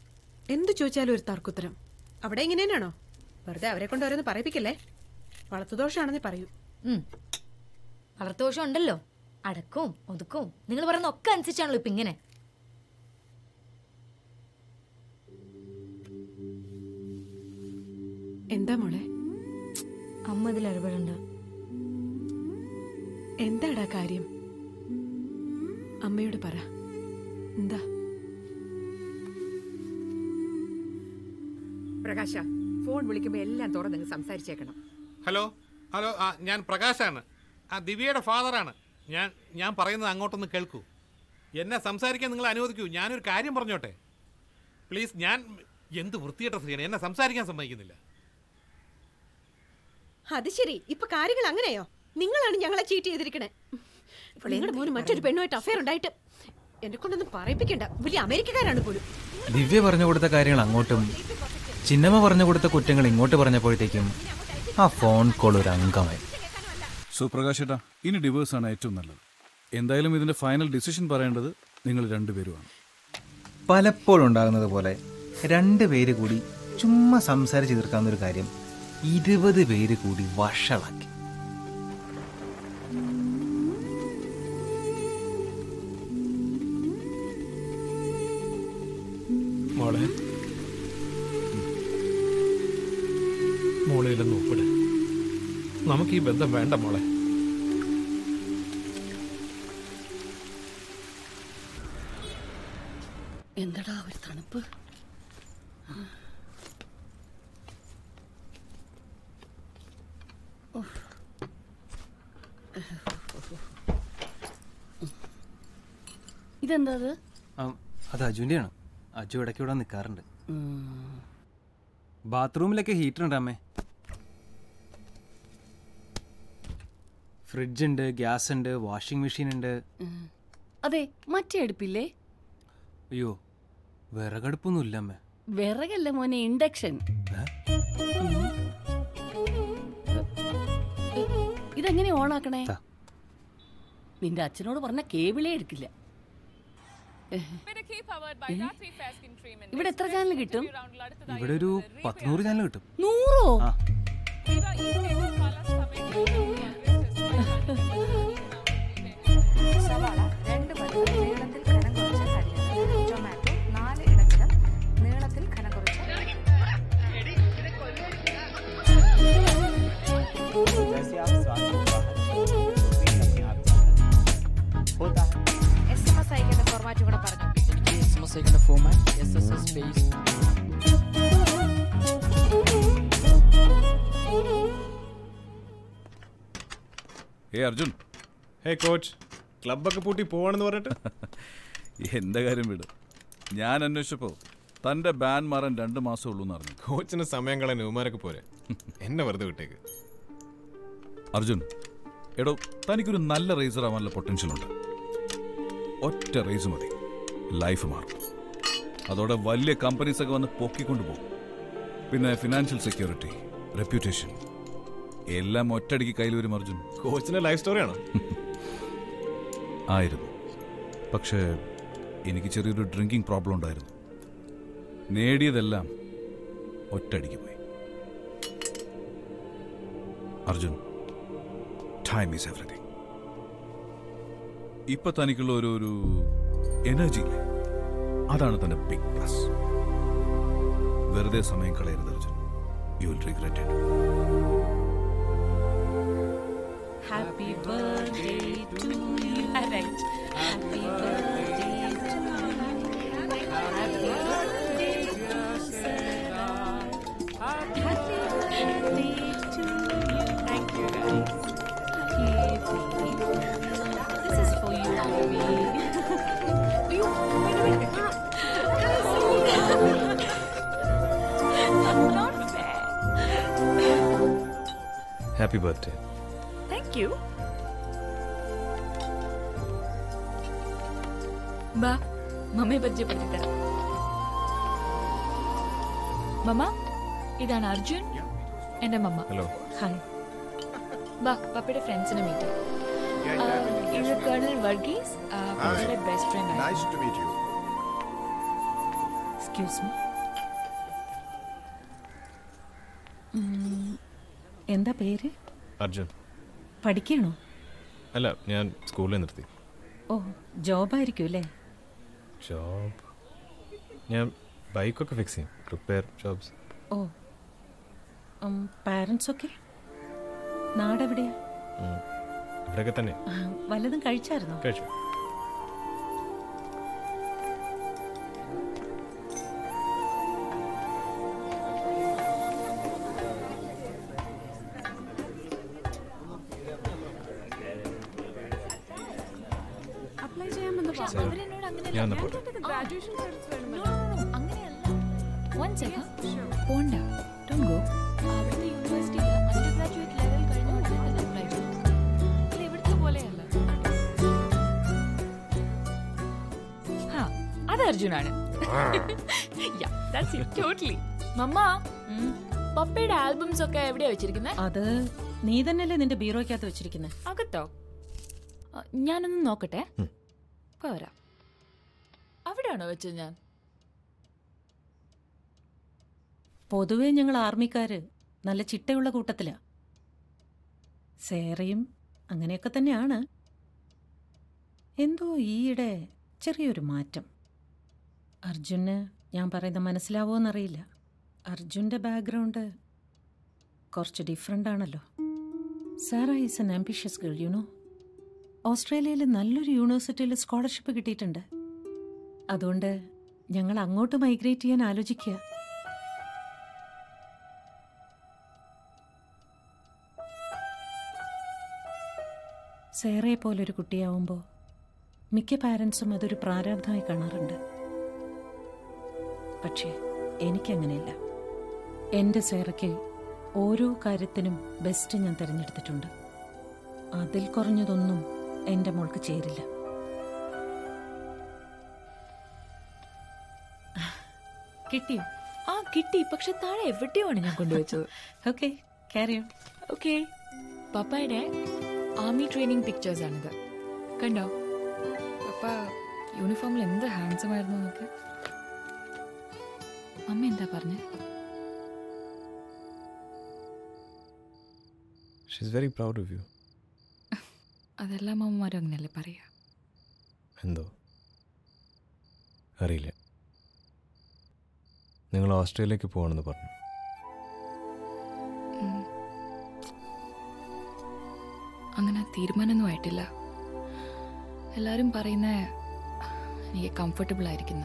എന്ത് ചോദിച്ചാലും ഒരു തർക്കുത്തരം. അവിടെ ഇങ്ങനെയാണോ? വെറുതെ അവരെ കൊണ്ട് ഓരോന്ന് പറയിപ്പിക്കല്ലേ? വളർത്തുദോഷാണെന്ന് പറയൂ. വളർത്തുദോഷം ഉണ്ടല്ലോ. അടക്കവും ഒതുക്കവും നിങ്ങൾ പറയുന്ന ഒക്കെ അനുസരിച്ചാണല്ലോ ഇപ്പൊ ഇങ്ങനെ. എന്താ മോളെ? അമ്മ ഇതിൽ ഇടപെടണ്ട. എന്താടാ കാര്യം? അമ്മയോട് പറ. എന്താ? പ്രകാശ ഫോൺ വിളിക്കുമ്പോ എല്ലാം തുറന്ന് സംസാരിച്ചേക്കണം. ഹലോ ഹലോ ആ ഞാൻ പ്രകാശാണ്. ആ ദിവ്യയുടെ ഫാദറാണ്. ഞാൻ ഞാൻ പറയുന്നത് അങ്ങോട്ടൊന്ന് കേൾക്കൂ. എന്നെ സംസാരിക്കാൻ നിങ്ങൾ അനുവദിക്കൂ. ഞാനൊരു കാര്യം പറഞ്ഞോട്ടെ. പ്ലീസ് ഞാൻ എന്ത് വൃത്തികെട്ട സ്ത്രീയാണ്? എന്നെ സംസാരിക്കാൻ സമ്മതിക്കുന്നില്ല. അത് ശരി. ഇപ്പൊ കാര്യങ്ങൾ അങ്ങനെയോ? നിങ്ങളാണ് ഞങ്ങളെ ചീറ്റ് ചെയ്തിരിക്കണേ. നിങ്ങളുടെ മോന് മറ്റൊരു പെണ്ണുമായിട്ട് അഫയർ ഉണ്ടായിട്ട് എന്നെ കൊണ്ടൊന്നും പറയിപ്പിക്കണ്ട. വലിയ അമേരിക്കക്കാരാണ് പോലും. ദിവ്യ പറഞ്ഞു കൊടുത്ത കാര്യങ്ങൾ അങ്ങോട്ടും ചിന്നമ്മ പറഞ്ഞു കൊടുത്ത കുറ്റങ്ങൾ ഇങ്ങോട്ട് പറഞ്ഞപ്പോഴത്തേക്കും ആ ഫോൺ കോൾ ഒരു അംഗമായി. സുപ്രകാശ് ഏട്ടാ ഇനി ഡിവേഴ്സ് ആണ് ഏറ്റവും നല്ലത്. എന്തായാലും ഇതിന്റെ ഫൈനൽ ഡിസിഷൻ പറയേണ്ടത് നിങ്ങൾ രണ്ടുപേരുമാണ്. പലപ്പോഴും ഉണ്ടാകുന്നത് പോലെ രണ്ട് പേര് കൂടി ചുമ്മാ സംസാരിച്ച് തീർക്കാവുന്ന ഒരു കാര്യം ഇരുപത് പേര് കൂടി വഷളാക്കി. മോളെ മോളെയിലൊന്ന് ഒപ്പിട് നമുക്ക് ഈ ബന്ധം വേണ്ട മോളെ. എന്തടാ ഒരു തണുപ്പ്? ഉഫ്. ഇതെന്താ അത്? അജുവിന്റെ ആണ് അജു ഇടയ്ക്ക് ഇവിടെ നിൽക്കാറുണ്ട് ബാത്റൂമിലൊക്കെ ഹീറ്റർ ഉണ്ട് അമ്മേ. ഫ്രിഡ്ജ് ഉണ്ട് ഗ്യാസ് ഉണ്ട് വാഷിംഗ് മെഷീൻ ഉണ്ട് അതെ മറ്റേ അടുപ്പില്ലേ? അയ്യോ വിറകടുപ്പൊന്നും ഇല്ല അമ്മേ. വിറകല്ല മോനെ ഇൻഡക്ഷൻ. ഇതെങ്ങനെ ഓണാക്കണേ? നിന്റെ അച്ഛനോട് പറഞ്ഞ കേബിളേ എടുക്കില്ല. ഇവിടെ എത്ര ചാനൽ കിട്ടും? ഇവിടെ ഒരു പത്തുനൂറ് ചാനൽ കിട്ടും. നൂറോ? സവാള രണ്ട് വലുത് നീളത്തിൽ കനം കുറച്ച് അരിയണം ടൊമാറ്റോ നാല് ഇടത്തരം നീളത്തിൽ കനം കുറച്ച് എസ് എം എസ് അയക്കേണ്ട ഫോർമാറ്റ് കൂടെ പറഞ്ഞു എസ് എം എസ് അയക്കേണ്ട format S S S space ഏ അർജുൻ. ഹേ കോച്ച്. ക്ലബൊക്കെ പൂട്ടി പോവാണെന്ന് പറഞ്ഞിട്ട്? [LAUGHS] എന്താ കാര്യം വിട്? ഞാൻ അന്വേഷിച്ചപ്പോ തന്റെ ബാൻ മാറാൻ രണ്ട് മാസം ഉള്ളൂ എന്ന് അറിഞ്ഞു. കോച്ചിന് സമയം കളയാൻ ഉമാരൊക്കെ പോരെ. എന്നെ വെറുതെ വിട്ടേക്ക്. അർജുൻ എടോ തനിക്കൊരു നല്ല റേസർ ആവാനുള്ള പൊട്ടൻഷ്യൽ ഉണ്ട്. ഒറ്റ റേസ് മതി. ലൈഫ് മാറും. അതോടെ വലിയ കമ്പനീസൊക്കെ വന്ന് പൊക്കിക്കൊണ്ടു പോകും. പിന്നെ ഫിനാൻഷ്യൽ സെക്യൂരിറ്റി റെപ്യൂട്ടേഷൻ എല്ലാം ഒറ്റയടിക്ക് കയ്യിൽ വരും അർജുൻ. കോച്ചിന്റെ ലൈഫ് സ്റ്റോറിയാണോ ആയിരുന്നു. പക്ഷേ എനിക്ക് ചെറിയൊരു ഡ്രിങ്കിങ് പ്രോബ്ലം ഉണ്ടായിരുന്നു. നേടിയതെല്ലാം ഒറ്റയടിക്ക് പോയി. അർജുൻ ടൈം ഈസ് എവറിഥിങ് ഇപ്പൊ തനിക്കുള്ള ഒരു ഒരു എനർജി ഇല്ലേ? അതാണ് തന്റെ ബിഗ് പ്ലസ് വെറുതെ സമയം കളയരുത് Arjun. You will regret it Happy birthday to you. All right. Happy birthday to you. Happy birthday, to Sarah. Happy birthday to you. Thank you, guys. Happy This is for you baby. Are you, wait a minute. Not fair. Happy birthday. Thank you. ബാ മമ്മയെ പരിചയപ്പെടുത്തിത്തരാം മമ്മ ഇതാണ് അർജുൻ എന്റെ മമ്മ hello hi ബാ പപ്പയുടെ ഫ്രണ്ട്സിനെ meet ഇത് colonel Varghese ആ, പപ്പയുടെ best friend Nice to meet you. Excuse me എന്താ പേര്? അർജുൻ പഠിക്കണോ അല്ല ഞാൻ സ്കൂളിൽ നിർത്തി. ഓ ജോബായിരിക്കും അല്ലേ? ജോബ്? ഞാൻ ബൈക്കൊക്കെ ഫിക്സ് ചെയ്യും. Repair jobs. ഓ പാരൻസ് ഒക്കെ നാടെവിടെയാ? ഇവിടെയൊക്കെ തന്നെ. വല്ലതും കഴിച്ചായിരുന്നോ? കഴിച്ചു. പപ്പയുടെ ആൽബംസ് ഒക്കെ എവിടെയാ വെച്ചിരിക്കുന്നത് അത് നീ തന്നെയല്ലേ നിന്റെ ബീറോയ്ക്കകത്ത് വെച്ചിരിക്കുന്നത് അകത്തോ? ഞാനൊന്ന് നോക്കട്ടെ. പോരാ അവിടെയാണോ വെച്ചത് ഞാൻ? പൊതുവേ ഞങ്ങൾ ആർമിക്കാര് നല്ല ചിട്ടയുള്ള കൂട്ടത്തിലാ. സേറയും അങ്ങനെയൊക്കെ തന്നെയാണ്. എന്തോ ഈയിടെ ചെറിയൊരു മാറ്റം. അർജുന് ഞാൻ പറയുന്നത് മനസ്സിലാവോന്നറിയില്ല. അർജുന്റെ ബാക്ക്ഗ്രൗണ്ട് കുറച്ച് ഡിഫറെന്റ് ആണല്ലോ. Sara is an ambitious girl you know ഓസ്ട്രേലിയയിൽ നല്ലൊരു യൂണിവേഴ്സിറ്റിയിൽ സ്കോളർഷിപ്പ് കിട്ടിയിട്ടുണ്ട്. അതുകൊണ്ട് ഞങ്ങൾ അങ്ങോട്ട് മൈഗ്രേറ്റ് ചെയ്യാൻ ആലോചിക്കുക. സേറയെ പോലൊരു കുട്ടിയാവുമ്പോൾ മിക്ക പാരൻസും അതൊരു പ്രാരാബ്ധമായി കാണാറുണ്ട്. പക്ഷേ എനിക്കങ്ങനെയല്ല. എന്റെ സേറയ്ക്ക് ഓരോ കാര്യത്തിനും ബെസ്റ്റ് ഞാൻ തിരഞ്ഞെടുത്തിട്ടുണ്ട്. അതിൽ കുറഞ്ഞതൊന്നും എന്റെ മോൾക്ക് ചേരില്ല. കിട്ടി. ആ കിട്ടി. പക്ഷെ താഴെ എവിടെയാണ് ഞാൻ കൊണ്ടുവച്ചത്? ഓക്കെ ക്യാരി ഓക്കെ പപ്പയുടെ ആർമി ട്രെയിനിങ് പിക്ചേഴ്സ് ആണിത്. കണ്ടോ? പപ്പ യൂണിഫോമിൽ എന്ത് ഹാൻഡ്സം ആയിരുന്നു നോക്ക് അമ്മ എന്താ പറഞ്ഞ? She's very proud of you അതെല്ലാം അമ്മമാരും അങ്ങനെയല്ലേ പറയാ? എന്തോ? അറിയില്ല. നിങ്ങൾ ഓസ്ട്രേലിയക്ക് പോകണമെന്ന് പറഞ്ഞു. അങ്ങനെ തീരുമാനമൊന്നും ആയിട്ടില്ല. എല്ലാവരും പറയുന്ന എനിക്ക് കംഫർട്ടബിൾ ആയിരിക്കുന്ന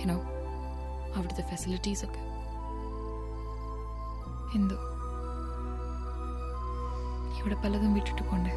യുനോ അവിടുത്തെ ഫെസിലിറ്റീസൊക്കെ എന്തോ? ഇവിടെ പലതും വിട്ടിട്ട് പോണ്ടേ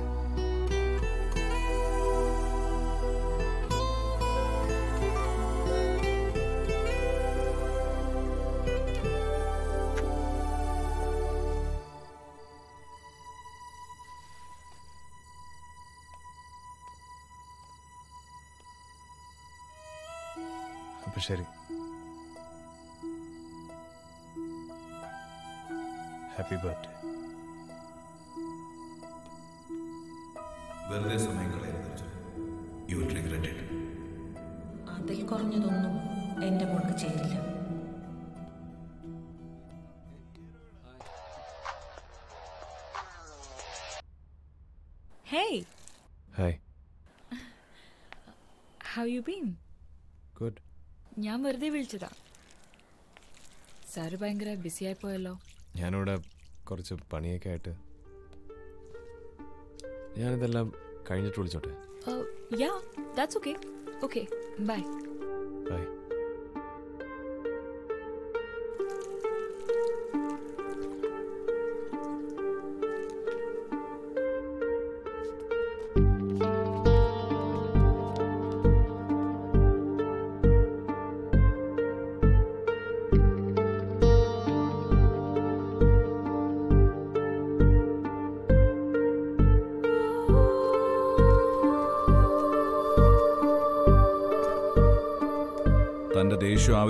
വെറുതെ വിളിച്ചതാ. സാറ് ഭയങ്കര ബിസി ആയി പോയല്ലോ ഞാനിവിടെ കുറച്ച് പണിയൊക്കെ ആയിട്ട് ഞാനിതെല്ലാം കഴിഞ്ഞിട്ട് വിളിച്ചോട്ടെ? Yeah that's okay okay bye bye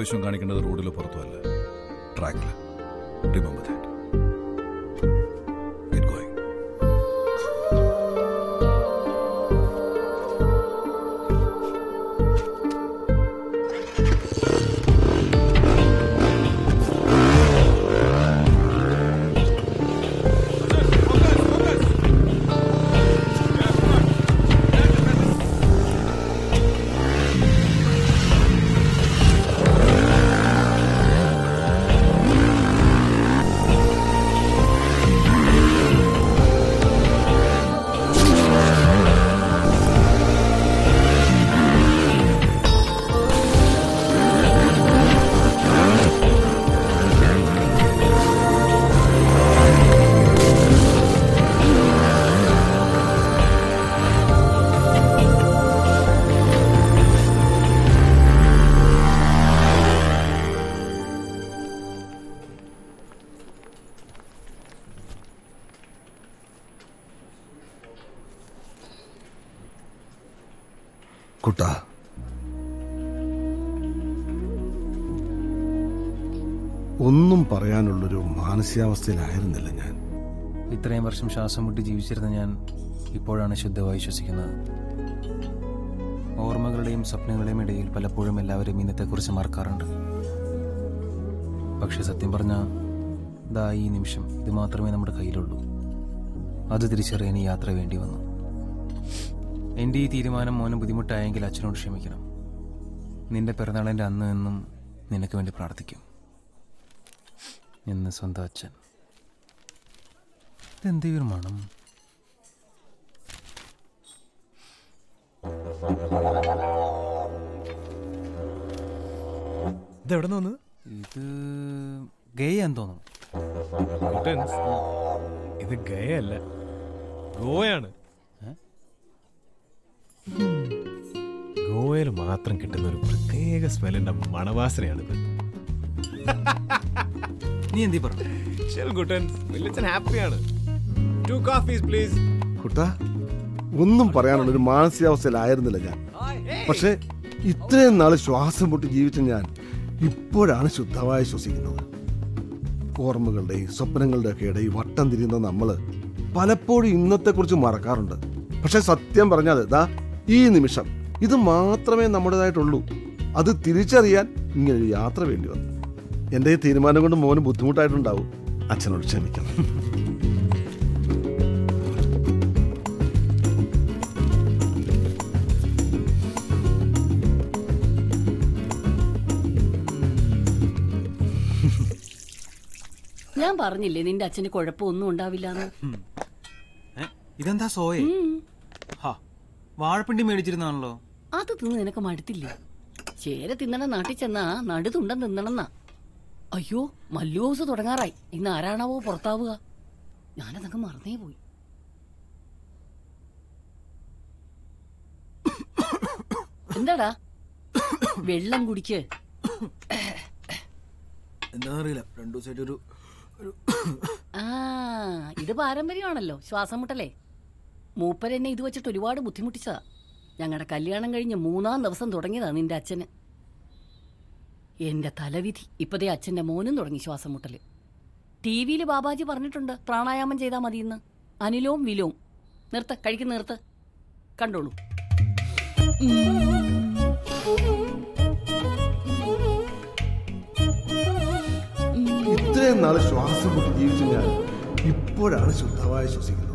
ആവേശവും കാണിക്കേണ്ടത് റോഡിൽ പുറത്തുമല്ല. മാനസികാവസ്ഥയിലായിരുന്നില്ല ഞാൻ. ഇത്രയും വർഷം ശ്വാസം മുട്ടി ജീവിച്ചിരുന്ന ഞാൻ ഇപ്പോഴാണ് ശുദ്ധമായി വിശ്വസിക്കുന്നത് ഓർമ്മകളുടെയും സ്വപ്നങ്ങളുടെയും ഇടയിൽ പലപ്പോഴും എല്ലാവരും ഇന്നത്തെക്കുറിച്ച് മറക്കാറുണ്ട്. പക്ഷെ സത്യം പറഞ്ഞാൽ ദാ ഈ നിമിഷം ഇത് മാത്രമേ നമ്മുടെ കയ്യിലുള്ളൂ. അത് തിരിച്ചറിയാൻ ഈ യാത്ര വേണ്ടി വന്നു. എന്റെ ഈ തീരുമാനം മോനും ബുദ്ധിമുട്ടായെങ്കിൽ അച്ഛനോട് ക്ഷമിക്കണം. നിന്റെ പിറന്നാളിന്റെ അന്ന് എന്നും നിനക്ക് വേണ്ടി പ്രാർത്ഥിക്കും. എന്ന് സ്വന്തം അച്ഛൻ. ഇതെന്തേ ഒരു മണം ഇതെവിടെ നിന്ന് ഇത് ഗേ എന്ന് തോന്നുന്നു. കുട്ടൻസ്, ഇത് ഗയല്ല. ഗോയാണ്. ഗോവയിൽ മാത്രം കിട്ടുന്ന ഒരു പ്രത്യേക സ്മെല്ലിന്റെ മണവാസനയാണിത്. [LAUGHS] നീ എന്തി പറഞ്ഞു? ഹാപ്പിയാണ്. ടു കോഫീസ് പ്ലീസ് കുട്ടാ ഒന്നും പറയാനുള്ള ഒരു മാനസികാവസ്ഥയിലായിരുന്നില്ല ഞാൻ. പക്ഷേ ഇത്രയും നാൾ ശ്വാസം മുട്ടി ജീവിച്ച ഞാൻ ഇപ്പോഴാണ് ശുദ്ധമായി ശ്വസിക്കുന്നത്. ഓർമ്മകളുടെയും സ്വപ്നങ്ങളുടെയൊക്കെ ഇടയിൽ വട്ടം തിരിയുന്ന നമ്മൾ പലപ്പോഴും ഇന്നത്തെക്കുറിച്ച് മറക്കാറുണ്ട്. പക്ഷെ സത്യം പറഞ്ഞാൽ ദാ ഈ നിമിഷം ഇത് മാത്രമേ നമ്മുടേതായിട്ടുള്ളൂ. അത് തിരിച്ചറിയാൻ ഇങ്ങനൊരു യാത്ര വേണ്ടി വന്നു. എന്റെ ഈ തീരുമാനം കൊണ്ട് മോന് ബുദ്ധിമുട്ടായിട്ടുണ്ടാവും. അച്ഛനോട് ക്ഷമിക്കണം. ഞാൻ പറഞ്ഞില്ലേ നിന്റെ അച്ഛന് കുഴപ്പമൊന്നും ഉണ്ടാവില്ല ഇതെന്താ സോയെ? ഹാ വാഴപ്പിണ്ടി മേടിച്ചിരുന്നാണല്ലോ അത് തിന്ന് നിനക്ക് മടുത്തില്ലേ? ചേര തിന്നണ നാട്ടിൽ ചെന്നാ നടുതുണ്ടം തിന്നണമെന്നാ. അയ്യോ മല്ലു ഹൗസ് തുടങ്ങാറായി. ഇന്ന് ആരാണാവോ പുറത്താവുക? ഞാനതങ്ങ് മറന്നേ പോയി. എന്താടാ? വെള്ളം കുടിക്ക്. രണ്ടു ദിവസമായിട്ട് ഒരു ആ ഇത് പാരമ്പര്യമാണല്ലോ. ശ്വാസം മുട്ടലേ. മൂപ്പരെന്നെ ഇത് വെച്ചിട്ട് ഒരുപാട് ബുദ്ധിമുട്ടിച്ചതാ. ഞങ്ങളുടെ കല്യാണം കഴിഞ്ഞ് മൂന്നാം ദിവസം തുടങ്ങിയതാ നിന്റെ അച്ഛന്. എന്റെ തലവിധി. ഇപ്പതേ അച്ഛന്റെ മോനും തുടങ്ങി ശ്വാസം മുട്ടൽ ടി വിയിൽ ബാബാജി പറഞ്ഞിട്ടുണ്ട് പ്രാണായാമം ചെയ്താൽ മതിയെന്ന്. അനിലവും വിലവും. നിർത്ത കഴിക്കുന്ന നിർത്ത്. കണ്ടോളൂ. ഇത്രയും നാൾ ശ്വാസം മുട്ടി ജീവിച്ച ഞാൻ ഇപ്പോഴാണ് ശുദ്ധമായി ശ്വസിക്കുന്നത്.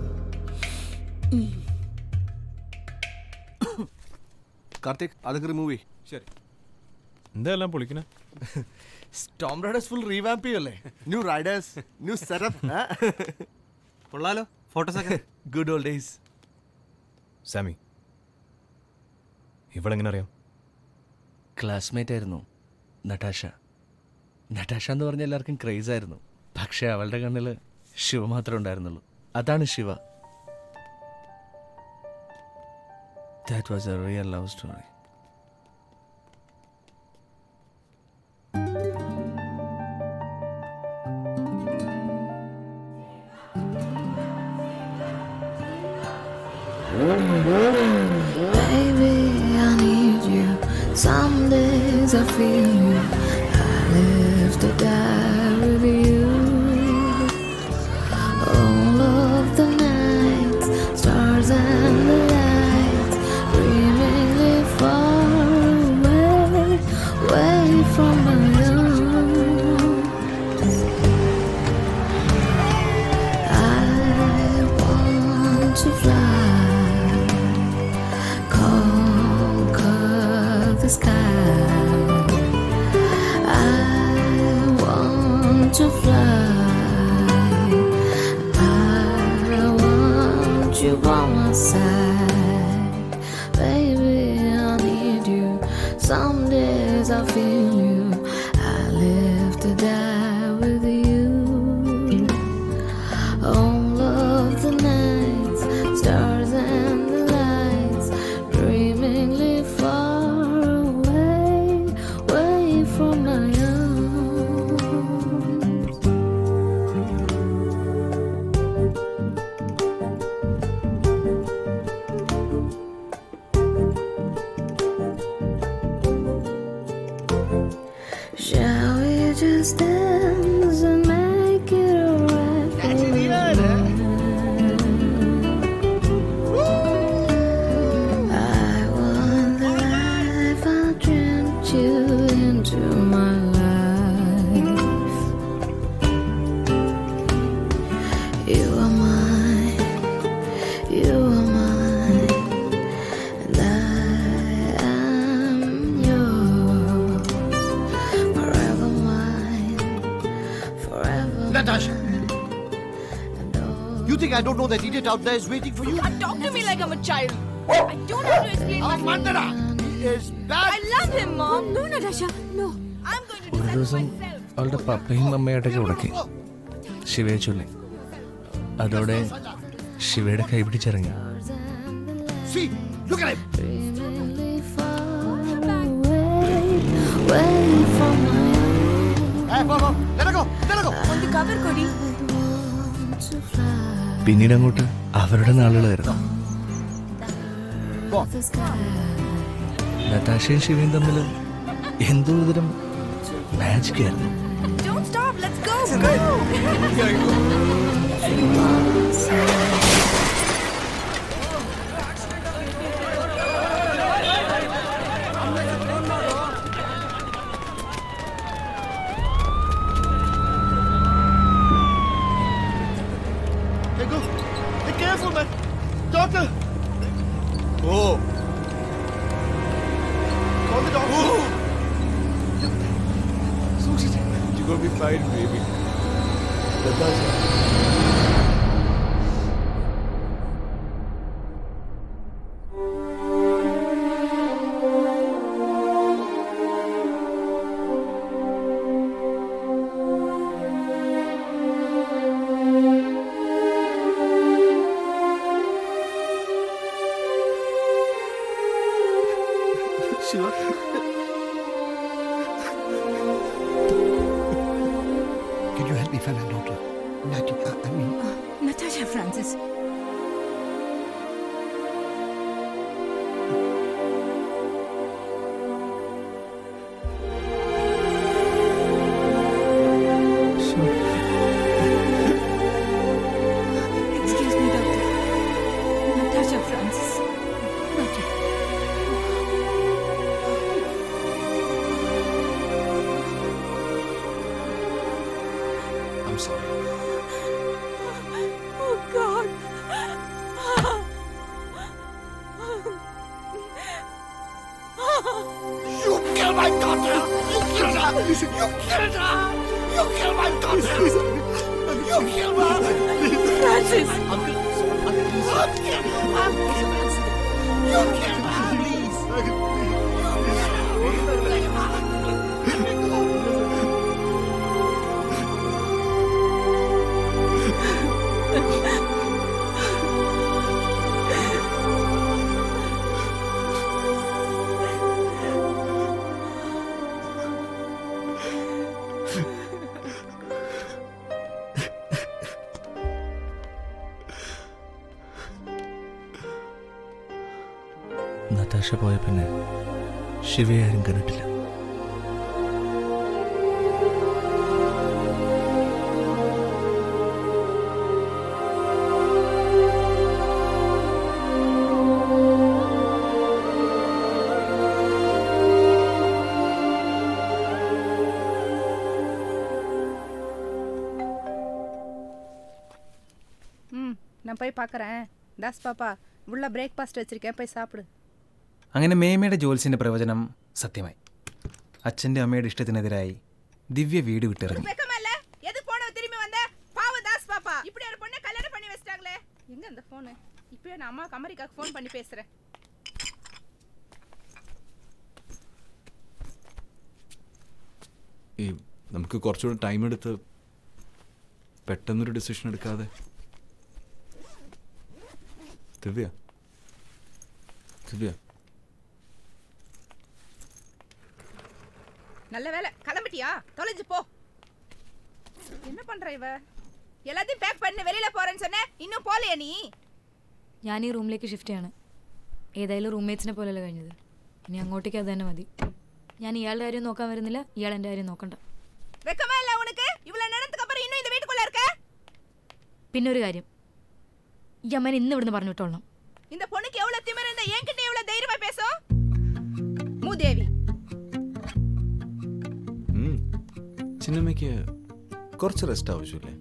കാർത്തിക് അതൊക്കെ റിമൂവ് ചെയ്യ്. ശരി. എന്തെല്ലാം പൊളിക്കണേ. സ്റ്റോം റൈഡേഴ്സ് ഫുൾ റീവാമ്പ് ചെയ്യല്ലേ? ന്യൂ റൈഡേഴ്സ് ന്യൂ സെറ്റപ്പ് കൊള്ളാലോ ഫോട്ടോസ് ഒക്കെ. ഗുഡ് ഓൾഡ് ഡേയ്സ് സാമി ഇവളെങ്ങനെ അറിയാം? ക്ലാസ്മേറ്റ് ആയിരുന്നു നട്ടാഷ നട്ടാഷ എന്ന് പറഞ്ഞ എല്ലാവർക്കും ക്രേസ് ആയിരുന്നു. പക്ഷേ അവളുടെ കണ്ണിൽ ശിവ മാത്രമേ ഉണ്ടായിരുന്നുള്ളൂ. അതാണ് Shiva. That was a real love story Baby, I need you. Some days I feel you. I live to die that idiot out there is waiting for you? can't talk to me like I'm a child. I don't have to explain Oh, myself. Mandana! He is bad. I love him, Mom. No, Natasha, no. I'm going to ഒരു ദിവസം അവളുടെ പപ്പയും അമ്മയായിട്ടൊക്കെ ഉടക്കി ശിവയെ ചൊല്ലി അതോടെ ശിവയുടെ കൈ പിടിച്ചിറങ്ങി See, look at പിന്നീട് അങ്ങോട്ട് അവരുടെ നാളുകളായിരുന്നു നതാശയും ശിവയും തമ്മിൽ എന്തോ തരം മാജിക് ആയിരുന്നു Don't stop. Let's go. Go. gentlemen, dokter. Oh. Kom je dokter. Oh. Zoek. You're gonna be fine, baby. Dat does het. நான் போய் பார்க்குறேன் தாஸ் பாப்பா உள்ள பிரேக்ஃபாஸ்ட் வச்சிருக்கேன் போய் சாப்பிடு അങ്ങനെ മേമയുടെ ജോത്സ്യൻ്റെ പ്രവചനം സത്യമായി അച്ഛൻ്റെ അമ്മയുടെ ഇഷ്ടത്തിനെതിരായി ദിവ്യ വീട് വിട്ടിറങ്ങി வெக்கமல்ல எது போன திரும்பி வந்த பாவம் தாஸ் பாப்பா இப்படி ஒரு பொண்ணை கல்யாணம் பண்ணி வச்சிட்டாங்களே எங்க அந்த போனு இப்பயே நான் அம்மாவுக்கு அமெரிக்காக்கு ஃபோன் பண்ணி பேசுறேன் ഈ നമുക്ക് കുറച്ചുകൂടെ ടൈം എടുത്ത് പെട്ടെന്നൊരു ഡിസിഷൻ എടുക്കാതെ ദിവ്യ ദിവ്യ நல்ல வேலை கிளம்பிட்டியா தொலைஞ்சு போ என்ன பண்ற இவ எல்லாத்தையும் பேக் பண்ணி வெளியில போறேன்னு சொன்ன இன்னும் போலையா நீ ഞാൻ ഈ റൂമിലേക്ക് ഷിഫ്റ്റ് ചെയ്യാണ് ഏതായാലും റൂംമേറ്റ്സിനെ പോലെയല്ല കഴിഞ്ഞത് ഇനി അങ്ങോട്ടേക്ക് അത് തന്നെ മതി ഞാൻ ഇയാളുടെ കാര്യം നോക്കാൻ വരുന്നില്ല ഇയാൾ എൻ്റെ കാര്യം നോക്കണ്ട வெக்கமா இல்ல உனக்கு இவ்வளவு நேரத்துக்கு அப்புறம் இன்னும் இந்த வீட்டுக்குள்ள இருக்க പിന്നെ ഒരു കാര്യം ഈ അമ്മേനെ ഇന്ന് ഇവിടുന്ന് പറഞ്ഞു വിട്ടോളണം இந்த பொண்ணுக்கு எவ்வளவு திமிரு இருந்தா என்கிட்ட எவ்வளவு தைரியமா பேசும் மூதேவி ഉം. ചിന്നമ്മയ്ക്ക് കുറച്ച് റെസ്റ്റ് ആവശ്യമില്ലേ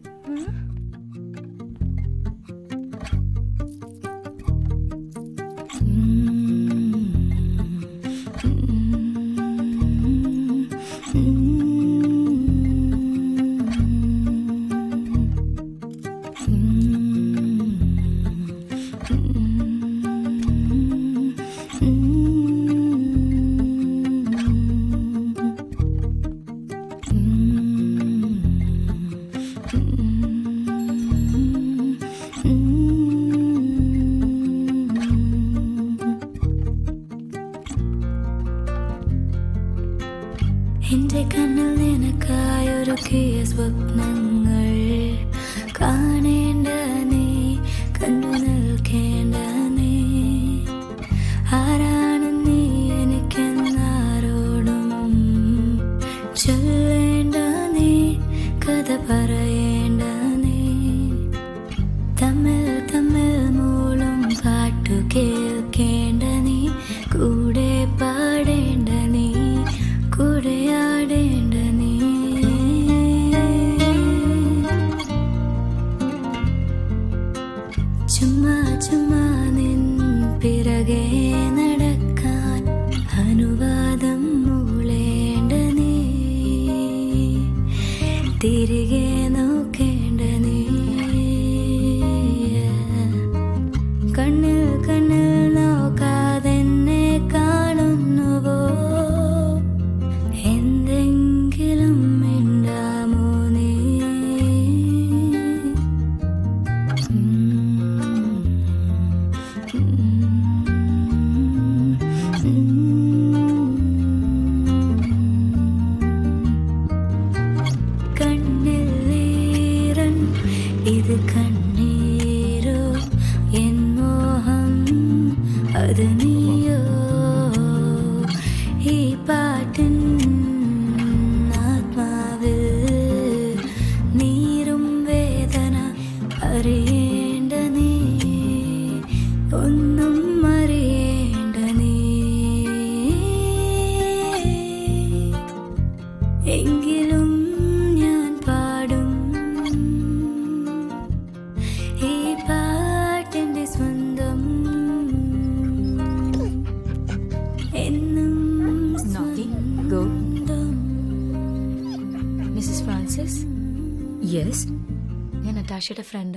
ഞാൻ നട്ടാഷയുടെ ഫ്രണ്ടാ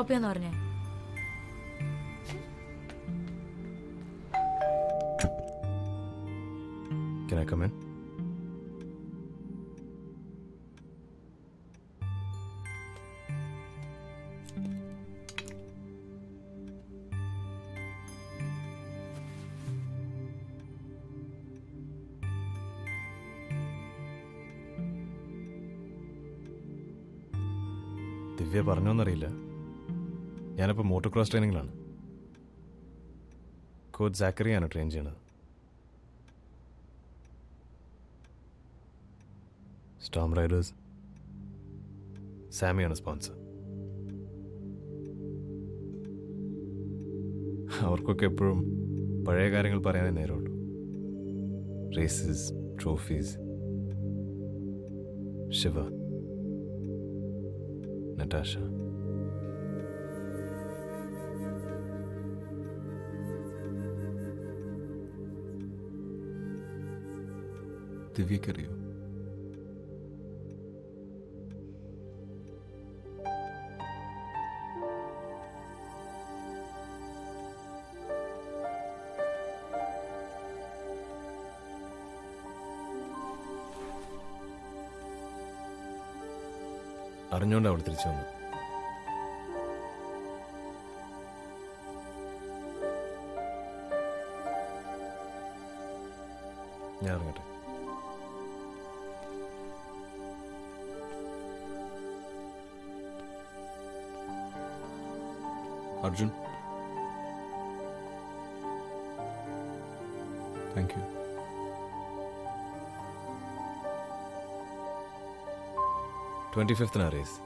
ഡ്രോപ്പ് ചെയ്യാന്ന് പറഞ്ഞേ Can I come in? Divya പറഞ്ഞോന്നറിയില്ല motor ട്രെയിനിങ്ങിലാണ്. കോച്ച് സാക്കറിയാണ് ട്രെയിൻ ചെയ്യണത്. Storm riders. സാമിയാണ് സ്പോൺസർ. അവർക്കൊക്കെ എപ്പോഴും പഴയ കാര്യങ്ങൾ പറയാനേ നേരമുള്ളൂ. Races trophies Shiva. നട്ടാഷ. ദിവ്യക്കറിയോ അറിഞ്ഞുകൊണ്ട് അവൾ തിരിച്ചു വന്നു ഞാൻ ഇറങ്ങട്ടെ. അർജുൻ. താങ്ക് യു ട്വന്റി ഫിഫ്തിനാ റേസ്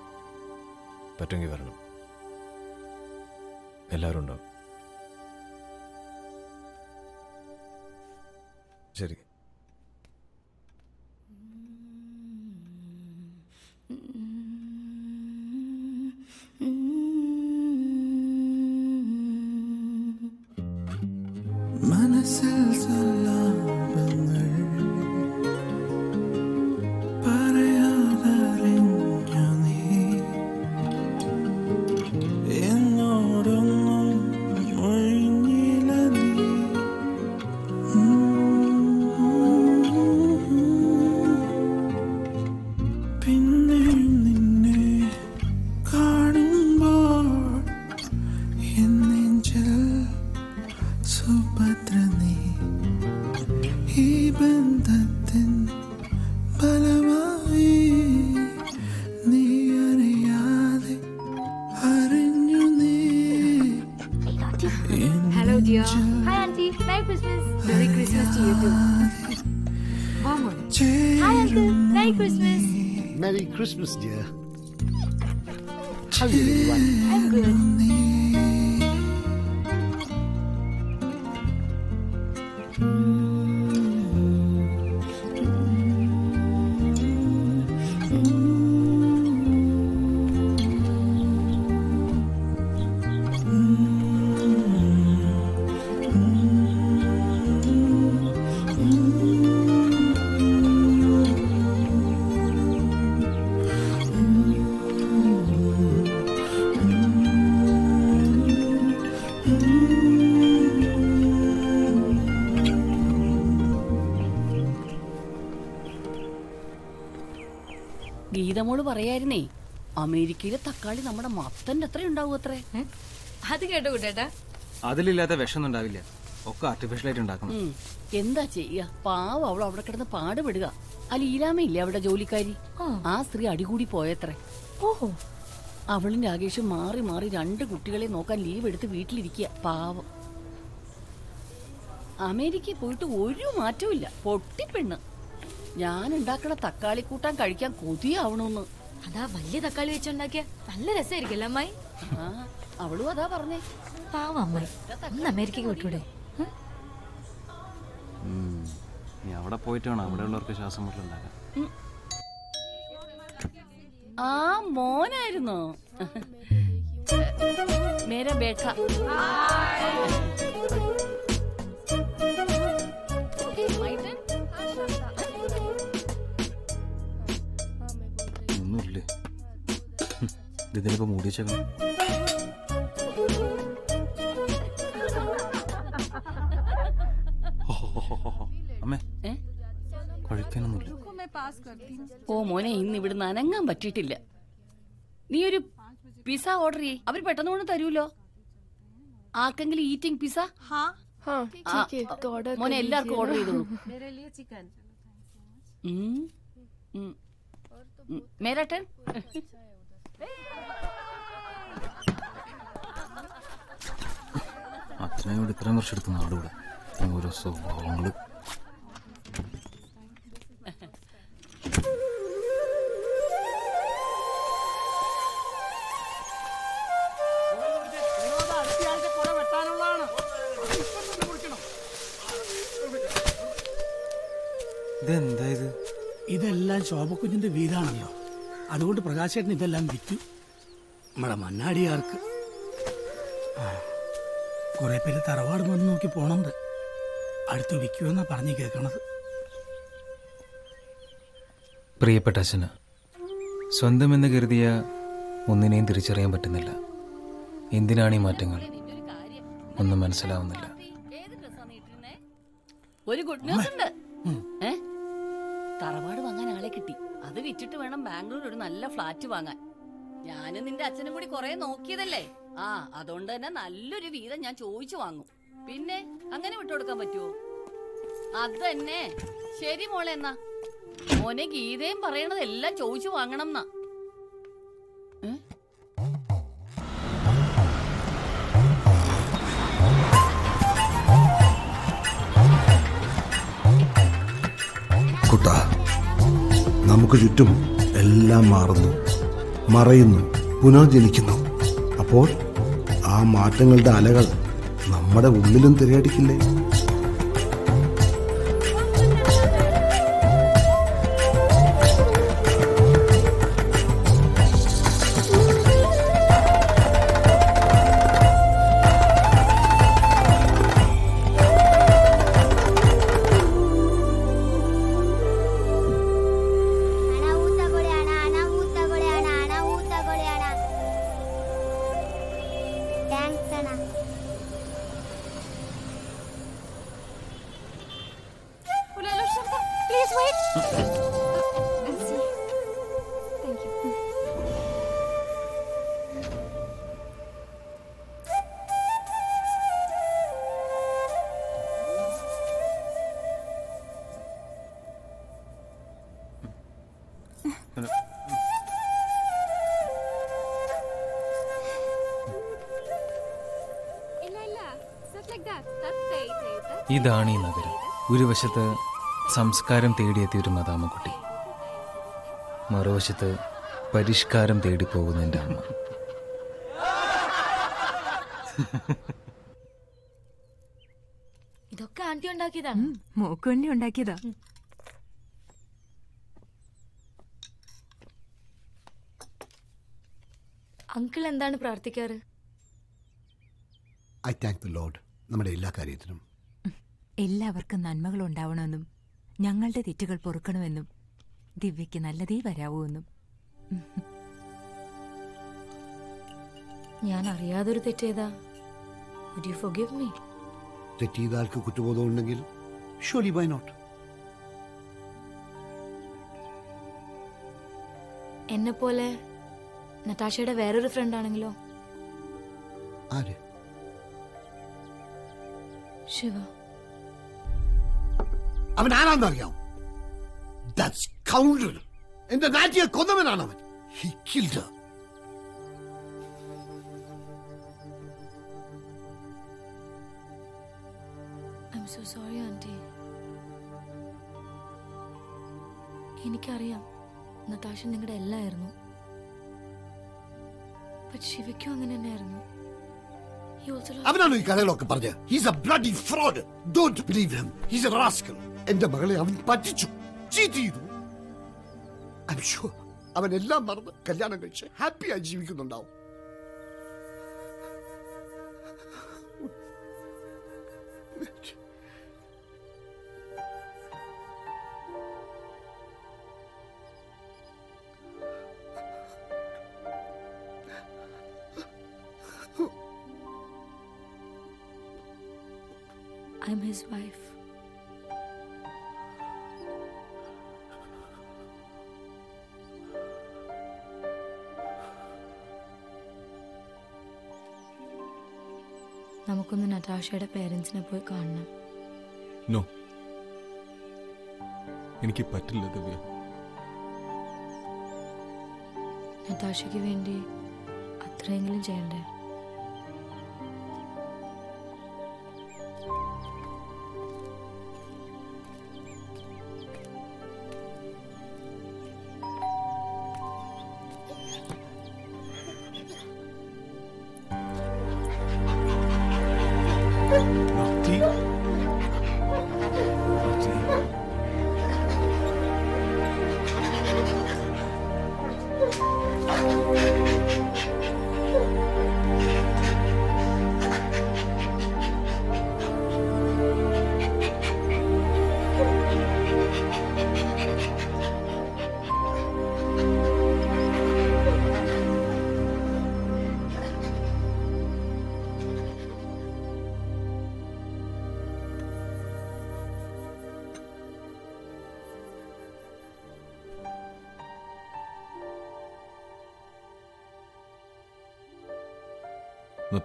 പറ്റുമെങ്കിൽ വരണം. എല്ലാവരും ഉണ്ടാവും. ഗീതമോൾ പറയായിരുന്നേ അമേരിക്കയിലെ തക്കാളി നമ്മുടെ മത്തന്റെ അത്ര ഉണ്ടാവും അത്രേ. അത് കേട്ടോ കുട്ടേട്ടാ. അതിലില്ലാത്ത വിഷമൊന്നും ഉണ്ടാവില്ല. ഒക്കെ ആർട്ടിഫിഷ്യൽ ആയിട്ട് ഉണ്ടാക്കണം. എന്താ ചെയ്യ? പാവം അവൾ അവിടെ കിടന്ന് പാടുപെടുക. ആ ലീലാമ്മയില്ലേ അവിടെ ജോലിക്കാരി? ആ. സ്ത്രീ അടികൂടി പോയത്രേ. ഓഹോ. അവളും രാകേഷും മാറി മാറി രണ്ട് കുട്ടികളെ നോക്കാൻ ലീവ് എടുത്ത് വീട്ടിലിരിക്കുക. പാവം. അമേരിക്കയിൽ പോയിട്ട് ഒരു മാറ്റവും ഇല്ല. പൊട്ടിപ്പെണ്ണ്. ഞാൻ ഉണ്ടാക്കണ തക്കാളി കൂട്ടാൻ കഴിക്കാൻ കൊതിയാവണോന്ന്. അതാ വലിയ തക്കാളി വെച്ചുണ്ടാക്കിയ നല്ല രസായിരിക്കല്ലേ അമ്മായി. ആ അവളും അതാ പറഞ്ഞേ. പാവ അമ്മായി. ഒന്ന് അമേരിക്കക്ക് വിട്ടൂടെ നീ അവിടെ പോയിട്ട് വേണം. അവിടെ ഉള്ളവർക്ക് ശ്വാസം മുട്ടലുണ്ടാക്കാൻ ആ മോനായിരുന്നോ? മേര ബേട്ട. ഹും, ഇത് ഇതിലിപ്പോ മൂടി വെച്ചേക്കണം അമ്മേ? കഴിക്കാനൊന്നുമില്ല. ഓ മോനെ ഇന്ന് ഇവിടുന്ന് നനങ്ങാൻ പറ്റിയിട്ടില്ല. നീ ഒരു പിസ ഓർഡർ ചെയ്യ്. അവർ പെട്ടെന്ന് കൊണ്ട് തരൂലോ? ആർക്കെങ്കിലും ഈറ്റിംഗ് പിസ മോനെ എല്ലാവർക്കും ഓർഡർ ചെയ്തോളൂ. ഉം. അച്ഛനോട് ഇത്രയും വർഷം എടുത്ത നാടുകൂടെ ഓരോ സ്വഭാവങ്ങൾ ഇതെന്തായത് ഇതെല്ലാം ശോഭക്കുഞ്ഞിന്റെ വീടാണല്ലോ. അതുകൊണ്ട് പ്രകാശേട്ടൻ ഇതെല്ലാം വിറ്റു. നമ്മളെ മണ്ണാടിയാർക്ക്. കുറെ പേര് തറവാട് വന്ന് നോക്കി പോണുണ്ട്. അടുത്ത് വിൽക്കുമെന്നാ പറഞ്ഞു കേൾക്കണത് പ്രിയപ്പെട്ട അച്ഛന് സ്വന്തമെന്ന് കരുതിയ ഒന്നിനെയും തിരിച്ചറിയാൻ പറ്റുന്നില്ല. എന്തിനാണ് ഈ മാറ്റങ്ങൾ? ഒന്നും മനസ്സിലാവുന്നില്ല. ഒരു ഗുഡ് ന്യൂസ് ഉണ്ട്. തറവാട് വാങ്ങാൻ ആളെ കിട്ടി. അത് വിറ്റിട്ട് വേണം ബാംഗ്ലൂർ ഒരു നല്ല ഫ്ലാറ്റ് വാങ്ങാൻ. ഞാനും നിന്റെ അച്ഛനും കൂടി കുറെ നോക്കിയതല്ലേ? ആ അതുകൊണ്ട് തന്നെ നല്ലൊരു വീതം ഞാൻ ചോദിച്ചു വാങ്ങും. പിന്നെ അങ്ങനെ വിട്ടുകൊടുക്കാൻ പറ്റുമോ അത് തന്നെ. ശരി മോളെ എന്നാ. മോനെ ഗീതയും പറയണത് എല്ലാം ചോദിച്ചു വാങ്ങണം എന്നാ. കുട്ട നമുക്ക് ചുറ്റും എല്ലാം മാറുന്നു മറയുന്നു പുനർജനിക്കുന്നു. അപ്പോൾ മാറ്റങ്ങളുടെ അലകൾ നമ്മുടെ ഉള്ളിലും തിരയടിക്കില്ലേ? ഇതാണ് ഈ നഗരം. ഒരു വശത്ത് സംസ്കാരം തേടിയെത്തിയ ഒരു മദാമക്കുട്ടി മറുവശത്ത് പരിഷ്കാരം തേടി പോകുന്ന എന്റെ അമ്മ. ഇതൊക്കെ ആന്റി ഉണ്ടാക്കിയതാണ്. മോക്ക് വേണ്ടി ഉണ്ടാക്കിയതാ. അങ്കിൾ എന്താണ് പ്രാർത്ഥിക്കാറ്? ഐ താങ്ക് ദ ലോഡ് നമ്മുടെ എല്ലാ കാര്യത്തിനും. എല്ലാവർക്കും നന്മകൾ ഉണ്ടാവണമെന്നും ഞങ്ങളുടെ തെറ്റുകൾ പൊറുക്കണമെന്നും ദിവ്യയ്ക്ക് നല്ലതേ വരാവൂ എന്നും ഞാൻ അറിയാതൊരു തെറ്റേതാ? Would you forgive me? തെറ്റ് ചെയ്ത ആൾക്ക് കുറ്റബോധം ഉണ്ടെങ്കിൽ ഷോലി ബൈ നോട്ട് എന്നെ പോലെ നട്ടാഷയുടെ വേറൊരു ഫ്രണ്ട് ആണെങ്കിലോ? ആര്? ശിവ. അവൻ ആരാണെന്ന് അറിയാം എന്റെ നാറ്റിയെ കൊന്നവനാണ് അവൻ. എനിക്കറിയാം നതാഷ നിങ്ങളുടെ എല്ലായിരുന്നു. ശിവയ്ക്കും അങ്ങനെ തന്നെയായിരുന്നു. He also lost- അവനാണോ ഈ കഥകളൊക്കെ പറഞ്ഞ് he's a bloody fraud don't believe him he's a rascal എന്റെ മകളെ അവൻ പറ്റിച്ചു. ചീറ്റ് ചെയ്തു. ഐ ഷുവർ അവൻ എല്ലാം മറന്ന് കല്യാണം കഴിച്ച് ഹാപ്പിയായി ജീവിക്കുന്നുണ്ടാവും. [LAUGHS] I'm നറ്റാഷയുടെ പേരൻസിനെ പോയി കാണണം. നോ. എനിക്ക് പറ്റില്ല ദിവ്യ. നറ്റാഷയ്ക്ക് വേണ്ടി അത്രയെങ്കിലും ചെയ്യണ്ടേ?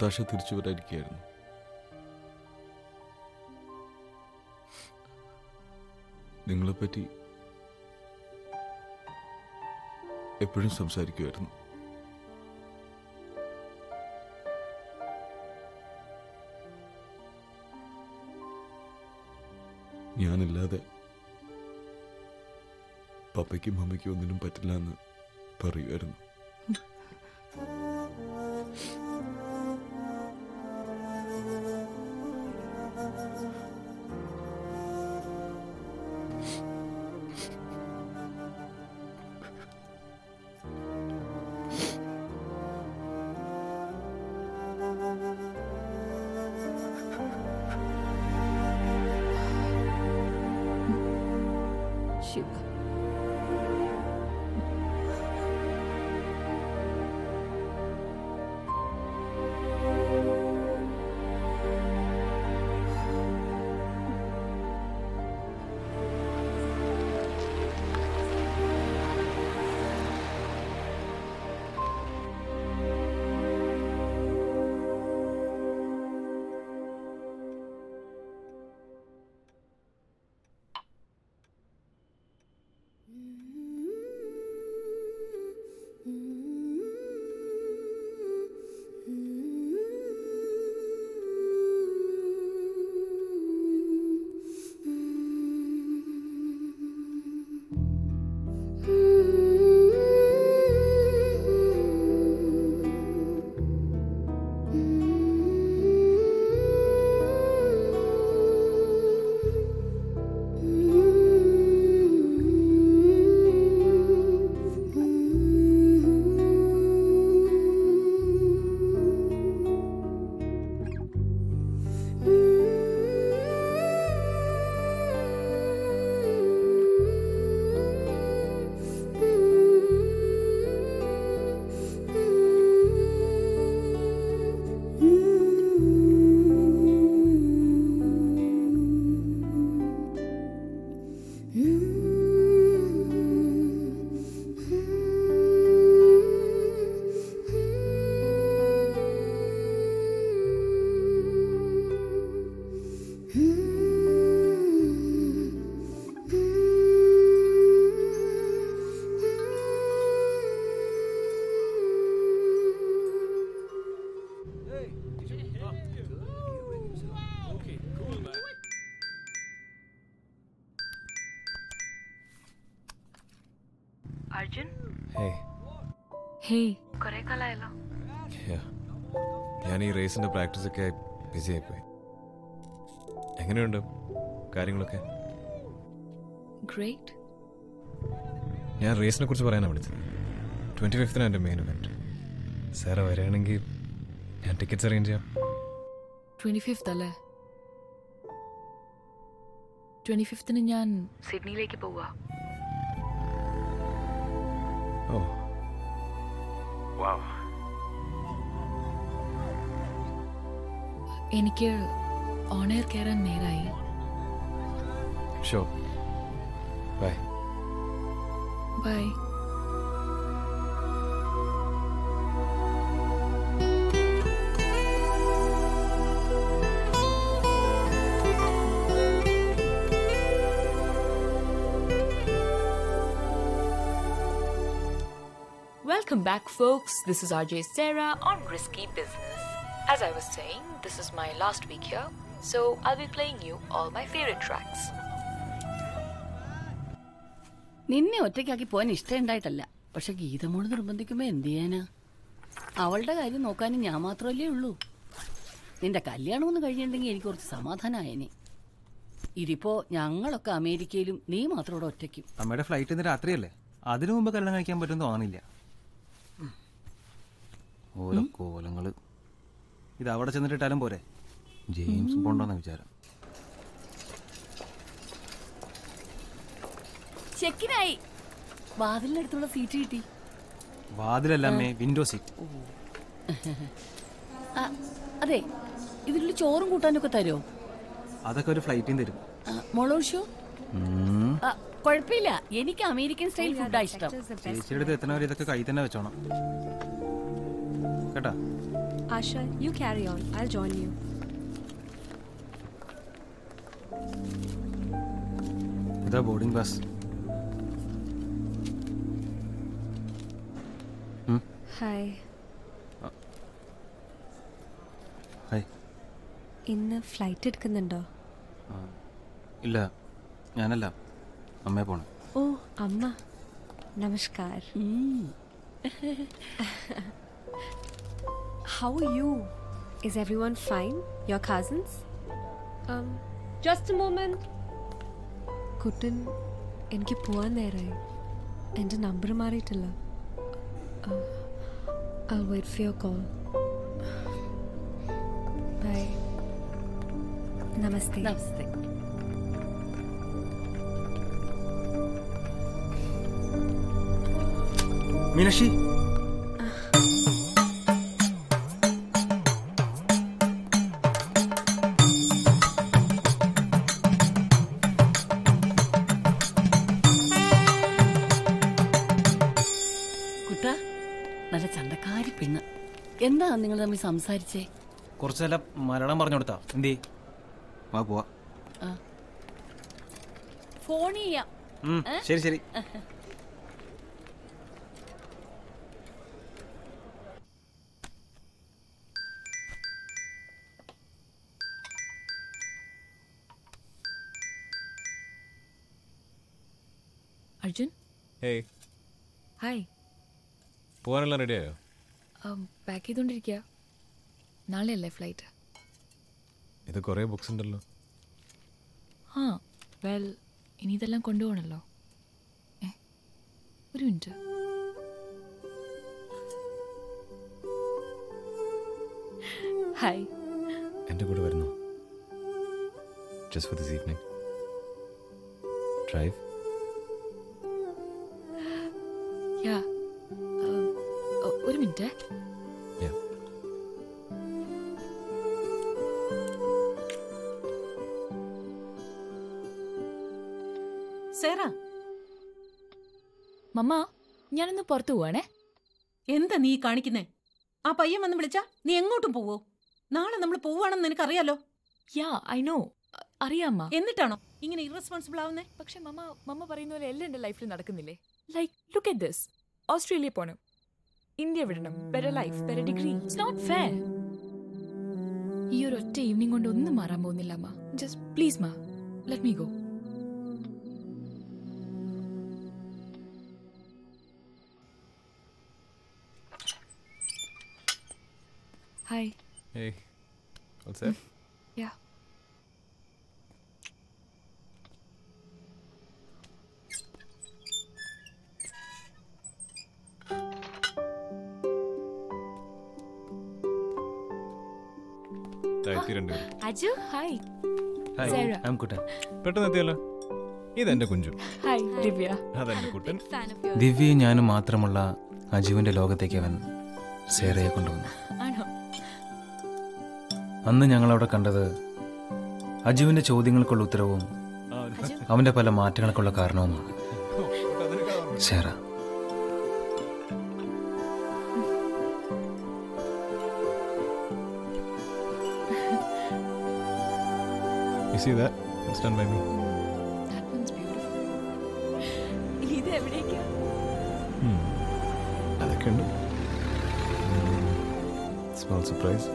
നത്താഷ തിരിച്ചു വരാതിരിക്കുകയായിരുന്നു നിങ്ങളെപ്പറ്റി എപ്പോഴും സംസാരിക്കുമായിരുന്നു. ഞാനില്ലാതെ പപ്പയ്ക്കും മമ്മയ്ക്കും ഒന്നിനും പറ്റില്ല എന്ന് പറയുമായിരുന്നു. അർജുൻ? ഹേ ഹേ കുറേ കാലായല്ലോ. Yeah. ഞാൻ ഈ റേസിന്റെ പ്രാക്ടീസ് ഒക്കെ ബിസി ആയിപ്പോയി എങ്ങനെയുണ്ട് കാര്യങ്ങളൊക്കെ? ഗ്രേറ്റ്. ഞാൻ റേസിനെ കുറിച്ച് പറയാനാണ് വിളിച്ചത്. ട്വന്റി ഫിഫ്തിനാണ് എന്റെ മെയിൻ ഇവന്റ് സാറ് വരികയാണെങ്കിൽ ഞാൻ ടിക്കറ്റ്സ് അറേഞ്ച് ചെയ്യാം. ട്വന്റി ഫിഫ്ത്ത് അല്ലേ? ട്വന്റി ഫിഫ്ത്തിന് ഞാൻ സിഡ്നിയിലേക്ക് പോവാ എനിക്ക് ഓണർ കയറാൻ നേരായി show bye bye Welcome back, folks. This is RJ Sarah on Risky Business. As I was saying, this is my last week here, so I'll be playing you all my favorite tracks. നിന്നെ ഒറ്റയ്ക്കാക്കി പോകാൻ ഇഷ്ടമുണ്ടായിട്ടല്ല. പക്ഷെ ഗീതമോട് നിർബന്ധിക്കുമ്പോ എന്ത് ചെയ്യാനാ? അവളുടെ കാര്യം നോക്കാനും ഞാൻ മാത്രമല്ലേ ഉള്ളൂ. നിന്റെ കല്യാണം ഒന്ന് കഴിഞ്ഞിട്ടുണ്ടെങ്കിൽ എനിക്ക് കുറച്ച് സമാധാനമായേനെ ഇതിപ്പോ ഞങ്ങളൊക്കെ അമേരിക്കയിലും നീ മാത്രം ഇവിടെ ഒറ്റയ്ക്കും. അമ്മയുടെ ഫ്ലൈറ്റ് ഇന്ന് രാത്രിയല്ലേ? അതിനു മുമ്പ് കല്യാണം കഴിക്കാൻ പറ്റുമെന്ന് തോന്നണില്ല. ഓരോ കോലങ്ങൾ. ഇത് അവിടെ ചെന്നിട്ടിട്ടാലും പോരെ. ജെയിംസ് ബോണ്ടോന്ന വിചാരം. ചെക്കിനായി. വാതിലിനടുത്തുള്ള സീറ്റ് കിട്ടി. വാതിലല്ല അമ്മേ വിൻഡോ സീറ്റ് അതെ ഇതിലുള്ള ചോറും കൂട്ടാനൊക്കെ തരുമോ? അതൊക്കെ ഒരു ഫ്ലൈറ്റിൽ തരും. മൊളോഷോ. കുഴപ്പമില്ല. എനിക്ക് അമേരിക്കൻ സ്റ്റൈൽ ഫുഡാ ഇഷ്ടം. ചേച്ചിയുടെ അടുത്ത് എത്തണവരെ ഇതൊക്കെ കൈ തന്നെ വെച്ചോണം. കേട്ടാ? Asha, you carry on. I'll join you. ഇതാ ബോർഡിംഗ് പാസ് Hi. ഹായ് ഇന്ന് ഫ്ലൈറ്റ് എടുക്കുന്നുണ്ടോ? ഇല്ല. ഞാനല്ല. അമ്മയെ പോണം. ഓ അമ്മ. നമസ്കാർ [LAUGHS] How are you? Is everyone fine? Your cousins? Um, just a moment. കുട്ടൻ എനിക്ക് പോവാൻ നേരമായി എൻ്റെ നമ്പർ മാറിയിട്ടില്ല I'll wait for your call. Bye. Namaste. Namaste. Meenakshi നിങ്ങൾ തമ്മിൽ സംസാരിച്ചേ? കുറച്ച് മലയാളം പറഞ്ഞു കൊടുത്താ. എന്തേ വാ പോവാ. ഫോൺ ചെയ്യാം. ശരി ശരി. അർജുൻ? ഹേയ്. ഹായ്. പോകാനെല്ലാം റെഡിയായോ പാക്ക് ചെയ്തോണ്ടിരിക്കുക നാളെയല്ലേ ഫ്ലൈറ്റ് ഇത് കുറേ ബുക്സ് ഉണ്ടല്ലോ. ആ വെൽ ഇനി ഇതെല്ലാം കൊണ്ടുപോകണല്ലോ. ഏ ഒരു മിനിറ്റ്. ഹായ് എന്റെ കൂടെ വരുന്നു. Just for this evening drive യാ ഒരു മിനിറ്റ്. സേറ. മമ്മ ഞാനൊന്ന് പുറത്തു പോവാണേ. എന്താ നീ കാണിക്കുന്നേ? ആ പയ്യൻ വന്ന് വിളിച്ചാ നീ എങ്ങോട്ടും പോവോ? നാളെ നമ്മൾ പോവാണെന്ന് നിനക്കറിയാലോ? യാ ഐ നോ അറിയാമ്മ എന്നിട്ടാണോ ഇങ്ങനെ ഇറസ്പോൺസിബിൾ ആവുന്നേ? പക്ഷെ മമ്മ മമ്മ പറയുന്ന പോലെ എല്ലാം എന്റെ ലൈഫിൽ നടക്കുന്നില്ലേ? Like look at this Australia പോണം. ഇന്ത്യ വിടണം. Better life better degree it's not fair ഈ ഒരു ഒറ്റ ഈവനിങ് കൊണ്ട് ഒന്നും മാറാൻ പോകുന്നില്ല അമ്മ. Just please ma. Let me go hi Hey, what's that? Yeah. എത്തി രണ്ടുപേരും. Aju hi hi Sarah. I am Kuttan പെട്ടെന്ന് എത്തിയല്ലോ? ഇതെന്റെ കുഞ്ചു. ഹായ് ദിവ്യ. അതെന്റെ കുട്ടൻ. ദിവ്യയും ഞാനും മാത്രമുള്ള അജുവിന്റെ ലോകത്തേക്ക് അവൻ സേറയെ കൊണ്ടുവന്നു. ആണോ? അന്ന് ഞങ്ങൾ അവിടെ കണ്ടത് അജുവിന്റെ ചോദ്യങ്ങൾക്കുള്ള ഉത്തരവും അവന്റെ പല മാറ്റങ്ങൾക്കുള്ള കാരണവുമാണ്. Sera You see that? It's done by me. ഇത് എവിടേക്കാ Hmm. അതൊക്കെ ഉണ്ട് സ്മോൾ സർപ്രൈസ്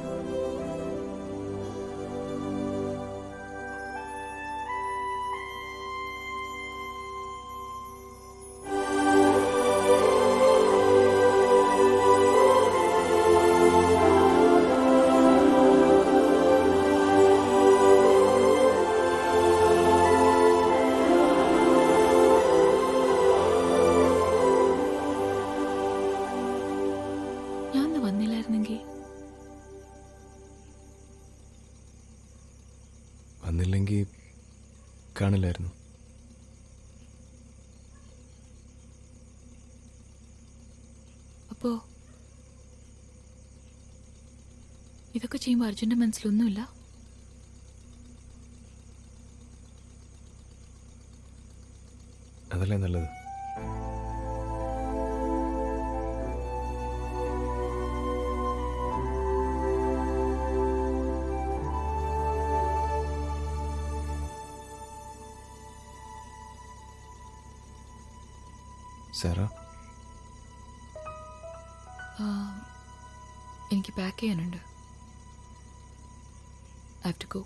ചെയ്യുമ്പോൾ അർജുന്റെ മനസ്സിലൊന്നുമില്ല. അതല്ലേ നല്ലത്? സാറ? എനിക്ക് പാക്ക് ചെയ്യാനുണ്ട്. ഐ ഹാവ് ടു ഗോ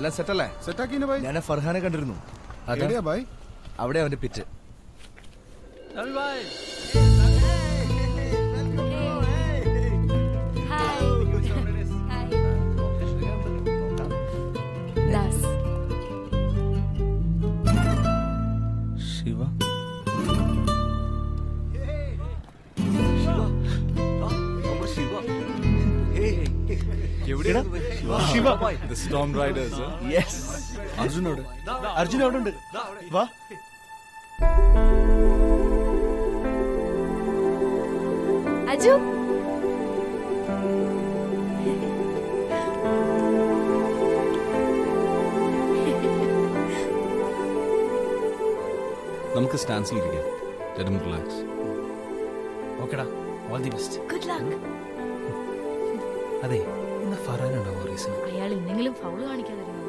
എല്ലാം സെറ്റല്ലേ സെറ്റാക്കിന് ബൈ. ഞാൻ ഫർഹാനെ കണ്ടിരുന്നു. അതാ. ബൈ? അവിടെ അവന്റെ പിറ്റ് Storm Riders, യെസ് അർജുനോട്? അർജുൻ അവിടെ ഉണ്ട്. വാ. അജു. നമുക്ക് സ്റ്റാൻസിൽ ഇരിക്കാം. Let him relax. ഓക്കെടാ. All the best good luck അതെ. റീസൺ അയാൾ എന്തെങ്കിലും ഫൗൾ കാണിക്കാതിരുന്നു?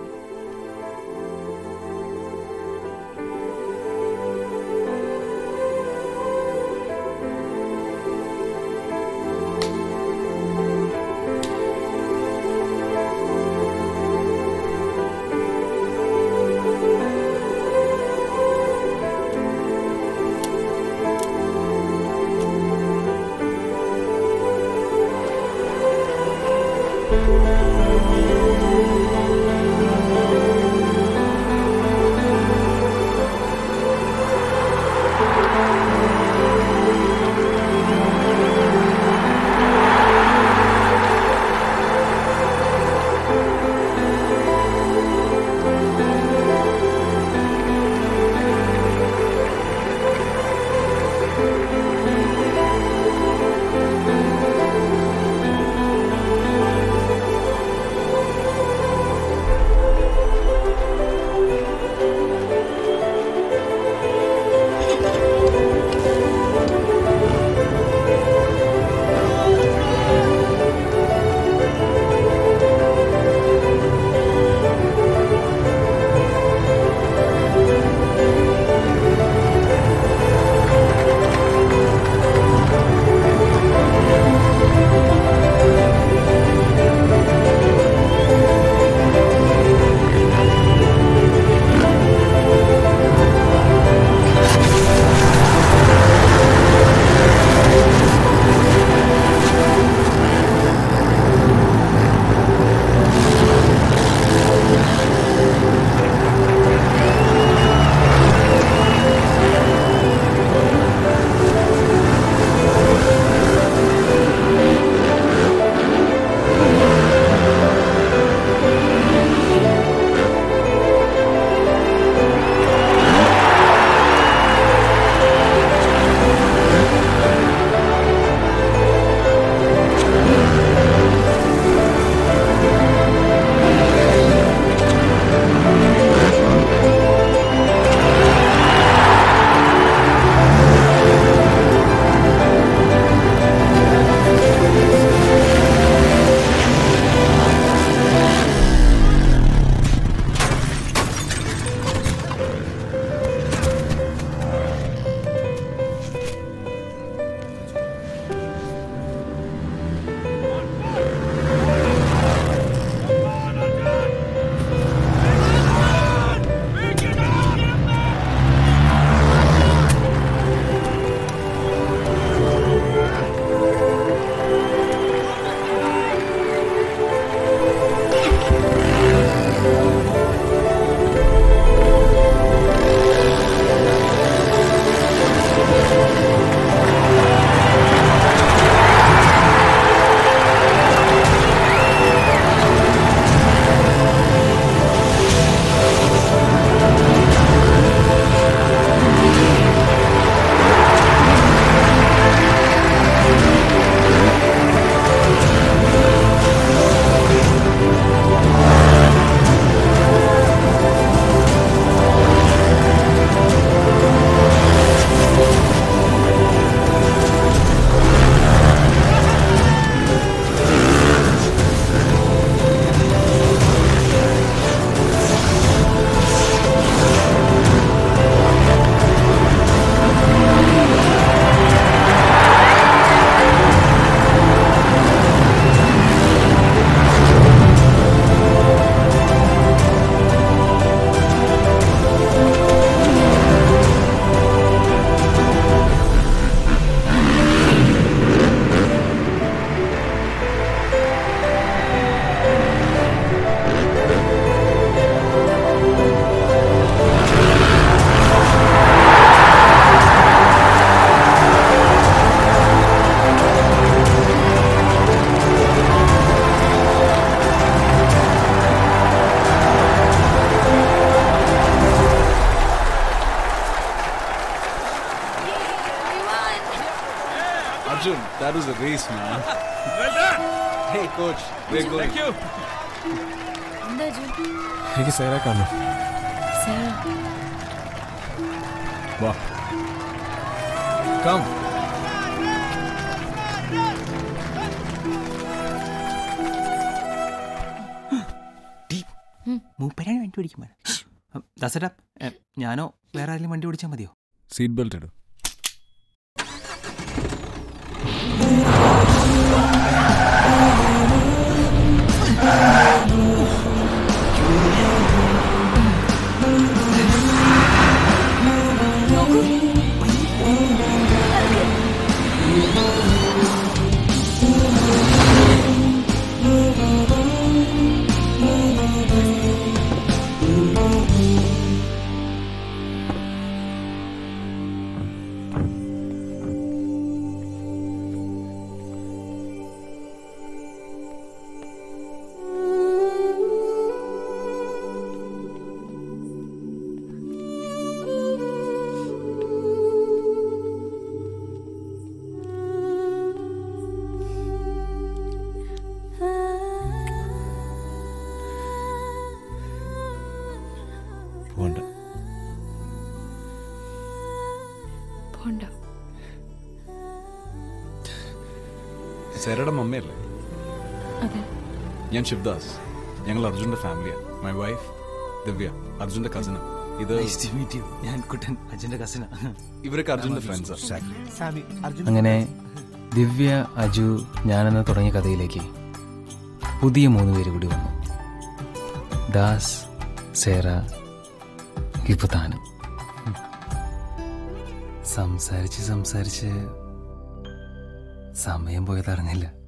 That man. well done. Hey, coach. We're good. Thank you. എനിക്ക് സേറെ കാണണം വാ കം മൂപ്പരാണ് വണ്ടി ഓടിക്കുമ്പോൾ ദസര ഞാനോ വേറെ ആരെങ്കിലും വണ്ടി ഓടിച്ചാൽ മതിയോ സീറ്റ് ബെൽറ്റ് ഇടും ഞാൻ ശിവദാസ് ഞങ്ങൾ അർജുന്റെ ഫാമിലിയാണ് മൈ വൈഫ് ദിവ്യ. അർജുന്റെ കസിന് ഇത് ഞാൻ കുട്ടൻ അജന്റെ കസിന ഇവരൊക്കെ അർജുന്റെ ഫ്രണ്ട്സ് സാമി അങ്ങനെ ദിവ്യ അജു ഞാനെന്ന് തുടങ്ങിയ കഥയിലേക്ക് പുതിയ മൂന്ന് പേര് കൂടി വന്നു. ദാസ് സേറ ഇപ്പൊ താനും. സംസാരിച്ച് സംസാരിച്ച് സമയം പോയത്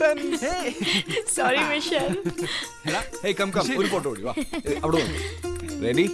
Kutan. Sorry, Michelle. Hey come come ഒരു ഫോട്ടോ ഓടി വാ അവിടെ റെഡി